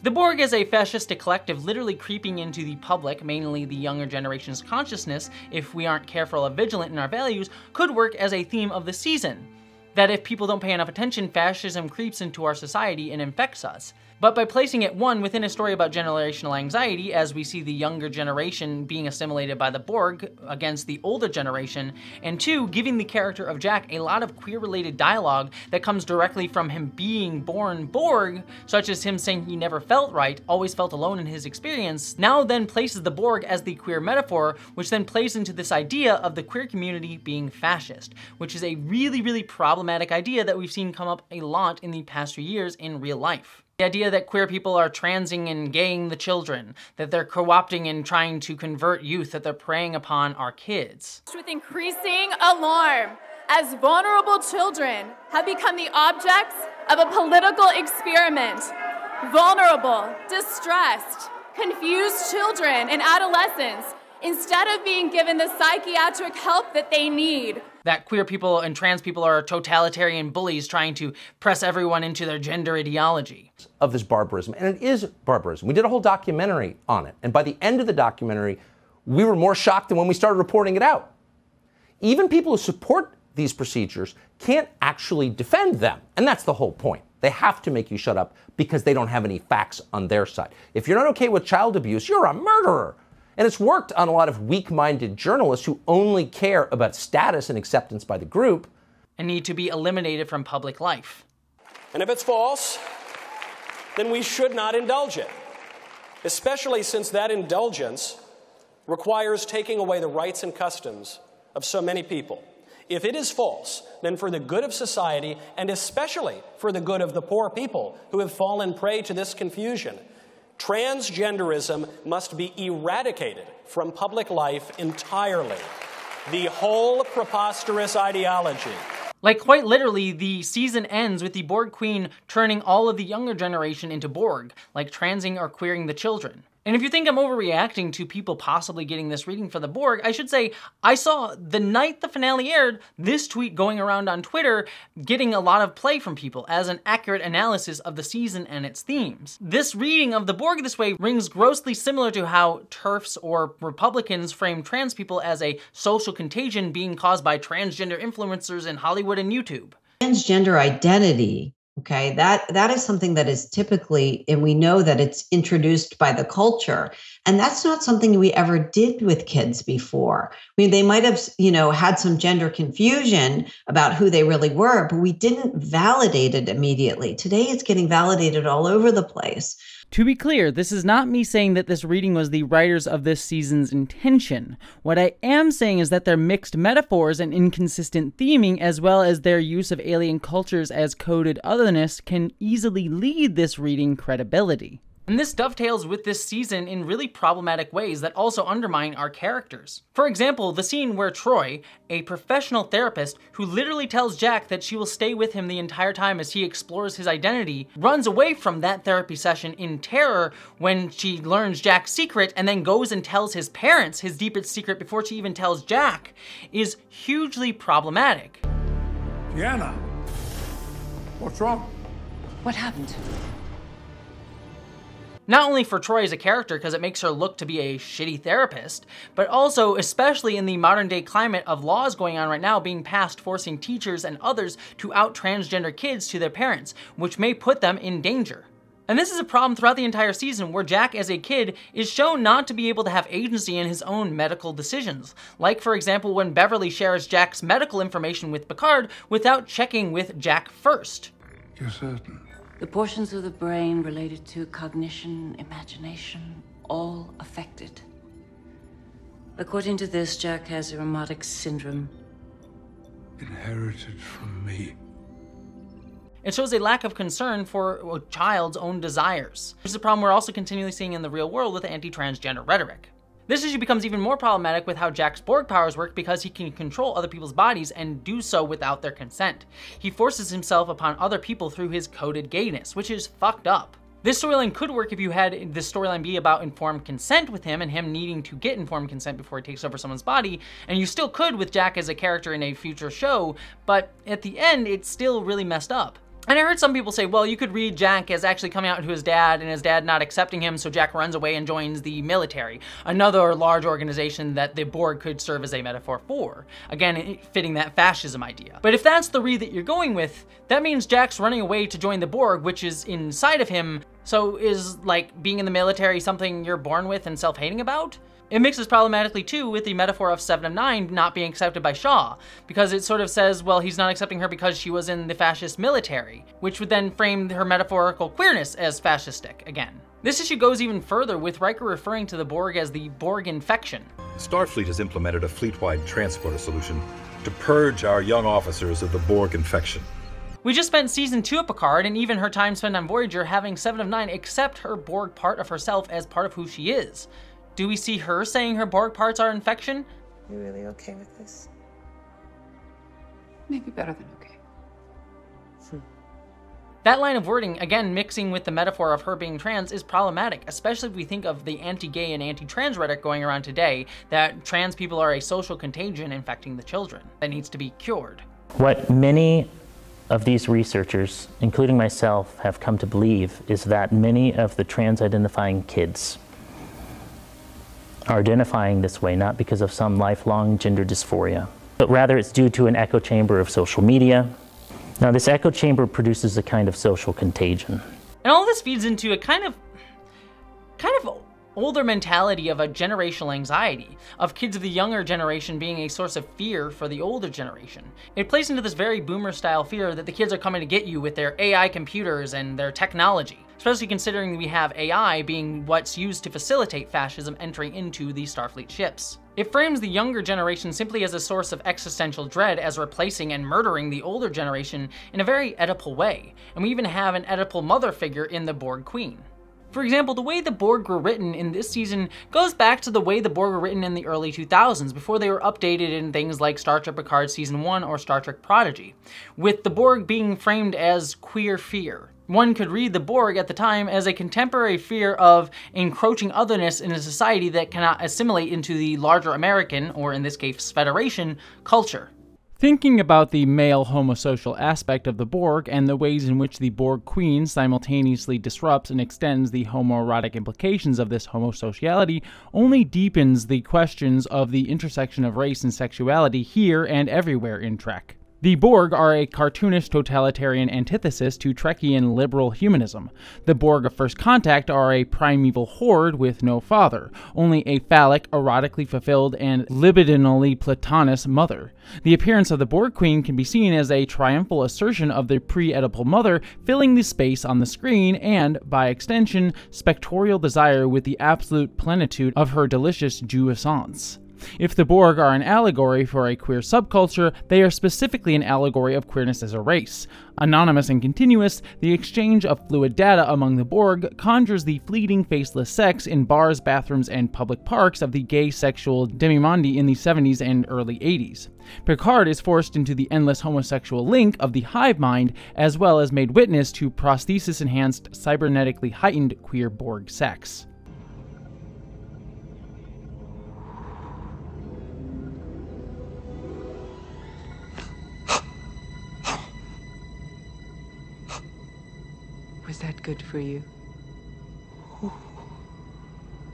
The Borg is a fascistic collective literally creeping into the public, mainly the younger generation's consciousness, if we aren't careful or vigilant in our values, could work as a theme of the season. That if people don't pay enough attention, fascism creeps into our society and infects us. But by placing it, one, within a story about generational anxiety, as we see the younger generation being assimilated by the Borg against the older generation, and two, giving the character of Jack a lot of queer related dialogue that comes directly from him being born Borg, such as him saying he never felt right, always felt alone in his experience, now then places the Borg as the queer metaphor, which then plays into this idea of the queer community being fascist, which is a really, really problematic idea that we've seen come up a lot in the past few years in real life. The idea that queer people are transing and gaying the children, that they're co-opting and trying to convert youth, that they're preying upon our kids. With increasing alarm as vulnerable children have become the objects of a political experiment. Vulnerable, distressed, confused children and adolescents, instead of being given the psychiatric help that they need. That queer people and trans people are totalitarian bullies trying to press everyone into their gender ideology. Of this barbarism, and it is barbarism. We did a whole documentary on it, and by the end of the documentary, we were more shocked than when we started reporting it out. Even people who support these procedures can't actually defend them, and that's the whole point. They have to make you shut up because they don't have any facts on their side. If you're not okay with child abuse, you're a murderer. And it's worked on a lot of weak minded journalists who only care about status and acceptance by the group. And need to be eliminated from public life. And if it's false, then we should not indulge it, especially since that indulgence requires taking away the rights and customs of so many people. If it is false, then for the good of society, and especially for the good of the poor people who have fallen prey to this confusion, transgenderism must be eradicated from public life entirely. The whole preposterous ideology. Like, quite literally, the season ends with the Borg Queen turning all of the younger generation into Borg, like transing or queering the children. And if you think I'm overreacting to people possibly getting this reading for the Borg, I should say I saw the night the finale aired this tweet going around on Twitter getting a lot of play from people as an accurate analysis of the season and its themes. This reading of the Borg this way rings grossly similar to how TERFs or Republicans frame trans people as a social contagion being caused by transgender influencers in Hollywood and YouTube. Transgender identity okay that that is something that is typically and we know that it's introduced by the culture and that's not something we ever did with kids before. I mean they might have you know had some gender confusion about who they really were but we didn't validate it immediately. Today it's getting validated all over the place to be clear, this is not me saying that this reading was the writers of this season's intention. What I am saying is that their mixed metaphors and inconsistent theming, as well as their use of alien cultures as coded otherness, can easily lead this reading credibility. And this dovetails with this season in really problematic ways that also undermine our characters. For example, the scene where Troi, a professional therapist who literally tells Jack that she will stay with him the entire time as he explores his identity, runs away from that therapy session in terror when she learns Jack's secret and then goes and tells his parents his deepest secret before she even tells Jack, is hugely problematic. Deanna, what's wrong? What happened? Not only for Troi as a character because it makes her look to be a shitty therapist, but also especially in the modern day climate of laws going on right now being passed forcing teachers and others to out transgender kids to their parents, which may put them in danger. And this is a problem throughout the entire season where Jack as a kid is shown not to be able to have agency in his own medical decisions. Like for example when Beverly shares Jack's medical information with Picard without checking with Jack first. You're certain? The portions of the brain related to cognition, imagination, all affected. According to this, Jack has Irumodic syndrome. Inherited from me. It shows a lack of concern for a child's own desires, which is a problem we're also continually seeing in the real world with anti-transgender rhetoric. This issue becomes even more problematic with how Jack's Borg powers work because he can control other people's bodies and do so without their consent. He forces himself upon other people through his coded gayness, which is fucked up. This storyline could work if you had this storyline be about informed consent with him and him needing to get informed consent before he takes over someone's body, and you still could with Jack as a character in a future show, but at the end, it's still really messed up. And I heard some people say, well, you could read Jack as actually coming out to his dad and his dad not accepting him, so Jack runs away and joins the military, another large organization that the Borg could serve as a metaphor for. Again, fitting that fascism idea. But if that's the read that you're going with, that means Jack's running away to join the Borg, which is inside of him, so is like being in the military something you're born with and self-hating about? It mixes problematically too with the metaphor of Seven of Nine not being accepted by Shaw, because it sort of says, well, he's not accepting her because she was in the fascist military, which would then frame her metaphorical queerness as fascistic again. This issue goes even further with Riker referring to the Borg as the Borg infection. Starfleet has implemented a fleet-wide transporter solution to purge our young officers of the Borg infection. We just spent season two of Picard and even her time spent on Voyager having Seven of Nine accept her Borg part of herself as part of who she is. Do we see her saying her Borg parts are infection? You really okay with this? Maybe better than okay. Hmm. That line of wording, again mixing with the metaphor of her being trans, is problematic, especially if we think of the anti-gay and anti-trans rhetoric going around today, that trans people are a social contagion infecting the children that needs to be cured. What many of these researchers, including myself, have come to believe is that many of the trans identifying kids are identifying this way not because of some lifelong gender dysphoria, but rather it's due to an echo chamber of social media. Now, this echo chamber produces a kind of social contagion. And all this feeds into a kind of, kind of older mentality of a generational anxiety, of kids of the younger generation being a source of fear for the older generation. It plays into this very boomer style fear that the kids are coming to get you with their AI computers and their technology, especially considering we have AI being what's used to facilitate fascism entering into the Starfleet ships. It frames the younger generation simply as a source of existential dread as replacing and murdering the older generation in a very Oedipal way, and we even have an Oedipal mother figure in the Borg Queen. For example, the way the Borg were written in this season goes back to the way the Borg were written in the early 2000s, before they were updated in things like Star Trek Picard Season 1 or Star Trek Prodigy, with the Borg being framed as queer fear. One could read the Borg at the time as a contemporary fear of encroaching otherness in a society that cannot assimilate into the larger American, or in this case Federation, culture. Thinking about the male homosocial aspect of the Borg and the ways in which the Borg Queen simultaneously disrupts and extends the homoerotic implications of this homosociality only deepens the questions of the intersection of race and sexuality here and everywhere in Trek. The Borg are a cartoonish totalitarian antithesis to Trekkian liberal humanism. The Borg of First Contact are a primeval horde with no father, only a phallic, erotically fulfilled, and libidinally platonous mother. The appearance of the Borg Queen can be seen as a triumphal assertion of the pre-Oedipal mother filling the space on the screen and, by extension, spectorial desire with the absolute plenitude of her delicious jouissance. If the Borg are an allegory for a queer subculture, they are specifically an allegory of queerness as a race. Anonymous and continuous, the exchange of fluid data among the Borg conjures the fleeting faceless sex in bars, bathrooms, and public parks of the gay sexual demimonde in the 70s and early 80s. Picard is forced into the endless homosexual link of the hive mind, as well as made witness to prosthesis enhanced, cybernetically heightened queer Borg sex. That good for you?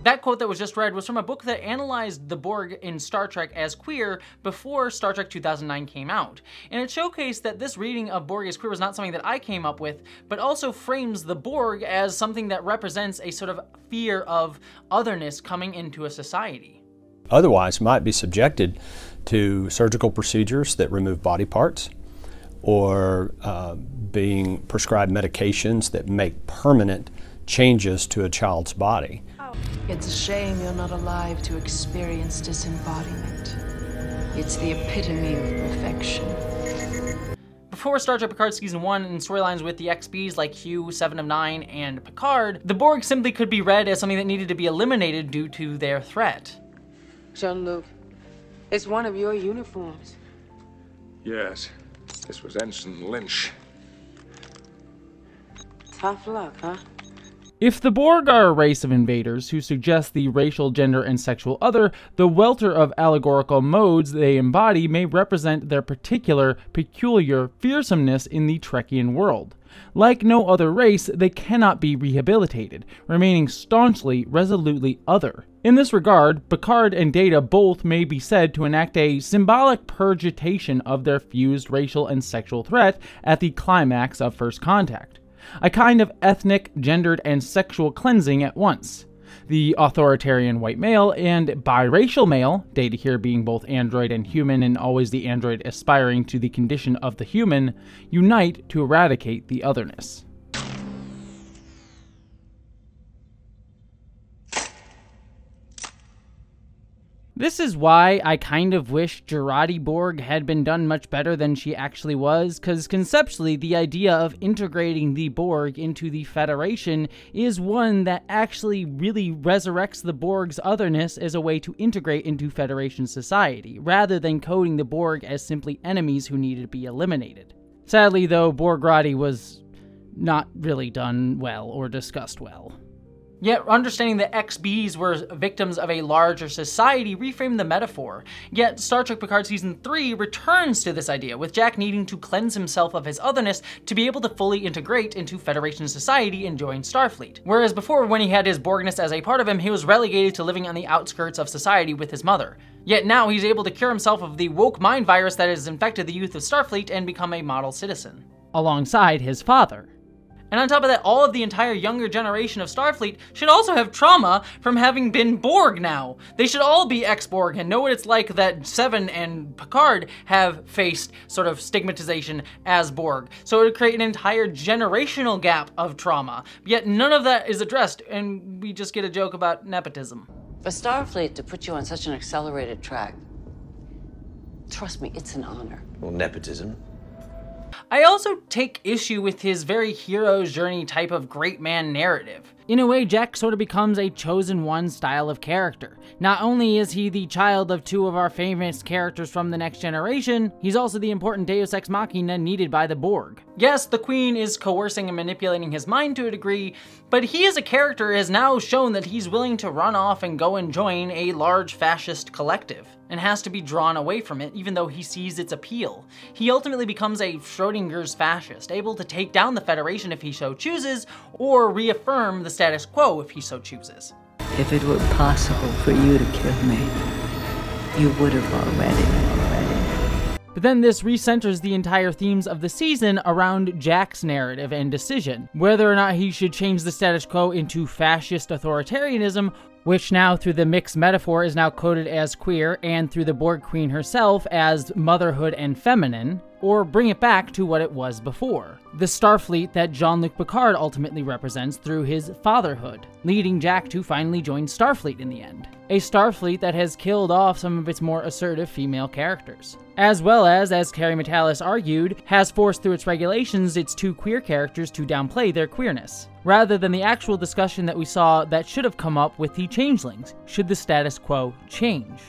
That quote that was just read was from a book that analyzed the Borg in Star Trek as queer before Star Trek 2009 came out. And it showcased that this reading of Borg as queer was not something that I came up with, but also frames the Borg as something that represents a sort of fear of otherness coming into a society. Otherwise, might be subjected to surgical procedures that remove body parts or uh, being prescribed medications that make permanent changes to a child's body. It's a shame you're not alive to experience disembodiment. It's the epitome of perfection. Before Star Trek Picard Season 1 and storylines with the XBs like Hugh, Seven of Nine, and Picard, the Borg simply could be read as something that needed to be eliminated due to their threat. Jean-Luc, it's one of your uniforms. Yes, this was Ensign Lynch. Tough luck, huh? If the Borg are a race of invaders who suggest the racial, gender, and sexual other, the welter of allegorical modes they embody may represent their particular, peculiar fearsomeness in the Trekkian world. Like no other race, they cannot be rehabilitated, remaining staunchly, resolutely other. In this regard, Picard and Data both may be said to enact a symbolic purgitation of their fused racial and sexual threat at the climax of First Contact a kind of ethnic, gendered, and sexual cleansing at once. The authoritarian white male and biracial male, Data here being both android and human and always the android aspiring to the condition of the human, unite to eradicate the otherness. This is why I kind of wish Jurati Borg had been done much better than she actually was, because conceptually, the idea of integrating the Borg into the Federation is one that actually really resurrects the Borg's otherness as a way to integrate into Federation society, rather than coding the Borg as simply enemies who needed to be eliminated. Sadly, though, Borgrati was not really done well or discussed well. Yet, understanding that XBs were victims of a larger society reframed the metaphor. Yet, Star Trek Picard Season 3 returns to this idea, with Jack needing to cleanse himself of his otherness to be able to fully integrate into Federation society and join Starfleet. Whereas before, when he had his Borgness as a part of him, he was relegated to living on the outskirts of society with his mother. Yet now he's able to cure himself of the woke mind virus that has infected the youth of Starfleet and become a model citizen. Alongside his father. And on top of that, all of the entire younger generation of Starfleet should also have trauma from having been Borg now. They should all be ex-Borg and know what it's like that Seven and Picard have faced sort of stigmatization as Borg. So it would create an entire generational gap of trauma. Yet none of that is addressed, and we just get a joke about nepotism. For Starfleet to put you on such an accelerated track, trust me, it's an honor. Well, nepotism. I also take issue with his very hero's journey type of great man narrative. In a way, Jack sort of becomes a chosen one style of character. Not only is he the child of two of our famous characters from the next generation, he's also the important deus ex machina needed by the Borg. Yes, the Queen is coercing and manipulating his mind to a degree, but he as a character has now shown that he's willing to run off and go and join a large fascist collective and has to be drawn away from it even though he sees its appeal. He ultimately becomes a Schrodinger's fascist, able to take down the Federation if he so chooses, or reaffirm the status quo if he so chooses. If it were possible for you to kill me, you would have already. But then this recenters the entire themes of the season around Jack's narrative and decision, whether or not he should change the status quo into fascist authoritarianism which now through the mixed metaphor is now coded as queer and through the Borg Queen herself as motherhood and feminine, or bring it back to what it was before. The Starfleet that Jean-Luc Picard ultimately represents through his fatherhood, leading Jack to finally join Starfleet in the end. A Starfleet that has killed off some of its more assertive female characters. As well as, as Terry Matalas argued, has forced through its regulations its two queer characters to downplay their queerness rather than the actual discussion that we saw that should have come up with the changelings, should the status quo change.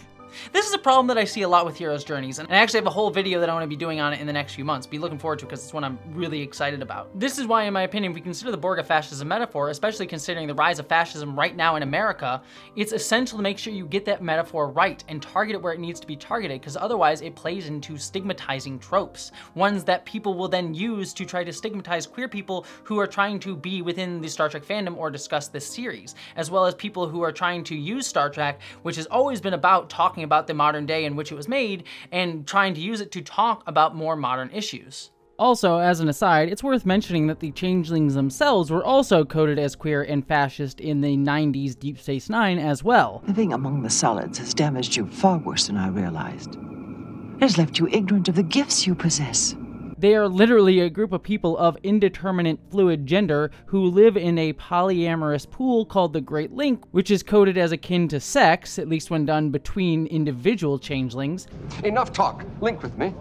This is a problem that I see a lot with Heroes Journeys, and I actually have a whole video that I want to be doing on it in the next few months. Be looking forward to it because it's one I'm really excited about. This is why, in my opinion, if we consider the Borg a fascism metaphor, especially considering the rise of fascism right now in America, it's essential to make sure you get that metaphor right and target it where it needs to be targeted, because otherwise it plays into stigmatizing tropes, ones that people will then use to try to stigmatize queer people who are trying to be within the Star Trek fandom or discuss this series, as well as people who are trying to use Star Trek, which has always been about talking talking about the modern day in which it was made and trying to use it to talk about more modern issues. Also, as an aside, it's worth mentioning that the changelings themselves were also coded as queer and fascist in the 90s Deep Space Nine as well. Living among the solids has damaged you far worse than I realized. It has left you ignorant of the gifts you possess. They are literally a group of people of indeterminate fluid gender who live in a polyamorous pool called the Great Link, which is coded as akin to sex, at least when done between individual changelings. Enough talk. Link with me.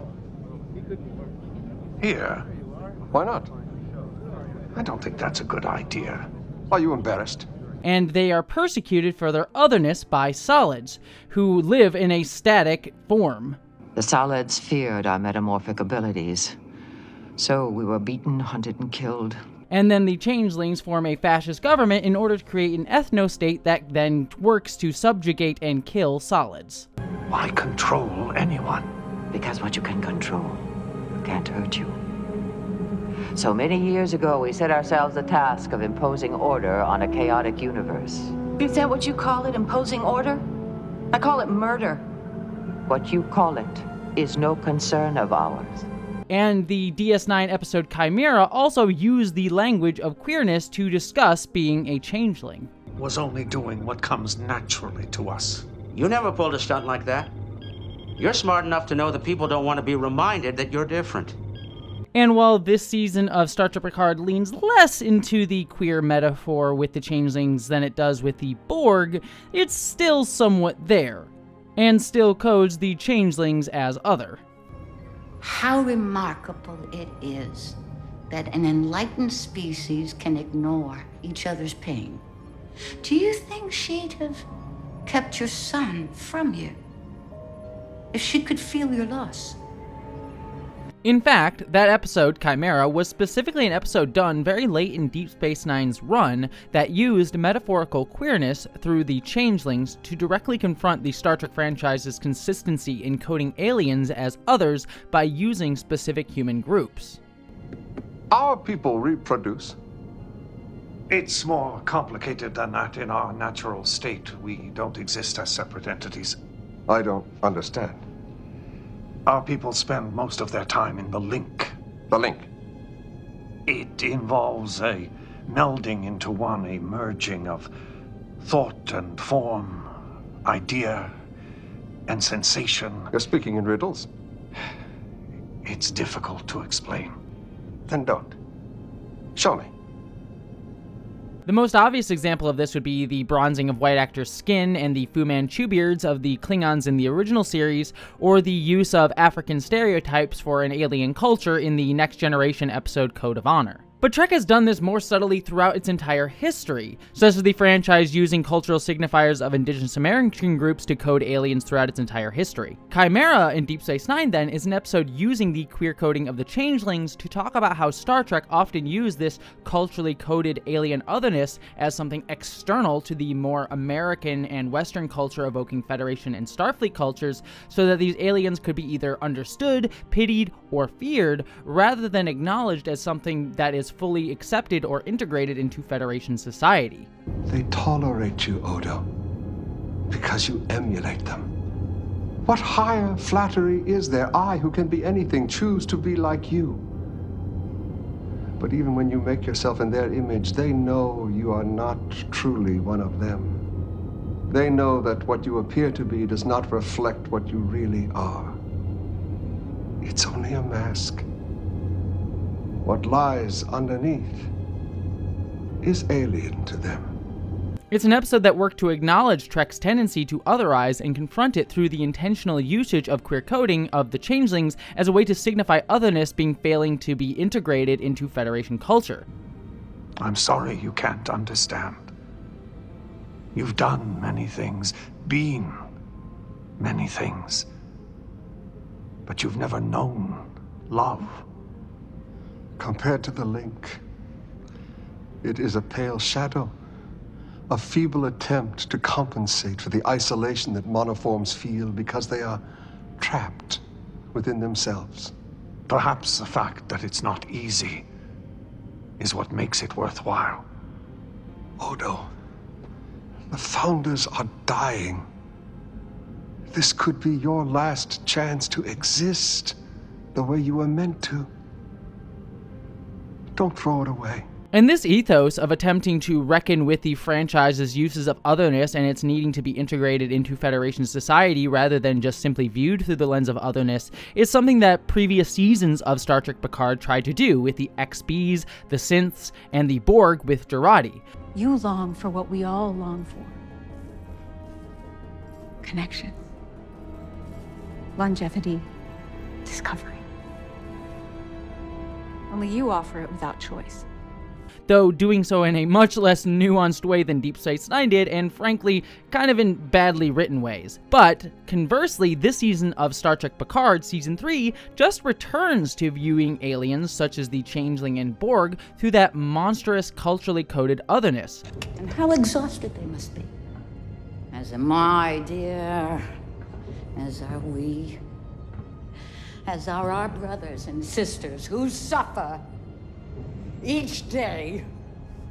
Here. Why not? I don't think that's a good idea. Are you embarrassed? and they are persecuted for their otherness by solids, who live in a static form. The solids feared our metamorphic abilities. So we were beaten, hunted, and killed. And then the changelings form a fascist government in order to create an ethno state that then works to subjugate and kill solids. Why control anyone? Because what you can control can't hurt you. So many years ago, we set ourselves the task of imposing order on a chaotic universe. Is that what you call it, imposing order? I call it murder. What you call it is no concern of ours and the DS9 episode Chimera also used the language of queerness to discuss being a changeling. Was only doing what comes naturally to us. You never pulled a stunt like that. You're smart enough to know that people don't want to be reminded that you're different. And while this season of Star Trek Picard leans less into the queer metaphor with the changelings than it does with the Borg, it's still somewhat there, and still codes the changelings as other. How remarkable it is that an enlightened species can ignore each other's pain. Do you think she'd have kept your son from you if she could feel your loss? In fact, that episode, Chimera, was specifically an episode done very late in Deep Space Nine's run that used metaphorical queerness through the changelings to directly confront the Star Trek franchise's consistency in coding aliens as others by using specific human groups. Our people reproduce. It's more complicated than that in our natural state. We don't exist as separate entities. I don't understand. Our people spend most of their time in the link. The link? It involves a melding into one, a merging of thought and form, idea and sensation. You're speaking in riddles? It's difficult to explain. Then don't. Show me. The most obvious example of this would be the bronzing of white actors' skin and the Fu Manchu beards of the Klingons in the original series, or the use of African stereotypes for an alien culture in the Next Generation episode Code of Honor. But Trek has done this more subtly throughout its entire history, such as the franchise using cultural signifiers of indigenous American groups to code aliens throughout its entire history. Chimera in Deep Space Nine, then, is an episode using the queer coding of the changelings to talk about how Star Trek often used this culturally coded alien otherness as something external to the more American and Western culture evoking Federation and Starfleet cultures, so that these aliens could be either understood, pitied, or feared, rather than acknowledged as something that is fully accepted or integrated into Federation society. They tolerate you, Odo, because you emulate them. What higher flattery is there? I, who can be anything, choose to be like you. But even when you make yourself in their image, they know you are not truly one of them. They know that what you appear to be does not reflect what you really are. It's only a mask. What lies underneath is alien to them. It's an episode that worked to acknowledge Trek's tendency to otherize and confront it through the intentional usage of queer coding of the changelings as a way to signify otherness being failing to be integrated into Federation culture. I'm sorry you can't understand. You've done many things, been many things, but you've never known love. Compared to the link, it is a pale shadow, a feeble attempt to compensate for the isolation that monoforms feel because they are trapped within themselves. Perhaps the fact that it's not easy is what makes it worthwhile. Odo, the founders are dying. This could be your last chance to exist the way you were meant to. Don't throw it away. And this ethos of attempting to reckon with the franchise's uses of otherness and its needing to be integrated into Federation society rather than just simply viewed through the lens of otherness is something that previous seasons of Star Trek Picard tried to do with the XBs, the Synths, and the Borg with Jurati. You long for what we all long for connection, longevity, discovery. Only you offer it without choice though doing so in a much less nuanced way than Deep Space Nine did, and frankly, kind of in badly written ways. But conversely, this season of Star Trek Picard, Season 3, just returns to viewing aliens such as the Changeling and Borg through that monstrous culturally coded otherness. And how exhausted they must be. As am I, dear. As are we. As are our brothers and sisters who suffer each day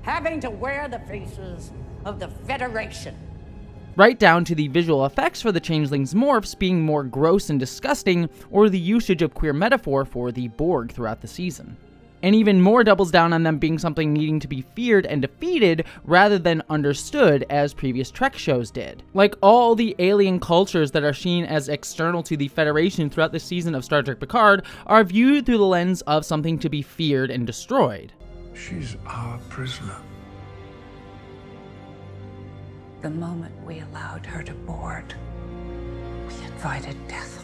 having to wear the faces of the Federation. Right down to the visual effects for the Changeling's morphs being more gross and disgusting, or the usage of queer metaphor for the Borg throughout the season. And even more doubles down on them being something needing to be feared and defeated rather than understood as previous Trek shows did. Like all the alien cultures that are seen as external to the Federation throughout the season of Star Trek Picard are viewed through the lens of something to be feared and destroyed. She's our prisoner. The moment we allowed her to board, we invited death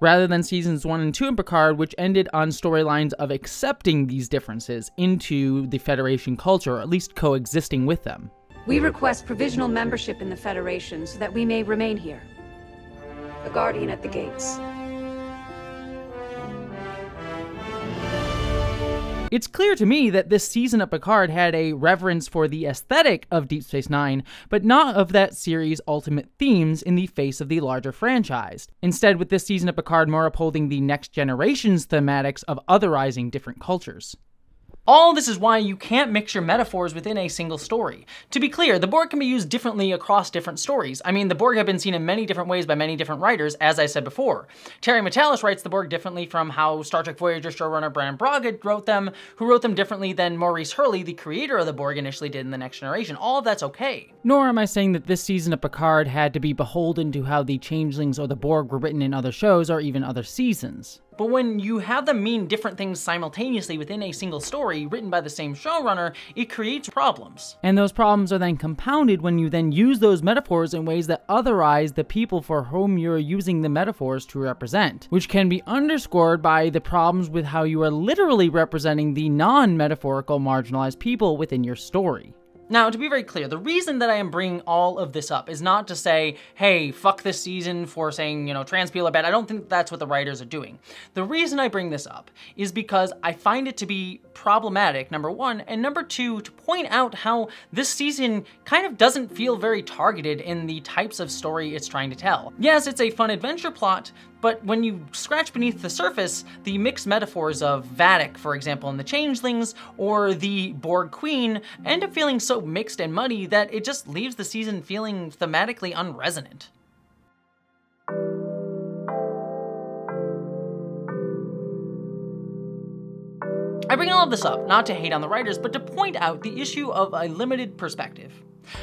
rather than seasons 1 and 2 in Picard, which ended on storylines of accepting these differences into the Federation culture, or at least coexisting with them. We request provisional membership in the Federation so that we may remain here. A guardian at the gates. It's clear to me that this season of Picard had a reverence for the aesthetic of Deep Space Nine, but not of that series' ultimate themes in the face of the larger franchise. Instead, with this season of Picard more upholding the next generation's thematics of otherizing different cultures. All this is why you can't mix your metaphors within a single story. To be clear, the Borg can be used differently across different stories. I mean, the Borg have been seen in many different ways by many different writers, as I said before. Terry Matalas writes the Borg differently from how Star Trek Voyager showrunner Brannon Braga wrote them, who wrote them differently than Maurice Hurley, the creator of the Borg, initially did in The Next Generation. All of that's okay. Nor am I saying that this season of Picard had to be beholden to how the Changelings or the Borg were written in other shows or even other seasons. But when you have them mean different things simultaneously within a single story written by the same showrunner, it creates problems. And those problems are then compounded when you then use those metaphors in ways that otherize the people for whom you're using the metaphors to represent, which can be underscored by the problems with how you are literally representing the non-metaphorical marginalized people within your story. Now, to be very clear, the reason that I am bringing all of this up is not to say, hey, fuck this season for saying, you know, trans people are bad. I don't think that's what the writers are doing. The reason I bring this up is because I find it to be problematic, number one, and number two, to point out how this season kind of doesn't feel very targeted in the types of story it's trying to tell. Yes, it's a fun adventure plot, but when you scratch beneath the surface, the mixed metaphors of Vadic, for example, in The Changelings, or the Borg Queen end up feeling so mixed and muddy that it just leaves the season feeling thematically unresonant. I bring all of this up not to hate on the writers, but to point out the issue of a limited perspective.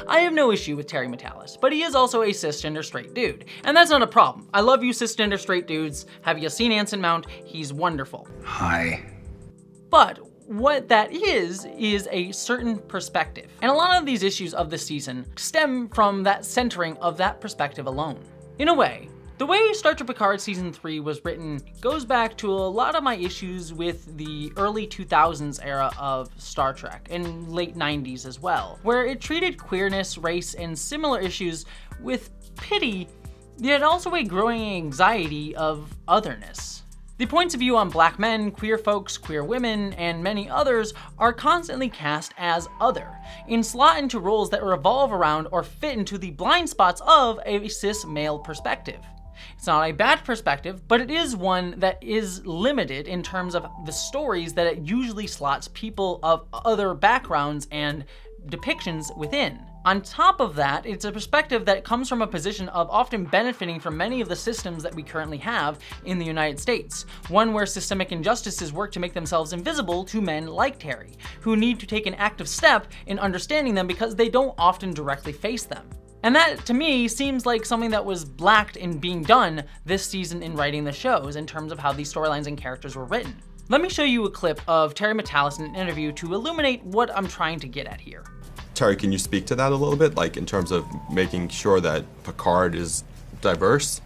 I have no issue with Terry Matalas, but he is also a cisgender straight dude. And that's not a problem. I love you cisgender straight dudes. Have you seen Anson Mount? He's wonderful. Hi. But what that is, is a certain perspective. And a lot of these issues of the season stem from that centering of that perspective alone. In a way, the way Star Trek Picard Season 3 was written goes back to a lot of my issues with the early 2000s era of Star Trek, and late 90s as well, where it treated queerness, race, and similar issues with pity, yet also a growing anxiety of otherness. The points of view on black men, queer folks, queer women, and many others are constantly cast as other, and slot into roles that revolve around or fit into the blind spots of a cis male perspective. It's not a bad perspective, but it is one that is limited in terms of the stories that it usually slots people of other backgrounds and depictions within. On top of that, it's a perspective that comes from a position of often benefiting from many of the systems that we currently have in the United States. One where systemic injustices work to make themselves invisible to men like Terry, who need to take an active step in understanding them because they don't often directly face them. And that, to me, seems like something that was lacked in being done this season in writing the shows in terms of how these storylines and characters were written. Let me show you a clip of Terry Matalas in an interview to illuminate what I'm trying to get at here. Terry, can you speak to that a little bit, like in terms of making sure that Picard is diverse?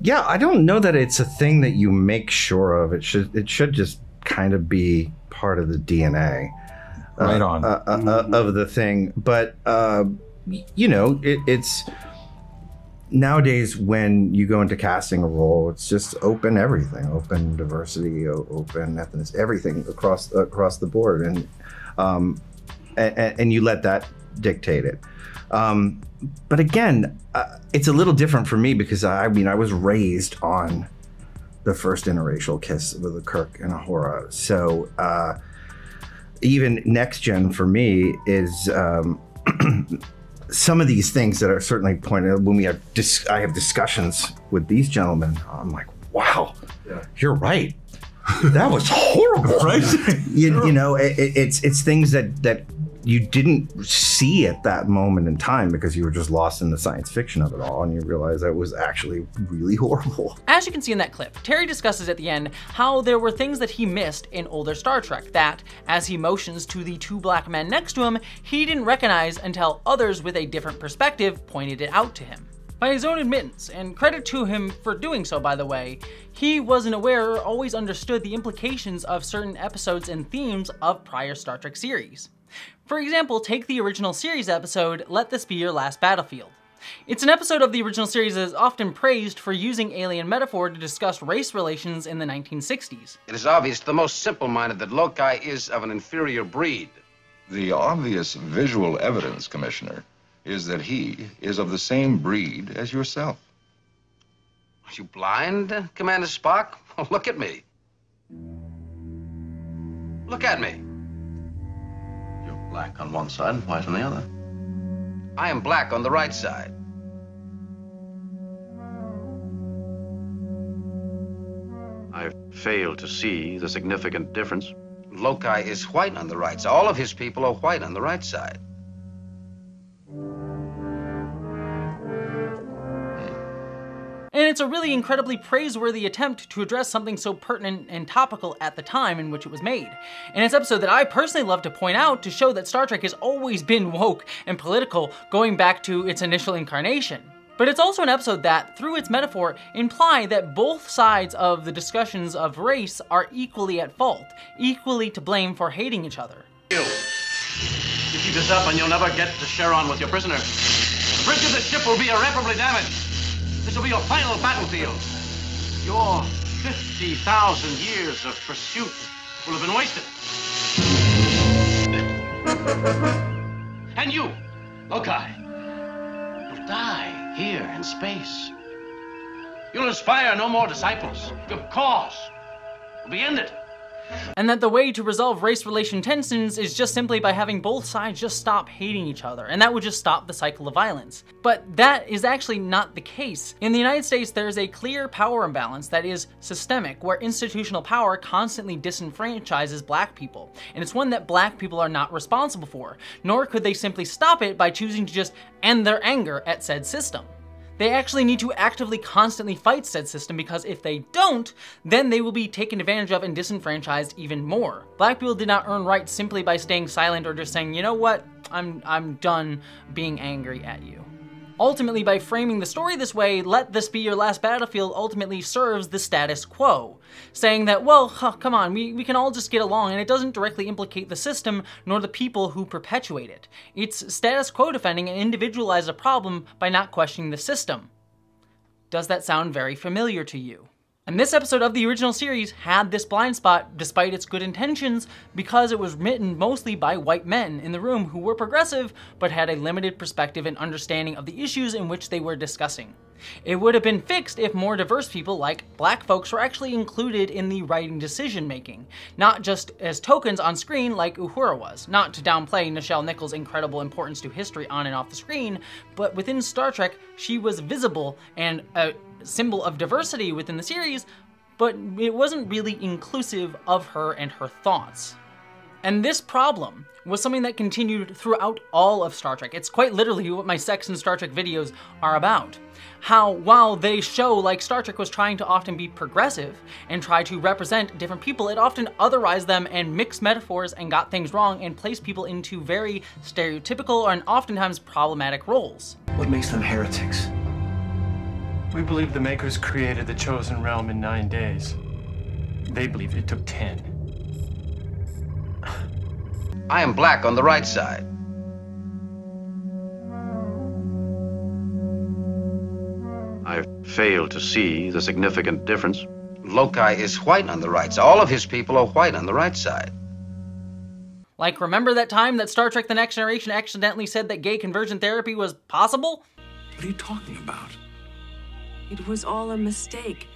Yeah, I don't know that it's a thing that you make sure of. It should it should just kind of be part of the DNA. Right uh, on. uh, uh, uh, of the thing, but uh, you know, it, it's nowadays when you go into casting a role, it's just open everything, open diversity, open ethnicity, everything across across the board, and um, and, and you let that dictate it. Um, but again, uh, it's a little different for me because I mean I was raised on the first interracial kiss with a Kirk and a Uhura, so. Uh, even next gen for me is um, [CLEARS THROAT] some of these things that are certainly pointed out when we have dis- I have discussions with these gentlemen. I'm like, wow, you're right. That was horrible, [LAUGHS] right? you, you know, it- it's it's things that that you didn't see at that moment in time because you were just lost in the science fiction of it all, and you realize that was actually really [LAUGHS] horrible. As you can see in that clip, Terry discusses at the end how there were things that he missed in older Star Trek that, as he motions to the two black men next to him, he didn't recognize until others with a different perspective pointed it out to him. By his own admittance, and credit to him for doing so by the way, he wasn't aware or always understood the implications of certain episodes and themes of prior Star Trek series. For example, take the original series episode, Let This Be Your Last Battlefield. It's an episode of the original series that is often praised for using alien metaphor to discuss race relations in the 1960s. It is obvious to the most simple-minded that Lokai is of an inferior breed. The obvious visual evidence, Commissioner, is that he is of the same breed as yourself. Are you blind, Commander Spock? [LAUGHS] Look at me. Look at me. You're black on one side and white on the other. I am black on the right side. I fail to see the significant difference. Lokai is white on the right side. All of his people are white on the right side. And it's a really incredibly praiseworthy attempt to address something so pertinent and topical at the time in which it was made. And it's an episode that I personally love to point out to show that Star Trek has always been woke and political going back to its initial incarnation. But it's also an episode that, through its metaphor, imply that both sides of the discussions of race are equally at fault, equally to blame for hating each other. You. You keep this up and you'll never get to Cheron with your prisoner. The bridge of the ship will be irreparably damaged. This will be your final battlefield. Your 50,000 years of pursuit will have been wasted. And you, Lokai, you'll die here in space. You'll inspire no more disciples. Your cause will be ended. And that the way to resolve race relation tensions is just simply by having both sides just stop hating each other, and that would just stop the cycle of violence. But that is actually not the case. In the United States, there is a clear power imbalance that is systemic, where institutional power constantly disenfranchises black people, and it's one that black people are not responsible for, nor could they simply stop it by choosing to just end their anger at said system. They actually need to actively constantly fight said system because if they don't, then they will be taken advantage of and disenfranchised even more. Black people did not earn rights simply by staying silent or just saying, you know what, I'm, I'm done being angry at you. Ultimately, by framing the story this way, Let This Be Your Last Battlefield ultimately serves the status quo, saying that, well, huh, come on, we, we can all just get along, and it doesn't directly implicate the system nor the people who perpetuate it. It's status quo defending and individualize a problem by not questioning the system. Does that sound very familiar to you? And this episode of the original series had this blind spot despite its good intentions because it was written mostly by white men in the room who were progressive but had a limited perspective and understanding of the issues in which they were discussing. It would have been fixed if more diverse people like black folks were actually included in the writing decision making, not just as tokens on screen like Uhura was. Not to downplay Nichelle Nichols' incredible importance to history on and off the screen, but within Star Trek, she was visible and a symbol of diversity within the series, but it wasn't really inclusive of her and her thoughts. And this problem was something that continued throughout all of Star Trek. It's quite literally what my Sex and Star Trek videos are about. How, while they show like Star Trek was trying to often be progressive and try to represent different people, it often otherized them and mixed metaphors and got things wrong and placed people into very stereotypical and oftentimes problematic roles. What makes them heretics? We believe the Makers created the Chosen Realm in nine days. They believe it took ten. I am black on the right side. I fail to see the significant difference. Lokai is white on the right side. All of his people are white on the right side. Like, remember that time that Star Trek The Next Generation accidentally said that gay conversion therapy was possible? What are you talking about? It was all a mistake.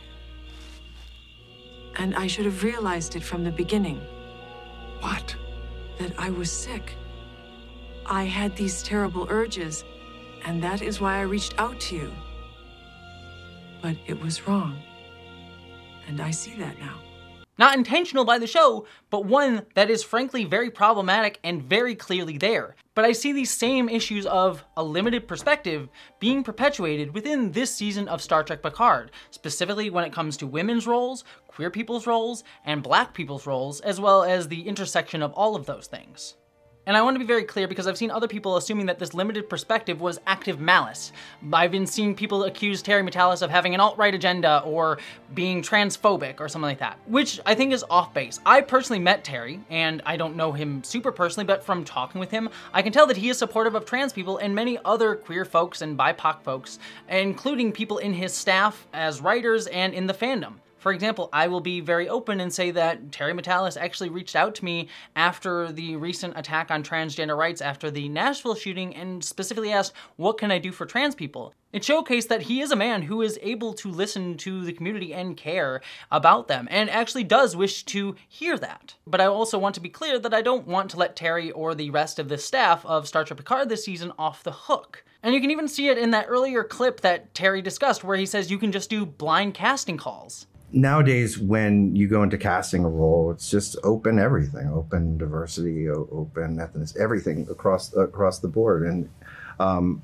And I should have realized it from the beginning. What? That I was sick. I had these terrible urges, and that is why I reached out to you. But it was wrong. And I see that now. Not intentional by the show, but one that is frankly very problematic and very clearly there. But I see these same issues of a limited perspective being perpetuated within this season of Star Trek Picard, specifically when it comes to women's roles, queer people's roles, and black people's roles, as well as the intersection of all of those things. And I want to be very clear because I've seen other people assuming that this limited perspective was active malice. I've been seeing people accuse Terry Matalas of having an alt-right agenda or being transphobic or something like that, which I think is off base. I personally met Terry, and I don't know him super personally, but from talking with him, I can tell that he is supportive of trans people and many other queer folks and BIPOC folks, including people in his staff as writers and in the fandom. For example, I will be very open and say that Terry Matalas actually reached out to me after the recent attack on transgender rights after the Nashville shooting and specifically asked, what can I do for trans people? It showcased that he is a man who is able to listen to the community and care about them, and actually does wish to hear that. But I also want to be clear that I don't want to let Terry or the rest of the staff of Star Trek Picard this season off the hook. And you can even see it in that earlier clip that Terry discussed where he says you can just do blind casting calls nowadays when you go into casting a role it's just open everything open diversity open ethnicity everything across across the board and um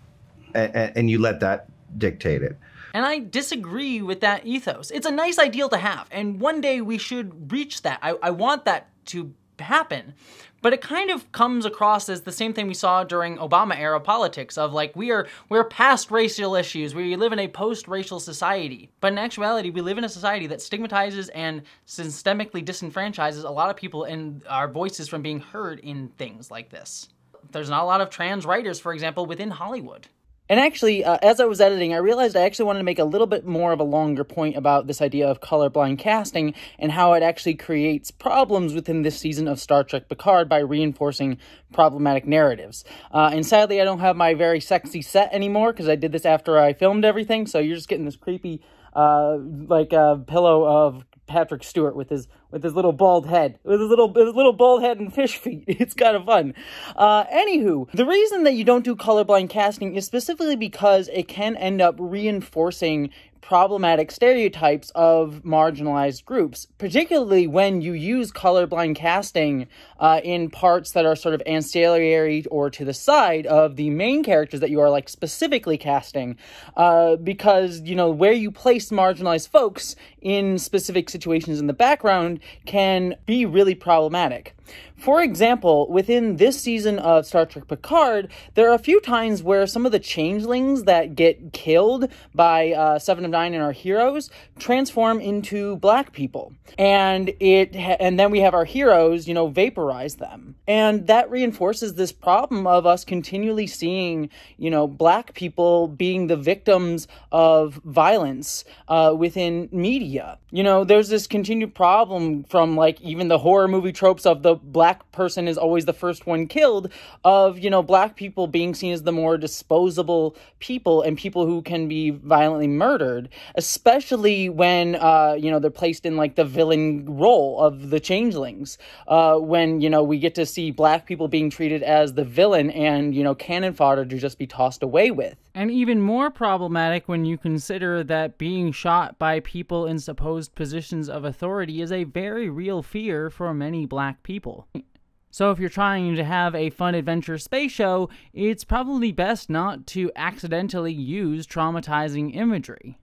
and, and you let that dictate it and I disagree with that ethos. It's a nice ideal to have, and one day we should reach that. I, I want that to happen. But it kind of comes across as the same thing we saw during Obama era politics of like we are we're past racial issues. We live in a post-racial society. But in actuality, we live in a society that stigmatizes and systemically disenfranchises a lot of people and our voices from being heard in things like this. There's not a lot of trans writers, for example, within Hollywood. And actually, uh, as I was editing, I realized I actually wanted to make a little bit more of a longer point about this idea of colorblind casting and how it actually creates problems within this season of Star Trek Picard by reinforcing problematic narratives. Uh, and sadly, I don't have my very sexy set anymore because I did this after I filmed everything, so you're just getting this creepy, uh, like, uh, pillow of Patrick Stewart with his with his little bald head, with his little his little bald head and fish feet. [LAUGHS] It's kind of fun. Uh, anywho, the reason that you don't do colorblind casting is specifically because it can end up reinforcing problematic stereotypes of marginalized groups, particularly when you use colorblind casting uh, in parts that are sort of ancillary or to the side of the main characters that you are like specifically casting, uh, because you know where you place marginalized folks in specific situations in the background can be really problematic. For example, within this season of Star Trek Picard, there are a few times where some of the changelings that get killed by uh, Seven of Nine and our heroes transform into black people, and it and then we have our heroes, you know, vaporize them, and that reinforces this problem of us continually seeing, you know, black people being the victims of violence uh, within media. You know, there's this continued problem from like even the horror movie tropes of the black person is always the first one killed of you know black people being seen as the more disposable people and people who can be violently murdered especially when uh, you know they're placed in like the villain role of the changelings uh, when you know we get to see black people being treated as the villain and you know cannon fodder to just be tossed away with and even more problematic when you consider that being shot by people in supposed positions of authority is a very real fear for many black people. So if you're trying to have a fun adventure space show, it's probably best not to accidentally use traumatizing imagery.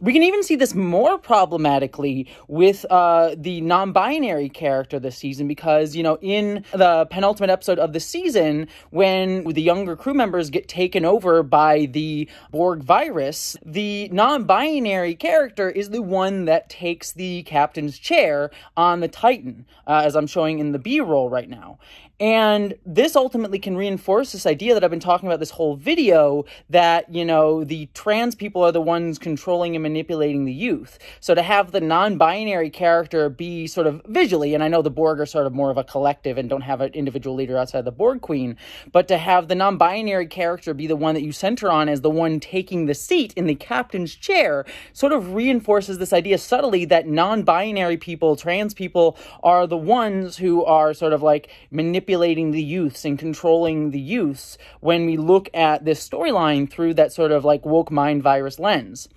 We can even see this more problematically with uh, the non binary character this season because, you know, in the penultimate episode of the season, when the younger crew members get taken over by the Borg virus, the non binary character is the one that takes the captain's chair on the Titan, uh, as I'm showing in the B roll right now. And this ultimately can reinforce this idea that I've been talking about this whole video that, you know, the trans people are the ones controlling and manipulating the youth. So to have the non binary character be sort of visually, and I know the Borg are sort of more of a collective and don't have an individual leader outside the Borg Queen, but to have the non binary character be the one that you center on as the one taking the seat in the captain's chair sort of reinforces this idea subtly that non binary people, trans people, are the ones who are sort of like manipulating manipulating the youths and controlling the youths when we look at this storyline through that sort of like woke mind virus lens.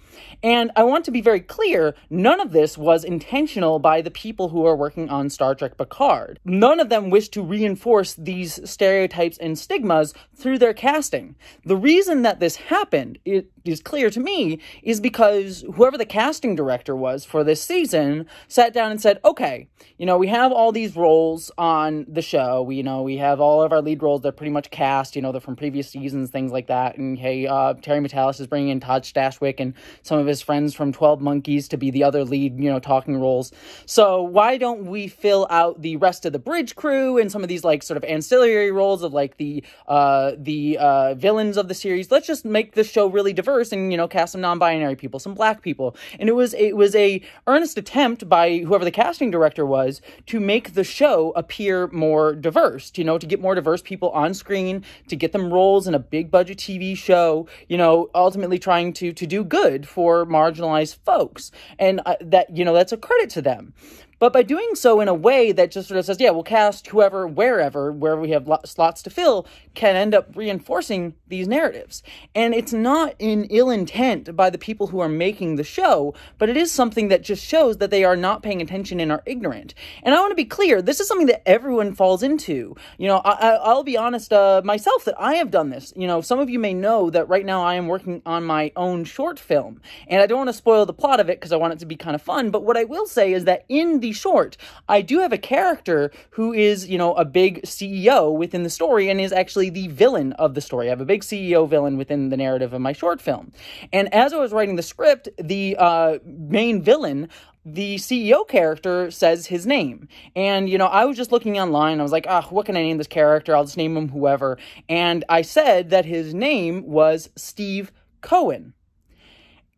And I want to be very clear none of this was intentional by the people who are working on Star Trek Picard. None of them wish to reinforce these stereotypes and stigmas through their casting. The reason that this happened, it is clear to me, is because whoever the casting director was for this season sat down and said, okay, you know, we have all these roles on the show. We, you know, we have all of our lead roles. They're pretty much cast, you know, they're from previous seasons, things like that. And hey, uh, Terry Matalas is bringing in Todd Stashwick and some of his friends from 12 Monkeys to be the other lead, you know, talking roles. So why don't we fill out the rest of the bridge crew and some of these like sort of ancillary roles of like the, uh, the, uh, villains of the series? Let's just make the show really diverse and, you know, cast some non-binary people, some black people. And it was, it was a earnest attempt by whoever the casting director was to make the show appear more diverse, you know, to get more diverse people on screen, to get them roles in a big budget TV show, you know, ultimately trying to to do good for marginalized folks. And uh, that, you know, that's a credit to them. But by doing so in a way that just sort of says, yeah, we'll cast whoever, wherever, wherever we have slots to fill, can end up reinforcing these narratives. And it's not in ill intent by the people who are making the show, but it is something that just shows that they are not paying attention and are ignorant. And I want to be clear, this is something that everyone falls into. You know, I, will be honest uh, myself that I have done this. You know, some of you may know that right now I am working on my own short film. And I don't want to spoil the plot of it because I want it to be kind of fun. But what I will say is that in the short, I do have a character who is, you know, a big CEO within the story and is actually the villain of the story. I have a big CEO villain within the narrative of my short film. And as I was writing the script, the uh, main villain the CEO character says his name. And, you know, I was just looking online. I was like, ah, what can I name this character? I'll just name him whoever. And I said that his name was Steve Cohen.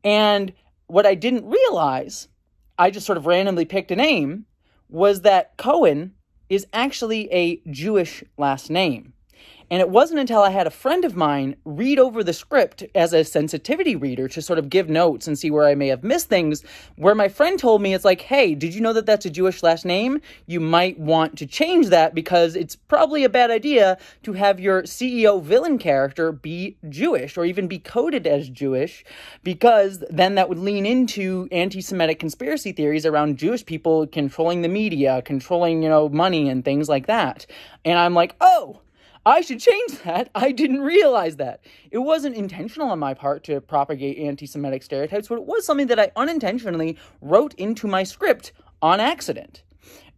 And what I didn't realize I just sort of randomly picked a name was that Cohen is actually a Jewish last name. And it wasn't until I had a friend of mine read over the script as a sensitivity reader to sort of give notes and see where I may have missed things, where my friend told me, it's like, hey, did you know that that's a Jewish last name? You might want to change that because it's probably a bad idea to have your CEO villain character be Jewish or even be coded as Jewish because then that would lean into anti Semitic conspiracy theories around Jewish people controlling the media, controlling, you know, money and things like that. And I'm like, oh, I should change [LAUGHS] that. I didn't realize that. It wasn't intentional on my part to propagate anti Semitic stereotypes, but it was something that I unintentionally wrote into my script on accident.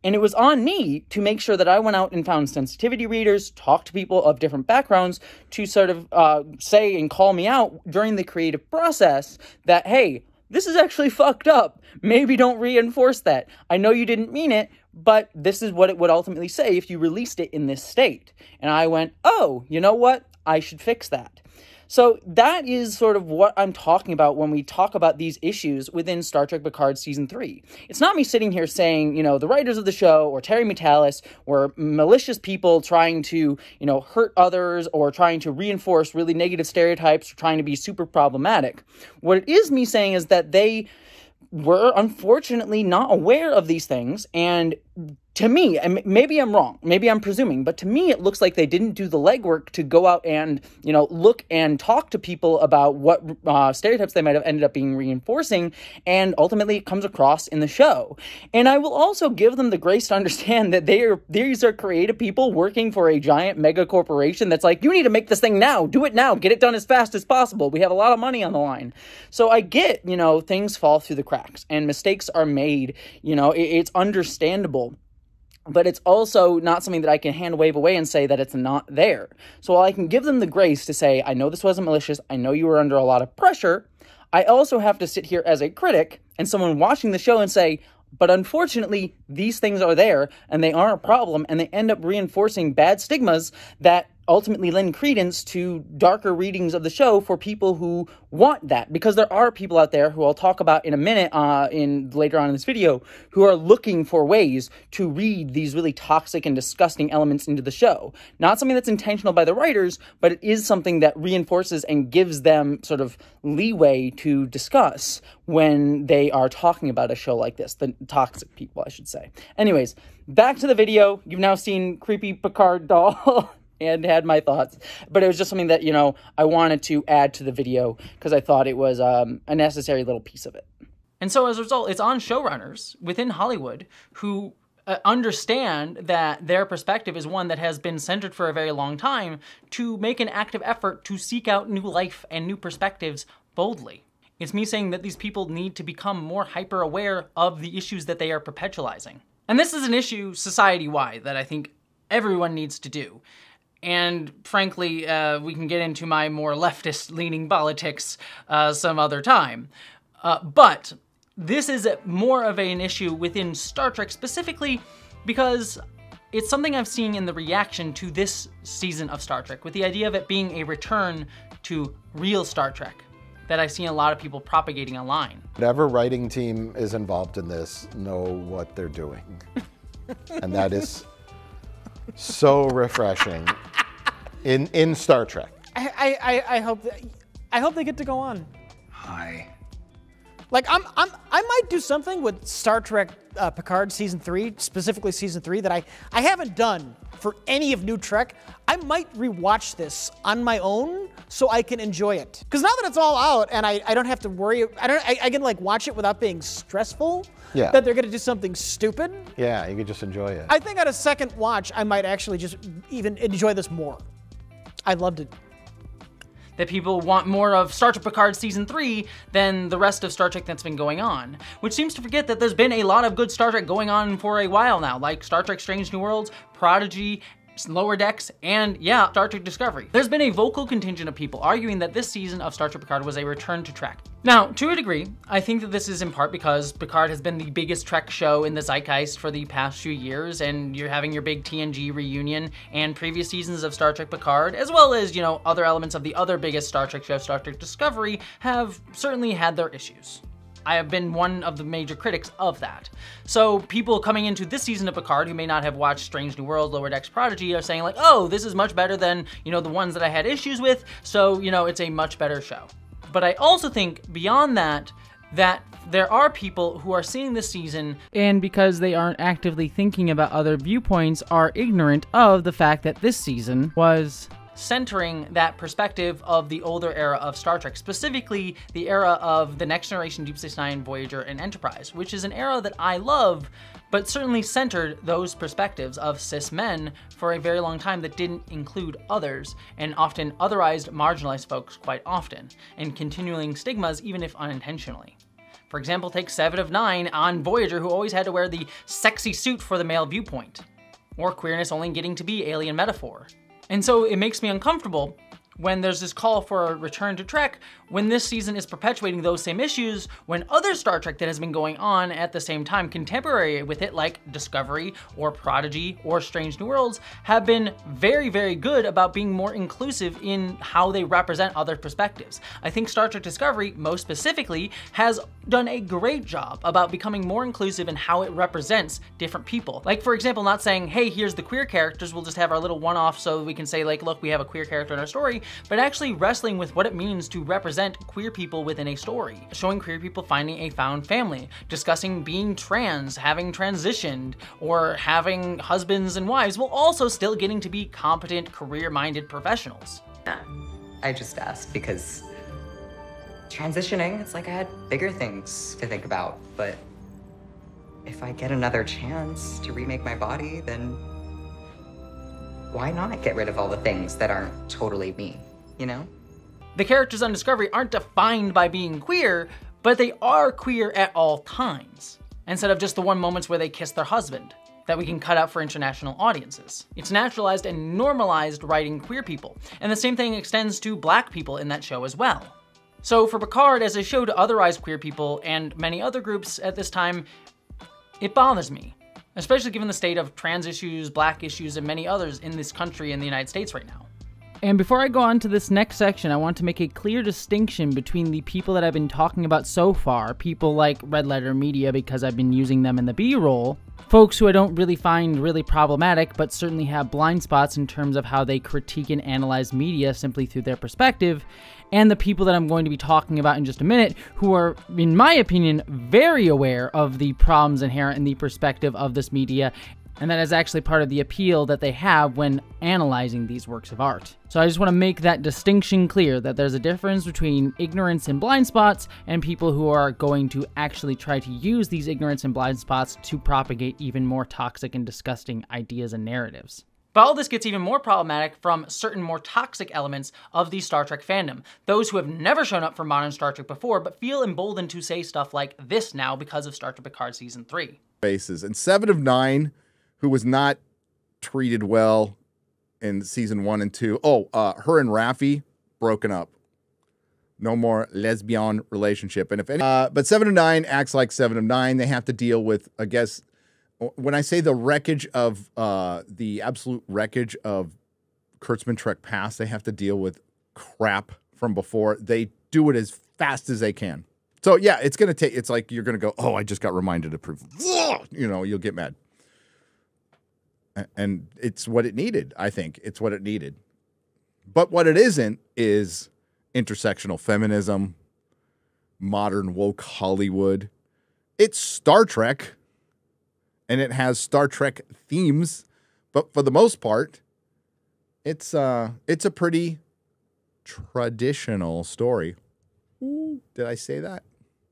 And it was on me to make sure that I went out and found sensitivity readers, talked to people of different backgrounds to sort of uh, say and call me out during the creative process that, hey, this is actually [LAUGHS] fucked up. Maybe don't reinforce that. I know you didn't mean it, but this is what it would ultimately say if you released it in this state. And I went, oh, you know what? I should fix that. So that is sort of what I'm talking about when we talk about these issues within Star Trek Picard season three. It's not me sitting here saying, you know, the writers of the show or Terry Matalas were malicious people trying to, you know, hurt others or trying to reinforce really negative stereotypes or trying to be super problematic. What it is me saying is that they were unfortunately not aware of these things and to me, and maybe I'm wrong, maybe I'm presuming, but to me, it looks like they didn't do the legwork to go out and, you know, look and talk to people about what uh, stereotypes they might have ended up being reinforcing, and ultimately it comes across in the show. And I will also give them the grace to understand that they are these are creative people working for a giant mega corporation that's like, you need to make this thing now, do it now, get it done as fast as possible. We have a lot of money on the line. So I get, you know, things fall through the cracks and mistakes are made. You know, it, it's understandable but it's also not something that I can hand wave away and say that it's not there. So while I can give them the grace to say, I know this wasn't malicious, I know you were under a lot of pressure, I also have to sit here as a critic and someone watching the show and say, but unfortunately, these things are there and they are a problem and they end up reinforcing bad stigmas that ultimately lend credence to darker readings of the show for people who want that because there are people out there who I'll talk about in a minute uh, in later on in this video who are looking for ways to read these really toxic and disgusting elements into the show. Not something that's intentional by the writers, but it is something that reinforces and gives them sort of leeway to discuss when they are talking about a show like this, the toxic people, I should say. Anyways, back to the video. You've now seen creepy Picard doll. [LAUGHS] and had my thoughts. But it was just something that, you know, I wanted to add to the video because I thought it was um, a necessary little piece of it. And so as a result, it's on showrunners within Hollywood who uh, understand that their perspective is one that has been centered for a very long time to make an active effort to seek out new life and new perspectives boldly. It's me saying that these people need to become more hyper aware of the issues that they are perpetualizing. And this is an issue society wide that I think everyone needs to do. And frankly, uh, we can get into my more leftist leaning politics uh, some other time. Uh, but this is more of an issue within Star Trek specifically because it's something I've seen in the reaction to this season of Star Trek, with the idea of it being a return to real Star Trek that I've seen a lot of people propagating online. Whatever writing team is involved in this know what they're doing. and that is so refreshing in in Star Trek. I, I, I hope that, I hope they get to go on. Hi. Like I'm, I'm, I might do something with Star Trek uh, Picard season three, specifically season three, that I, I haven't done for any of New Trek. I might rewatch this on my own so I can enjoy it. Because now that it's all out and I, I don't have to worry, I don't, I, I can like watch it without being stressful. Yeah. That they're gonna do something stupid. Yeah, you could just enjoy it. I think on a second watch, I might actually just even enjoy this more. I loved it. That people want more of Star Trek Picard Season 3 than the rest of Star Trek that's been going on, which seems to forget that there's been a lot of good Star Trek going on for a while now, like Star Trek Strange New Worlds, Prodigy, Lower Decks, and yeah, Star Trek Discovery. There's been a vocal contingent of people arguing that this season of Star Trek Picard was a return to Trek. Now, to a degree, I think that this is in part because Picard has been the biggest Trek show in the zeitgeist for the past few years, and you're having your big TNG reunion and previous seasons of Star Trek Picard, as well as, you know, other elements of the other biggest Star Trek show, Star Trek Discovery, have certainly had their issues. I have been one of the major critics of that. So people coming into this season of Picard who may not have watched Strange New World, Lower Decks Prodigy are saying like, oh, this is much better than, you know, the ones that I had issues with, so, you know, it's a much better show. But I also think beyond that, that there are people who are seeing this season and because they aren't actively thinking about other viewpoints are ignorant of the fact that this season was centering that perspective of the older era of Star Trek, specifically the era of the Next Generation, Deep Space Nine, Voyager, and Enterprise, which is an era that I love, but certainly centered those perspectives of cis men for a very long time that didn't include others, and often otherized marginalized folks quite often, and continuing stigmas even if unintentionally. For example, take Seven of Nine on Voyager, who always had to wear the sexy suit for the male viewpoint, or queerness only getting to be alien metaphor. And so it makes me uncomfortable when there's this call for a return to Trek, when this season is perpetuating those same issues, when other Star Trek that has been going on at the same time, contemporary with it, like Discovery or Prodigy or Strange New Worlds, have been very, very good about being more inclusive in how they represent other perspectives. I think Star Trek Discovery, most specifically, has done a great job about becoming more inclusive in how it represents different people. Like, for example, not saying, hey, here's the queer characters, we'll just have our little one-off so we can say, like, look, we have a queer character in our story, but actually wrestling with what it means to represent queer people within a story, showing queer people finding a found family, discussing being trans, having transitioned, or having husbands and wives, while also still getting to be competent, career-minded professionals. I just asked because transitioning, it's like I had bigger things to think about, but if I get another chance to remake my body, then why not get rid of all the things that aren't totally me, you know? The characters on Discovery aren't defined by being queer, but they are queer at all times, instead of just the one moments where they kiss their husband that we can cut out for international audiences. It's naturalized and normalized writing queer people, and the same thing extends to black people in that show as well. So for Picard, as a show to otherize queer people and many other groups at this time, it bothers me, especially given the state of trans issues, black issues, and many others in this country in the United States right now. And before I go on to this next section, I want to make a clear distinction between the people that I've been talking about so far, people like Red Letter Media because I've been using them in the B-roll, folks who I don't really find really problematic, but certainly have blind spots in terms of how they critique and analyze media simply through their perspective, and the people that I'm going to be talking about in just a minute, who are, in my opinion, very aware of the problems inherent in the perspective of this media And that is actually part of the appeal that they have when analyzing these works of art. So I just want to make that distinction clear that there's a difference between ignorance and blind spots and people who are going to actually try to use these ignorance and blind spots to propagate even more toxic and disgusting ideas and narratives. But all this gets even more problematic from certain more toxic elements of the Star Trek fandom. Those who have never shown up for modern Star Trek before, but feel emboldened to say stuff like this now because of Star Trek Picard Season 3. Bases. And Seven of Nine, who was not treated well in season one and two. Oh, uh, her and Raffi broken up. No more lesbian relationship. And if any, uh, but Seven of Nine acts like Seven of Nine. They have to deal with, I guess, when I say the wreckage of uh, the absolute wreckage of Kurtzman Trek Past, they have to deal with crap from before. They do it as fast as they can. So yeah, it's gonna take. It's like you're gonna go. Oh, I just got reminded of proof. [LAUGHS] You know, you'll get mad, and it's what it needed. I think it's what it needed. But what it isn't is intersectional feminism, modern woke Hollywood. It's Star Trek and it has Star Trek themes, but for the most part, it's uh it's a pretty traditional story. Ooh, did I say that?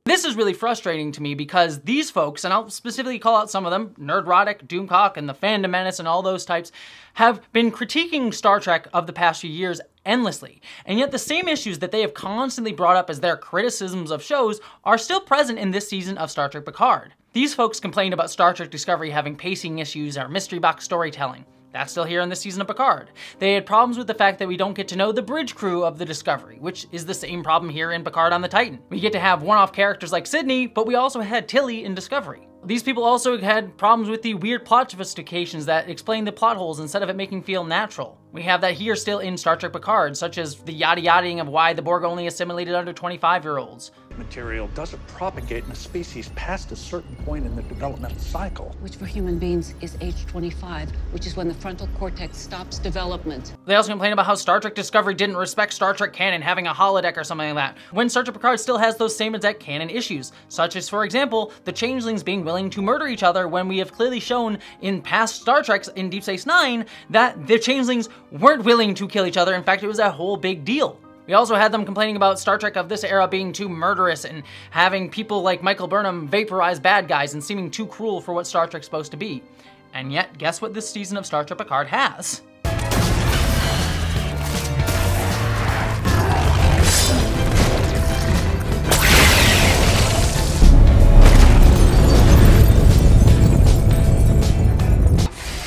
This is really frustrating to me because these folks, and I'll specifically call out some of them, Nerdrotic, Doomcock, and the Fandom Menace, and all those types, have been critiquing Star Trek of the past few years endlessly. And yet the same issues that they have constantly brought up as their criticisms of shows are still present in this season of Star Trek Picard. These folks complained about Star Trek Discovery having pacing issues or mystery box storytelling. That's still here in this season of Picard. They had problems with the fact that we don't get to know the bridge crew of the Discovery, which is the same problem here in Picard on the Titan. We get to have one-off characters like Sidney, but we also had Tilly in Discovery. These people also had problems with the weird plot justifications that explain the plot holes instead of it making feel natural. We have that here still in Star Trek Picard, such as the yada yadaing of why the Borg only assimilated under 25 year olds. Material doesn't propagate in a species past a certain point in the developmental cycle. Which for human beings is age 25, which is when the frontal cortex stops development. They also complain about how Star Trek Discovery didn't respect Star Trek canon having a holodeck or something like that, when Star Trek Picard still has those same exact canon issues, such as, for example, the changelings being willing to murder each other when we have clearly shown in past Star Treks in Deep Space Nine that the changelings weren't willing to kill each other. In fact, it was a whole big deal. We also had them complaining about Star Trek of this era being too murderous and having people like Michael Burnham vaporize bad guys and seeming too cruel for what Star Trek's supposed to be. And yet, guess what this season of Star Trek Picard has?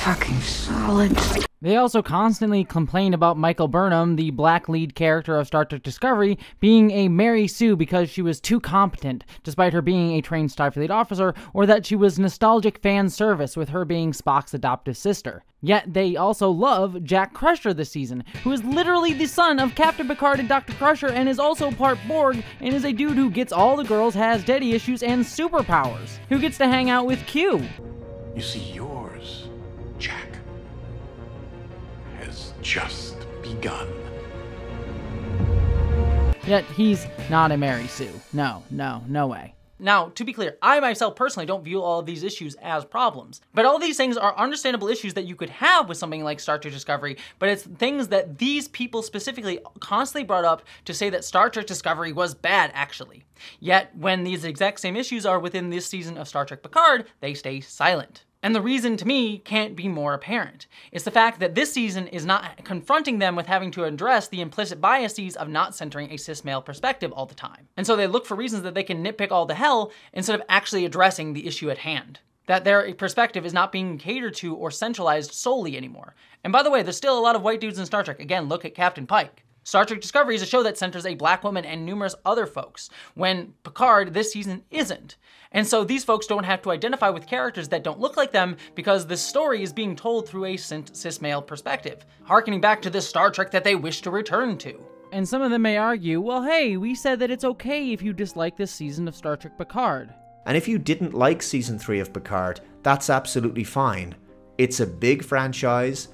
Fucking solid. They also constantly complain about Michael Burnham, the black lead character of Star Trek Discovery, being a Mary Sue because she was too competent, despite her being a trained Starfleet officer, or that she was nostalgic fan service with her being Spock's adoptive sister. Yet they also love Jack Crusher this season, who is literally the son of Captain Picard and Dr. Crusher and is also part Borg and is a dude who gets all the girls, has daddy issues, and superpowers, who gets to hang out with Q. You see, yours, Jack, just begun. Yet he's not a Mary Sue. No, no, no way. Now, to be clear, I myself personally don't view all of these issues as problems. But all these things are understandable issues that you could have with something like Star Trek Discovery, but it's things that these people specifically constantly brought up to say that Star Trek Discovery was bad, actually. Yet, when these exact same issues are within this season of Star Trek Picard, they stay silent. And the reason to me can't be more apparent. It's the fact that this season is not confronting them with having to address the implicit biases of not centering a cis male perspective all the time. And so they look for reasons that they can nitpick all to hell instead of actually addressing the issue at hand. That their perspective is not being catered to or centralized solely anymore. And by the way, there's still a lot of white dudes in Star Trek. Again, look at Captain Pike. Star Trek Discovery is a show that centers a black woman and numerous other folks, when Picard this season isn't. And so these folks don't have to identify with characters that don't look like them because this story is being told through a cis male perspective, harkening back to this Star Trek that they wish to return to. And some of them may argue, well, hey, we said that it's okay if you dislike this season of Star Trek Picard. And if you didn't like season 3 of Picard, that's absolutely fine. It's a big franchise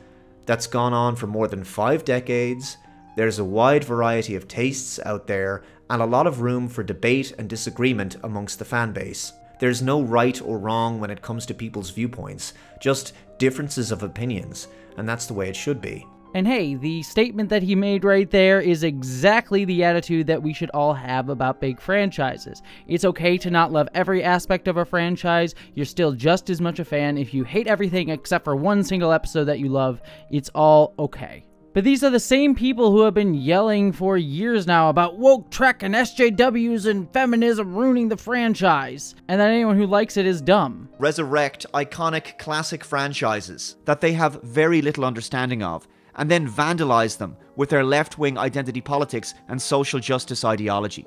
that's gone on for more than five decades. There's a wide variety of tastes out there and a lot of room for debate and disagreement amongst the fanbase. There's no right or wrong when it comes to people's viewpoints. Just differences of opinions, and that's the way it should be. And hey, the statement that he made right there is exactly the attitude that we should all have about big franchises. It's okay to not love every aspect of a franchise, you're still just as much a fan. If you hate everything except for one single episode that you love, it's all okay. But these are the same people who have been yelling for years now about woke Trek and SJWs and feminism ruining the franchise, and that anyone who likes it is dumb. Resurrect iconic classic franchises that they have very little understanding of, and then vandalize them with their left wing identity politics and social justice ideology.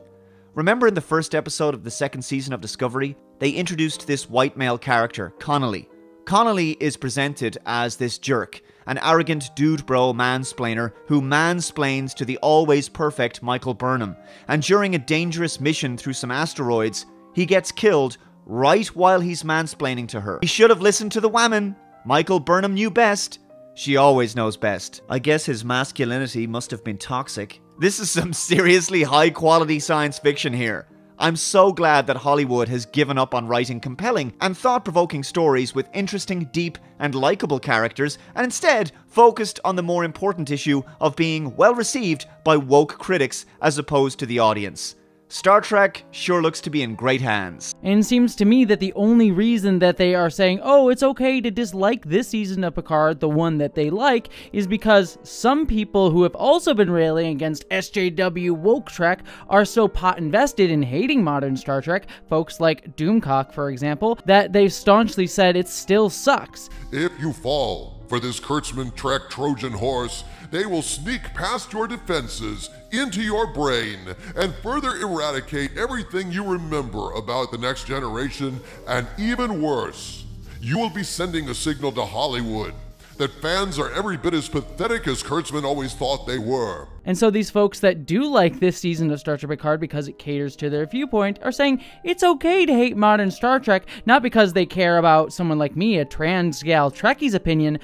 Remember in the first episode of the second season of Discovery, they introduced this white male character, Connolly. Connolly is presented as this jerk an arrogant dude bro mansplainer who mansplains to the always perfect Michael Burnham. And during a dangerous mission through some asteroids, he gets killed right while he's mansplaining to her. He should have listened to the woman. Michael Burnham knew best. She always knows best. I guess his masculinity must have been toxic. This is some [LAUGHS] seriously high quality science fiction here. I'm so glad that Hollywood has given up on writing compelling and thought provoking stories with interesting, deep, and likable characters and instead focused on the more important issue of being well received by woke critics as opposed to the audience. Star Trek sure looks to be in great hands. And it seems to me that the only reason that they are saying, oh, it's okay to dislike this season of Picard, the one that they like, is because some people who have also been railing against SJW woke Trek are so pot invested in hating modern Star Trek, folks like Doomcock, for example, that they've staunchly said it still sucks. If you fall for this Kurtzman Trek Trojan horse, they will sneak past your defenses into your brain and further eradicate everything you remember about the next generation, and even worse, you will be sending a signal to Hollywood that fans are every bit as pathetic as Kurtzman always thought they were. And so these folks that do like this season of Star Trek Picard because it caters to their viewpoint are saying it's okay to hate modern Star Trek, not because they care about someone like me, a trans gal Trekkie's opinion,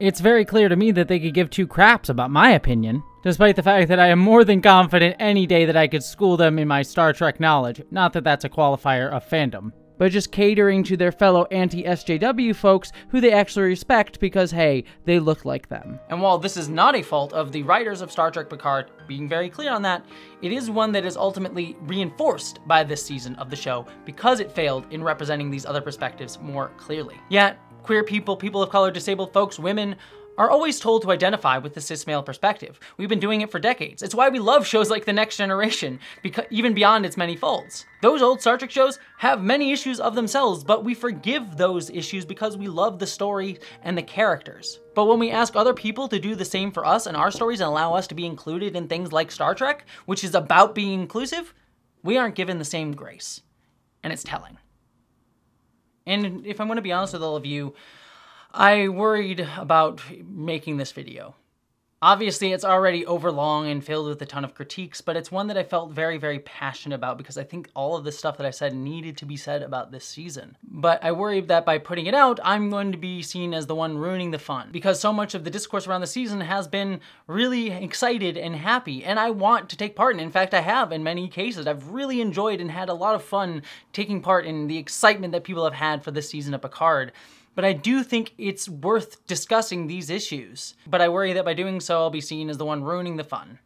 it's very clear to me that they could give two craps about my opinion, despite the fact that I am more than confident any day that I could school them in my Star Trek knowledge. Not that that's a qualifier of fandom, but just catering to their fellow anti SJW folks who they actually respect because, hey, they look like them. And while this is not a fault of the writers of Star Trek Picard being very clear on that, it is one that is ultimately reinforced by this season of the show because it failed in representing these other perspectives more clearly. Yet, queer people, people of color, disabled folks, women, are always told to identify with the cis male perspective. We've been doing it for decades. It's why we love shows like The Next Generation, because even beyond its many faults. Those old Star Trek shows have many issues of themselves, but we forgive those issues because we love the story and the characters. But when we ask other people to do the same for us and our stories and allow us to be included in things like Star Trek, which is about being inclusive, we aren't given the same grace. And it's telling. And if I'm going to be honest with all of you, I worried about making this video. Obviously, it's already overlong and filled with a ton of critiques, but it's one that I felt very, very passionate about because I think all of the stuff that I said needed to be said about this season. But I worry that by putting it out, I'm going to be seen as the one ruining the fun because so much of the discourse around the season has been really excited and happy, and I want to take part in. In fact, I have in many cases. I've really enjoyed and had a lot of fun taking part in the excitement that people have had for this season of Picard but I do think it's worth discussing these issues. But I worry that by doing so, I'll be seen as the one ruining the fun.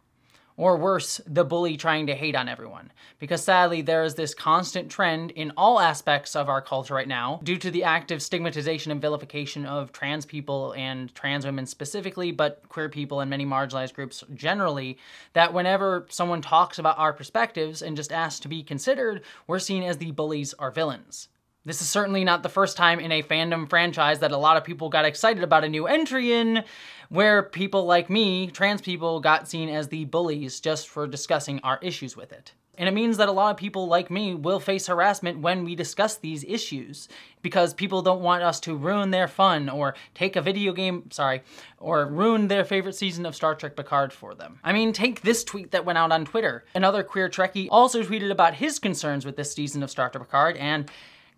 Or worse, the bully trying to hate on everyone. Because sadly, there is this constant trend in all aspects of our culture right now, due to the active stigmatization and vilification of trans people and trans women specifically, but queer people and many marginalized groups generally, that whenever someone talks about our perspectives and just asks to be considered, we're seen as the bullies or villains. This is certainly not the first time in a fandom franchise that a lot of people got excited about a new entry in, where people like me, trans people, got seen as the bullies just for discussing our issues with it. And it means that a lot of people like me will face harassment when we discuss these issues because people don't want us to ruin their fun or take a video game, sorry, or ruin their favorite season of Star Trek Picard for them. I mean, take this tweet that went out on Twitter. Another queer Trekkie also tweeted about his concerns with this season of Star Trek Picard and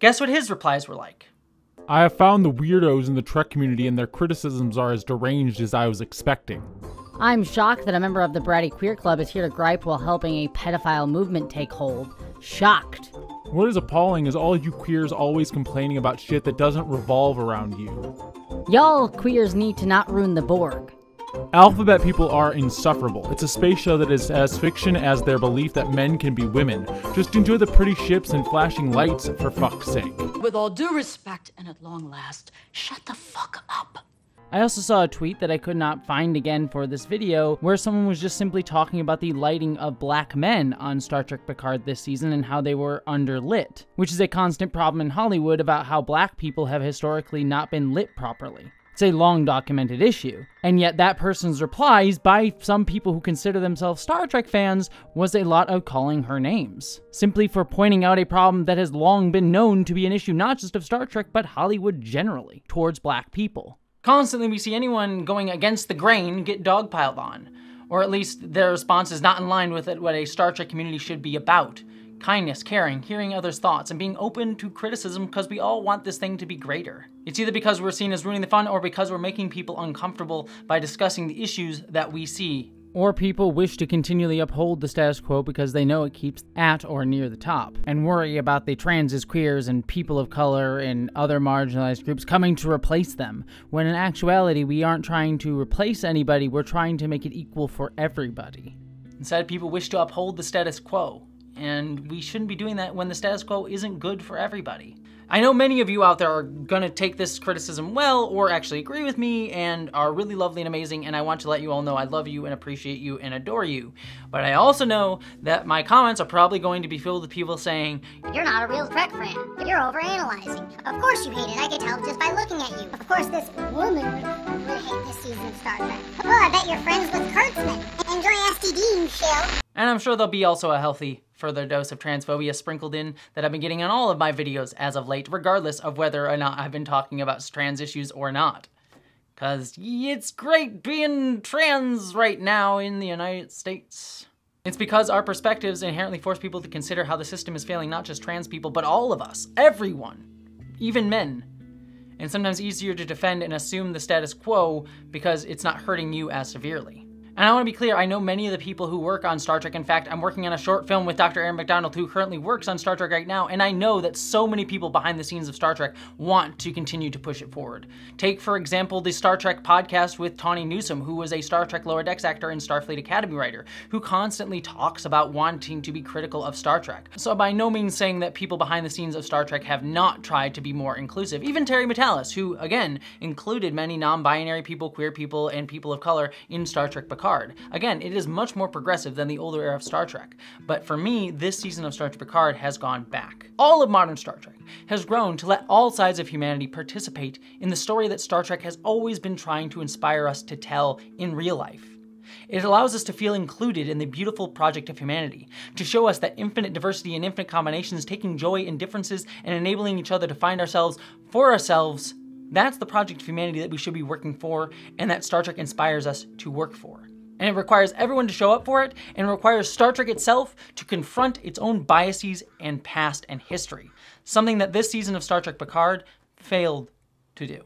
Guess what his replies were like? I have found the weirdos in the Trek community and their criticisms are as deranged as I was expecting. I'm shocked that a member of the Bratty Queer Club is here to gripe while helping a pedophile movement take hold. Shocked. What is appalling is all you queers always complaining about shit that doesn't revolve around you. Y'all queers need to not ruin the Borg. Alphabet people are insufferable. It's a space show that is as fiction as their belief that men can be women. Just enjoy the pretty ships and flashing lights for fuck's sake. With all due respect and at long last, shut the fuck up. I also saw a tweet that I could not find again for this video where someone was just simply talking about the lighting of black men on Star Trek Picard this season and how they were underlit, which is a constant problem in Hollywood about how black people have historically not been lit properly. It's a long documented issue. And yet, that person's replies by some people who consider themselves Star Trek fans was a lot of calling her names, simply for pointing out a problem that has long been known to be an issue not just of Star Trek, but Hollywood generally, towards black people. Constantly, we see anyone going against the grain get dogpiled on, or at least their response is not in line with what a Star Trek community should be about kindness, caring, hearing others' thoughts, and being open to criticism because we all want this thing to be greater. It's either because we're seen as ruining the fun or because we're making people uncomfortable by discussing the issues that we see. Or people wish to continually uphold the status quo because they know it keeps at or near the top, and worry about the transes, queers, and people of color and other marginalized groups coming to replace them, when in actuality we aren't trying to replace anybody, we're trying to make it equal for everybody. Instead, people wish to uphold the status quo, and we shouldn't be doing that when the status quo isn't good for everybody. I know many of you out there are gonna take this criticism well or actually agree with me and are really lovely and amazing and I want to let you all know I love you and appreciate you and adore you. But I also know that my comments are probably going to be filled with people saying, You're not a real Trek fan. You're overanalyzing. Of course you hate it. I can tell just by looking at you. Of course this woman would, hate this season of Star Trek. Oh, I bet you're friends with Kurtzman. Enjoy STD, you shell. And I'm sure there'll be also a healthy further dose of transphobia sprinkled in that I've been getting on all of my videos as of late, regardless of whether or not I've been talking about trans issues or not. Cause it's great being trans right now in the United States. It's because our perspectives inherently force people to consider how the system is failing not just trans people, but all of us, everyone, even men. And sometimes easier to defend and assume the status quo because it's not hurting you as severely. And I want to be clear, I know many of the people who work on Star Trek. In fact, I'm working on a short film with Dr. Erin Macdonald, who currently works on Star Trek right now, and I know that so many people behind the scenes of Star Trek want to continue to push it forward. Take, for example, the Star Trek podcast with Tawny Newsome, who was a Star Trek Lower Decks actor and Starfleet Academy writer, who constantly talks about wanting to be critical of Star Trek. So by no means saying that people behind the scenes of Star Trek have not tried to be more inclusive. Even Terry Matalas, who, again, included many non-binary people, queer people, and people of color in Star Trek Picard. Again, it is much more progressive than the older era of Star Trek, but for me, this season of Star Trek Picard has gone back. All of modern Star Trek has grown to let all sides of humanity participate in the story that Star Trek has always been trying to inspire us to tell in real life. It allows us to feel included in the beautiful project of humanity, to show us that infinite diversity and infinite combinations, taking joy in differences and enabling each other to find ourselves for ourselves, that's the project of humanity that we should be working for and that Star Trek inspires us to work for. And it requires everyone to show up for it, and it requires Star Trek itself to confront its own biases and past and history, something that this season of Star Trek Picard failed to do.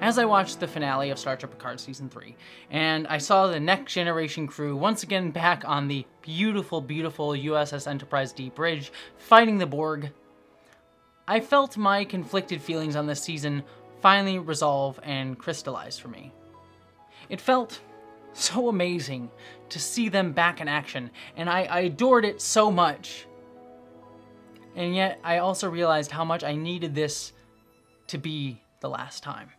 As I watched the finale of Star Trek Picard Season 3, and I saw the Next Generation crew once again back on the beautiful, beautiful USS Enterprise D bridge, fighting the Borg, I felt my conflicted feelings on this season finally resolve and crystallize for me. It felt so amazing to see them back in action, and I, I adored it so much. And yet, I also realized how much I needed this to be the last time.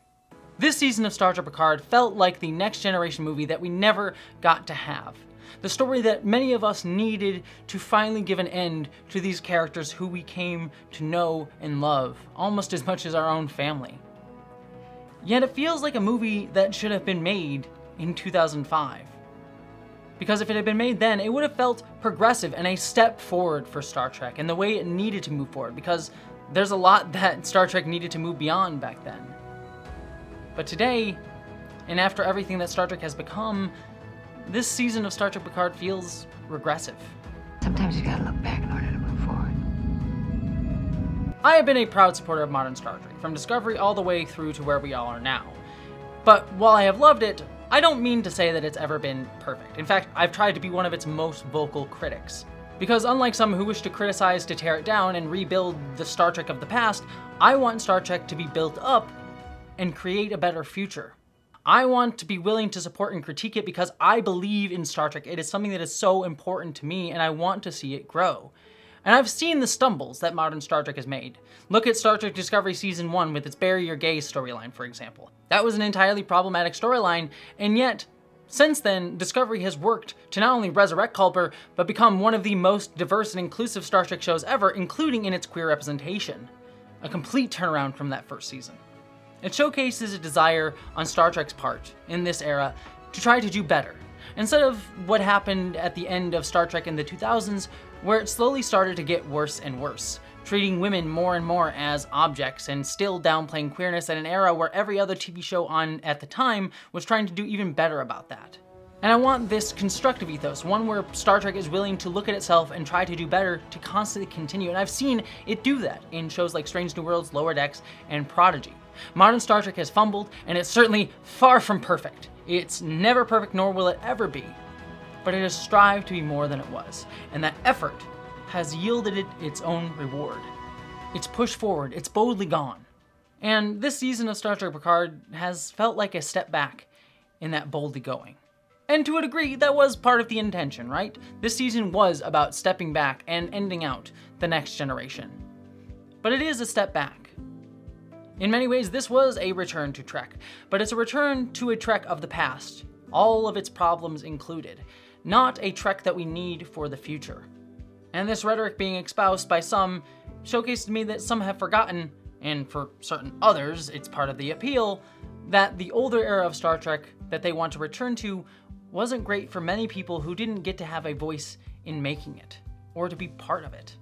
This season of Star Trek Picard felt like the next generation movie that we never got to have. The story that many of us needed to finally give an end to these characters who we came to know and love, almost as much as our own family. Yet it feels like a movie that should have been made in 2005. Because if it had been made then, it would have felt progressive and a step forward for Star Trek and the way it needed to move forward, because there's a lot that Star Trek needed to move beyond back then. But today, and after everything that Star Trek has become, this season of Star Trek Picard feels regressive. Sometimes you gotta look back in order to move forward. I have been a proud supporter of modern Star Trek, from Discovery all the way through to where we all are now. But while I have loved it, I don't mean to say that it's ever been perfect. In fact, I've tried to be one of its most vocal critics. Because unlike some who wish to criticize to tear it down and rebuild the Star Trek of the past, I want Star Trek to be built up and create a better future. I want to be willing to support and critique it because I believe in Star Trek. It is something that is so important to me and I want to see it grow. And I've seen the stumbles that modern Star Trek has made. Look at Star Trek Discovery Season 1 with its Bury Your Gays storyline, for example. That was an entirely problematic storyline, and yet, since then, Discovery has worked to not only resurrect Culber, but become one of the most diverse and inclusive Star Trek shows ever, including in its queer representation. A complete turnaround from that first season. It showcases a desire on Star Trek's part, in this era, to try to do better. Instead of what happened at the end of Star Trek in the 2000s, where it slowly started to get worse and worse, treating women more and more as objects and still downplaying queerness at an era where every other TV show on at the time was trying to do even better about that. And I want this constructive ethos, one where Star Trek is willing to look at itself and try to do better to constantly continue. And I've seen it do that in shows like Strange New Worlds, Lower Decks, and Prodigy. Modern Star Trek has fumbled, and it's certainly far from perfect. It's never perfect, nor will it ever be. But it has strived to be more than it was, and that effort has yielded it its own reward. It's pushed forward, it's boldly gone. And this season of Star Trek Picard has felt like a step back in that boldly going. And to a degree, that was part of the intention, right? This season was about stepping back and ending out the next generation. But it is a step back. In many ways, this was a return to Trek, but it's a return to a Trek of the past, all of its problems included, not a Trek that we need for the future. And this rhetoric being espoused by some showcased to me that some have forgotten, and for certain others, it's part of the appeal, that the older era of Star Trek that they want to return to wasn't great for many people who didn't get to have a voice in making it, or to be part of it.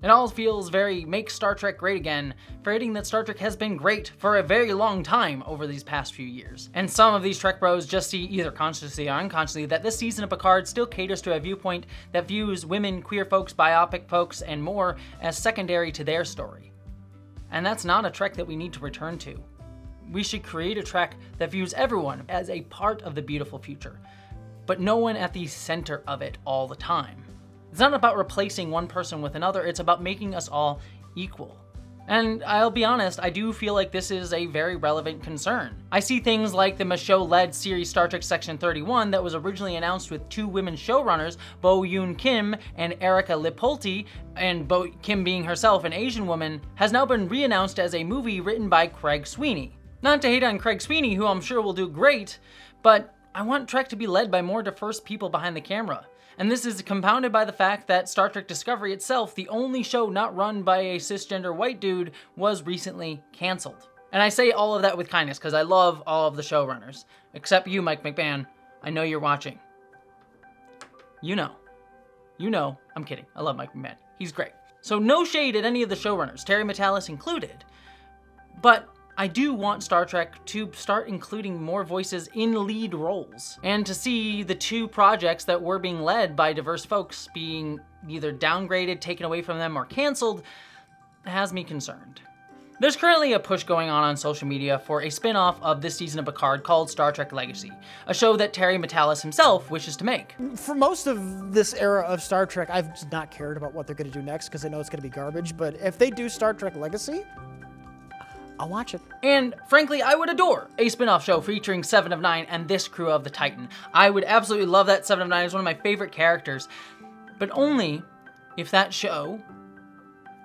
It all feels very make Star Trek great again, forgetting that Star Trek has been great for a very long time over these past few years. And some of these Trek bros just see, either consciously or unconsciously, that this season of Picard still caters to a viewpoint that views women, queer folks, BIPOC folks, and more as secondary to their story. And that's not a Trek that we need to return to. We should create a Trek that views everyone as a part of the beautiful future, but no one at the center of it all the time. It's not about replacing one person with another, it's about making us all equal. And I'll be honest, I do feel like this is a very relevant concern. I see things like the Michelle Yeoh-led series Star Trek Section 31 that was originally announced with two women showrunners, Bo Yeon Kim and Erika Lippoldt, and Bo Kim being herself an Asian woman, has now been reannounced as a movie written by Craig Sweeny. Not to hate on Craig Sweeny, who I'm sure will do great, but I want Trek to be led by more diverse people behind the camera. And this is compounded by the fact that Star Trek Discovery itself, the only show not run by a cisgender white dude, was recently canceled. And I say all of that with kindness because I love all of the showrunners. Except you, Mike McMahan. I know you're watching. You know. You know. I'm kidding. I love Mike McMahan. He's great. So no shade at any of the showrunners, Terry Matalas included. But I do want Star Trek to start including more voices in lead roles, and to see the two projects that were being led by diverse folks being either downgraded, taken away from them, or canceled has me concerned. There's currently a push going on on social media for a spin-off of this season of Picard called Star Trek Legacy, a show that Terry Matalas himself wishes to make. For most of this era of Star Trek, I've not cared about what they're going to do next because I know it's going to be garbage, but if they do Star Trek Legacy, I'll watch it. And frankly, I would adore a spin-off show featuring Seven of Nine and this crew of the Titan. I would absolutely love that. Seven of Nine is one of my favorite characters, but only if that show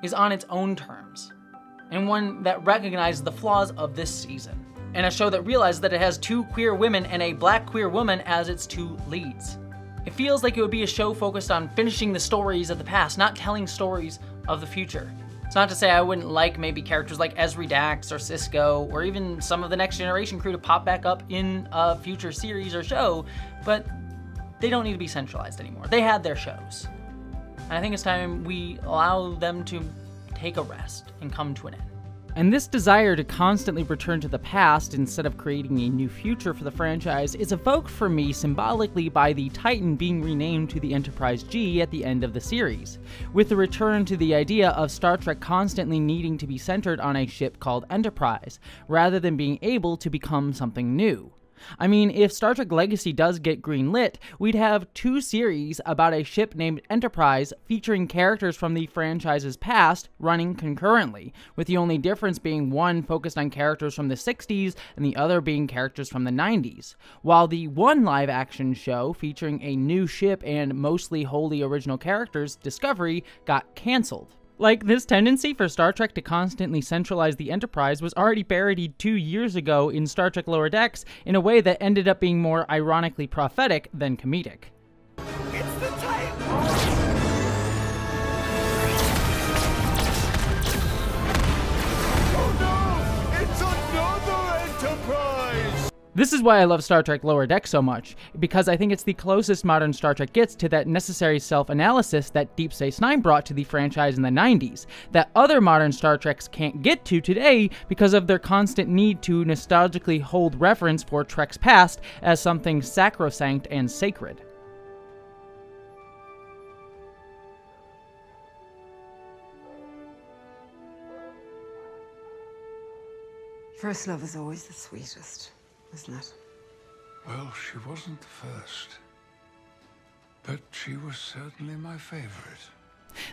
is on its own terms and one that recognizes the flaws of this season. And a show that realizes that it has two queer women and a black queer woman as its two leads. It feels like it would be a show focused on finishing the stories of the past, not telling stories of the future. It's not to say I wouldn't like maybe characters like Ezri Dax or Sisko or even some of the Next Generation crew to pop back up in a future series or show, but they don't need to be centralized anymore. They had their shows. And I think it's time we allow them to take a rest and come to an end. And this desire to constantly return to the past instead of creating a new future for the franchise is evoked for me symbolically by the Titan being renamed to the Enterprise G at the end of the series, with the return to the idea of Star Trek constantly needing to be centered on a ship called Enterprise, rather than being able to become something new. I mean, if Star Trek Legacy does get greenlit, we'd have two series about a ship named Enterprise featuring characters from the franchise's past running concurrently, with the only difference being one focused on characters from the 60s and the other being characters from the 90s. While the one live action show featuring a new ship and mostly wholly original characters, Discovery, got cancelled. Like, this tendency for Star Trek to constantly centralize the Enterprise was already parodied two years ago in Star Trek Lower Decks in a way that ended up being more ironically prophetic than comedic. This is why I love Star Trek Lower Deck so much, because I think it's the closest modern Star Trek gets to that necessary self analysis that Deep Space Nine brought to the franchise in the 90s, that other modern Star Treks can't get to today because of their constant need to nostalgically hold reference for Trek's past as something sacrosanct and sacred. First love is always the sweetest, isn't it? Well, she wasn't the first. But she was certainly my favorite.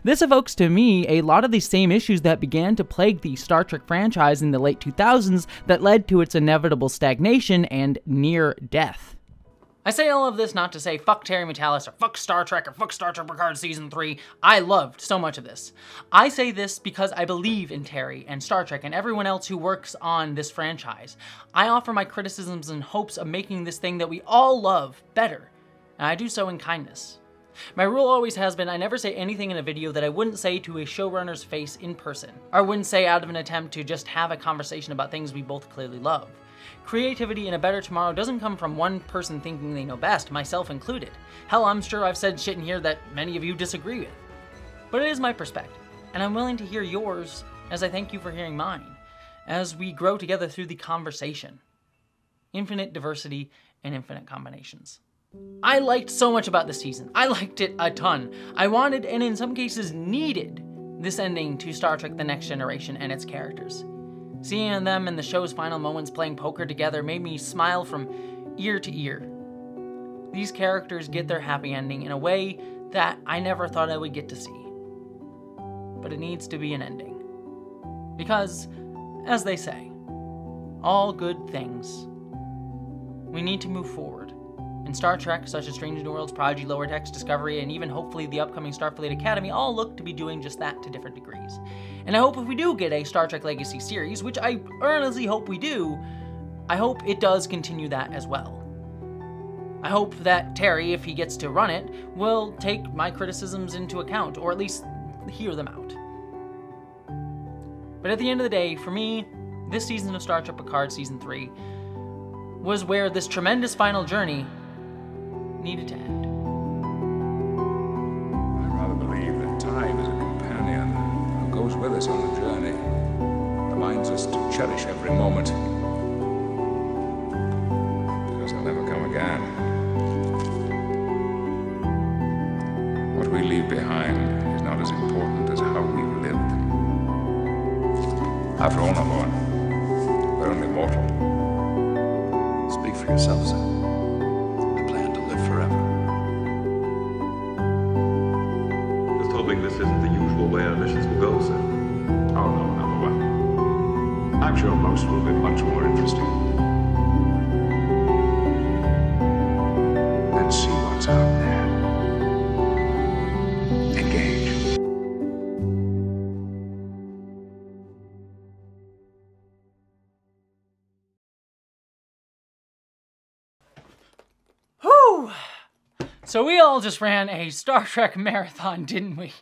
This evokes to me a lot of the same issues that began to plague the Star Trek franchise in the late 2000s that led to its inevitable stagnation and near death. I say all of this not to say fuck Terry Matalas or fuck Star Trek or fuck Star Trek Picard Season 3. I loved so much of this. I say this because I believe in Terry and Star Trek and everyone else who works on this franchise. I offer my criticisms in hopes of making this thing that we all love better, and I do so in kindness. My rule always has been I never say anything in a video that I wouldn't say to a showrunner's face in person, or wouldn't say out of an attempt to just have a conversation about things we both clearly love. Creativity in a better tomorrow doesn't come from one person thinking they know best, myself included. Hell, I'm sure I've said shit in here that many of you disagree with. But it is my perspective, and I'm willing to hear yours as I thank you for hearing mine, as we grow together through the conversation. Infinite diversity and infinite combinations. I liked so much about this season. I liked it a ton. I wanted, and in some cases needed, this ending to Star Trek The Next Generation and its characters. Seeing them in the show's final moments playing poker together made me smile from ear to ear. These characters get their happy ending in a way that I never thought I would get to see. But it needs to be an ending. Because, as they say, all good things. We need to move forward. And Star Trek, such as Strange New Worlds, Prodigy, Lower Decks, Discovery, and even hopefully the upcoming Starfleet Academy all look to be doing just that to different degrees. And I hope if we do get a Star Trek Legacy series, which I earnestly hope we do, I hope it does continue that as well. I hope that Terry, if he gets to run it, will take my criticisms into account, or at least hear them out. But at the end of the day, for me, this season of Star Trek Picard Season 3 was where this tremendous final journey needed to end. I rather believe that time is goes with us on the journey, reminds us to cherish every moment. Because they'll never come again. What we leave behind is not as important as how we've lived. After all, number one, we're only mortal. Speak for yourself, sir. Sure most will be much more interesting. Let's see what's out there. Engage. Whew! So we all just ran a Star [LAUGHS] Trek marathon, didn't we?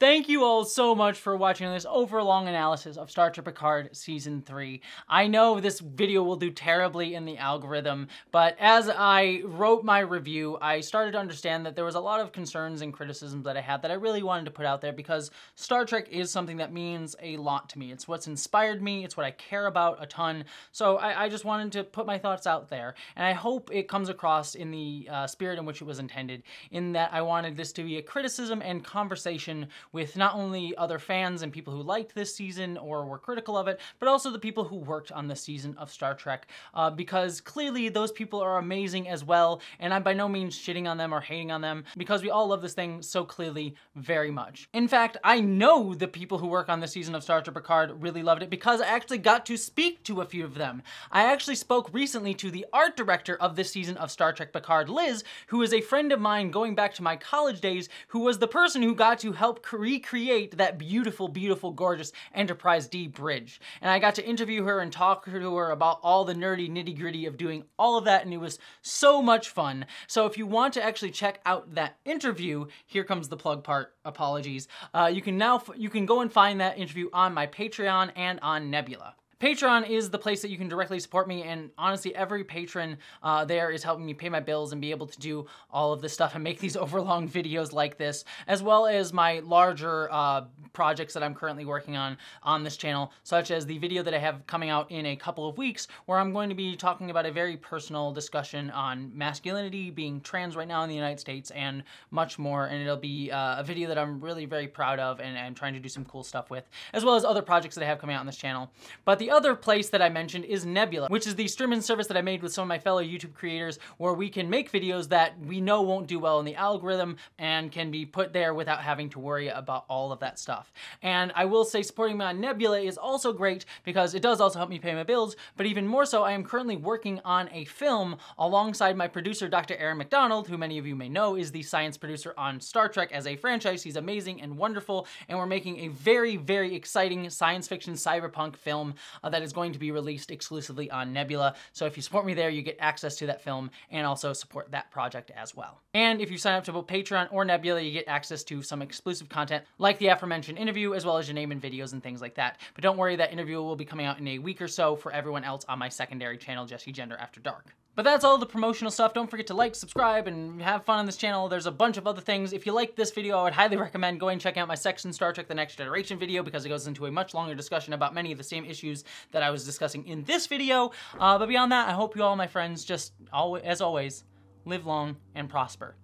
Thank you all so much for watching this overlong analysis of Star Trek Picard Season 3. I know this video will do terribly in the algorithm, but as I wrote my review, I started to understand that there was a lot of concerns and criticisms that I had that I really wanted to put out there because Star Trek is something that means a lot to me. It's what's inspired me, it's what I care about a ton, so I, I just wanted to put my thoughts out there, and I hope it comes across in the uh, spirit in which it was intended intended, in that I wanted this to be a criticism and conversation with not only other fans and people who liked this season or were critical of it, but also the people who worked on the season of Star Trek, uh, because clearly those people are amazing as well, and I'm by no means shitting on them or hating on them, because we all love this thing so clearly very much. In fact, I know the people who work on the season of Star Trek Picard really loved it because I actually got to speak to a few of them. I actually spoke recently to the art director of this season of Star Trek Picard, Liz, who is a friend of mine going back to my college days, who was the person who got to help recreate that beautiful, beautiful, gorgeous Enterprise D bridge. And I got to interview her and talk to her about all the nerdy nitty gritty of doing all of that, and it was so much fun. So if you want to actually check out that interview, here comes the plug part, apologies. Uh, you can now, you can go and find that interview on my Patreon and on Nebula. Patreon is the place that you can directly support me, and honestly, every patron uh, there is helping me pay my bills and be able to do all of this stuff and make these [LAUGHS] overlong videos like this, as well as my larger uh, projects that I'm currently working on on this channel, such as the video that I have coming out in a couple of weeks, where I'm going to be talking about a very personal discussion on masculinity, being trans right now in the United States, and much more, and it'll be uh, a video that I'm really very proud of and I'm trying to do some cool stuff with, as well as other projects that I have coming out on this channel. But the other place that I mentioned is Nebula, which is the streaming service that I made with some of my fellow YouTube creators where we can make videos that we know won't do well in the algorithm and can be put there without having to worry about all of that stuff. And I will say supporting me on Nebula is also great because it does also help me pay my bills, but even more so, I am currently working on a film alongside my producer, Dr. Erin Macdonald, who many of you may know is the science producer on Star Trek as a franchise. He's amazing and wonderful, and we're making a very, very exciting science fiction cyberpunk film uh, that is going to be released exclusively on Nebula. So if you support me there, you get access to that film and also support that project as well. And if you sign up to both Patreon or Nebula, you get access to some exclusive content like the aforementioned interview, as well as your name and videos and things like that. But don't worry, that interview will be coming out in a week or so for everyone else on my secondary channel, Jessie Gender After Dark. But that's all the promotional stuff. Don't forget to like, subscribe, and have fun on this channel. There's a bunch of other things. If you like this video, I would highly recommend going check out my Section Star Trek The Next Generation video because it goes into a much longer discussion about many of the same issues that I was discussing in this video. Uh, but beyond that, I hope you all, my friends, just, always, as always, live long and prosper.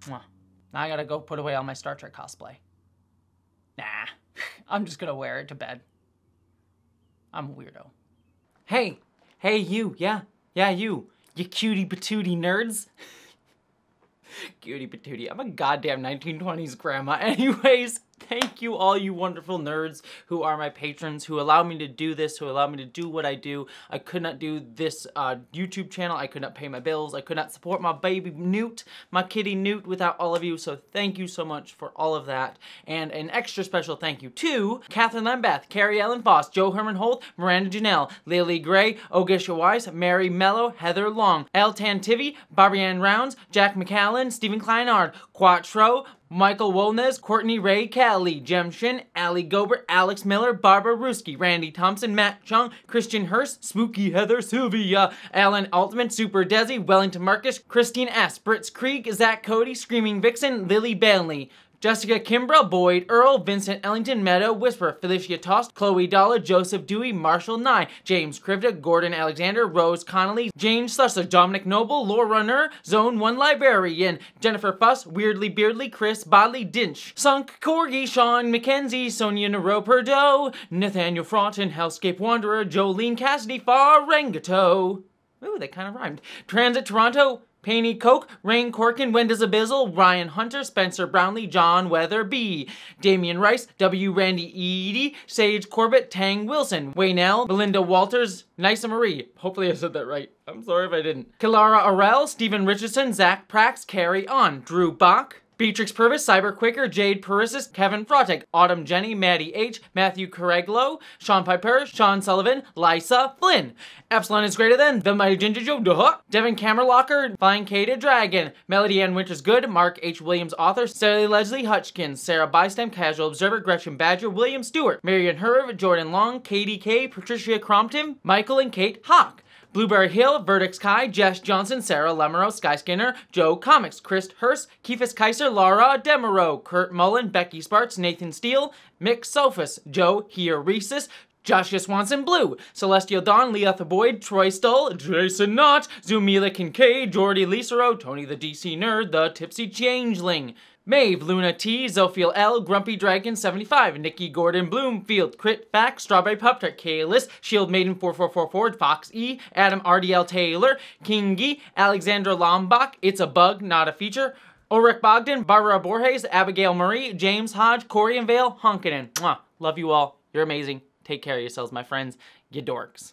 Mwah. Now I gotta go put away all my Star Trek cosplay. Nah, [LAUGHS] I'm just gonna wear it to bed. I'm a weirdo. Hey, hey you, yeah, yeah you. You cutie patootie nerds. [LAUGHS] cutie patootie. I'm a goddamn 1920s grandma. [LAUGHS] Anyways, thank you all you wonderful nerds who are my patrons, who allow me to do this, who allow me to do what I do. I could not do this uh, YouTube channel. I could not pay my bills. I could not support my baby Newt, my kitty Newt without all of you. So thank you so much for all of that. And an extra special thank you to Catherine Lambeth, Carrie Ellen Foss, Joe Herman Holt, Miranda Janelle, Lily Gray, Ogisha Weiss, Mary Mello, Heather Long, El Tantivi, Barbie Ann Rounds, Jack McCallan, Stephen Kleinard, Quattro, Michael Wolnez, Courtney Ray Kelly, Jem Shin, Ali Gobert, Alex Miller, Barbara Ruski, Randy Thompson, Matt Chung, Christian Hurst, Spooky Heather, Sylvia, Alan Altman, Super Desi, Wellington Marcus, Christine S., Brits Krieg, Zach Cody, Screaming Vixen, Lily Bailey, Jessica Kimbrough, Boyd Earl, Vincent Ellington, Meadow, Whisper, Felicia Tost, Chloe Dollar, Joseph Dewey, Marshall Nye, James Krivda, Gordon Alexander, Rose Connolly, Jane Slusser, Dominic Noble, Laura Runner, Zone 1 Librarian, Jennifer Fuss, Weirdly Beardly, Chris Bodley Dinch, Sunk Corgi, Sean McKenzie, Sonia Nero Perdo, Nathaniel Fraughton, Hellscape Wanderer, Jolene Cassidy, Farangato. Ooh, they kind of rhymed. Transit Toronto, Paney Coke, Rain Corkin, Wenda's Abyssal, Ryan Hunter, Spencer Brownlee, John Weatherby, Damian Rice, W. Randy Eady, Sage Corbett, Tang Wilson, Waynell, Belinda Walters, Nisa Marie. Hopefully I said that right. I'm sorry if I didn't. Kilara Arell, Stephen Richardson, Zach Prax, Carry On, Drew Bach, Beatrix Purvis, Cyber Quicker, Jade Parissis, Kevin Frotek, Autumn Jenny, Maddie H, Matthew Correglo, Sean Piper, Sean Sullivan, Lisa Flynn. Epsilon is greater than The Mighty Ginger Joe, duh. Devin Camerlocker, Flying Cated Dragon, Melody Ann Winters Good, Mark H. Williams author, Sally Leslie Hutchkins, Sarah Bystam, Casual Observer, Gretchen Badger, William Stewart, Marion Herve, Jordan Long, Katie K, Patricia Crompton, Michael and Kate Hawk. Blueberry Hill, Verdix Kai, Jess Johnson, Sarah Lemero, Skyskinner, Joe Comics, Chris Hurst, Keefus Kaiser, Laura Demero, Kurt Mullen, Becky Sparks, Nathan Steele, Mick Sophus, Joe Hieresis, Joshua Swanson Blue, Celestial Dawn, Leatha Boyd, Troy Stull, Jason Knott, Zumila Kincaid, Jordy Lisero, Tony the DC Nerd, The Tipsy Changeling, Maeve, Luna T, Zophiel L, Grumpy Dragon 75, Nikki Gordon Bloomfield, Crit Fact, Strawberry Pup Tart, Kalis, Shield Maiden 4444, Fox E, Adam RDL Taylor, Kingy, Alexandra Lombach, It's a Bug, Not a Feature, Ulrich Bogdan, Barbara Borges, Abigail Marie, James Hodge, Corey and Vale, Hunkinen. Mwah. Love you all. You're amazing. Take care of yourselves, my friends. You dorks.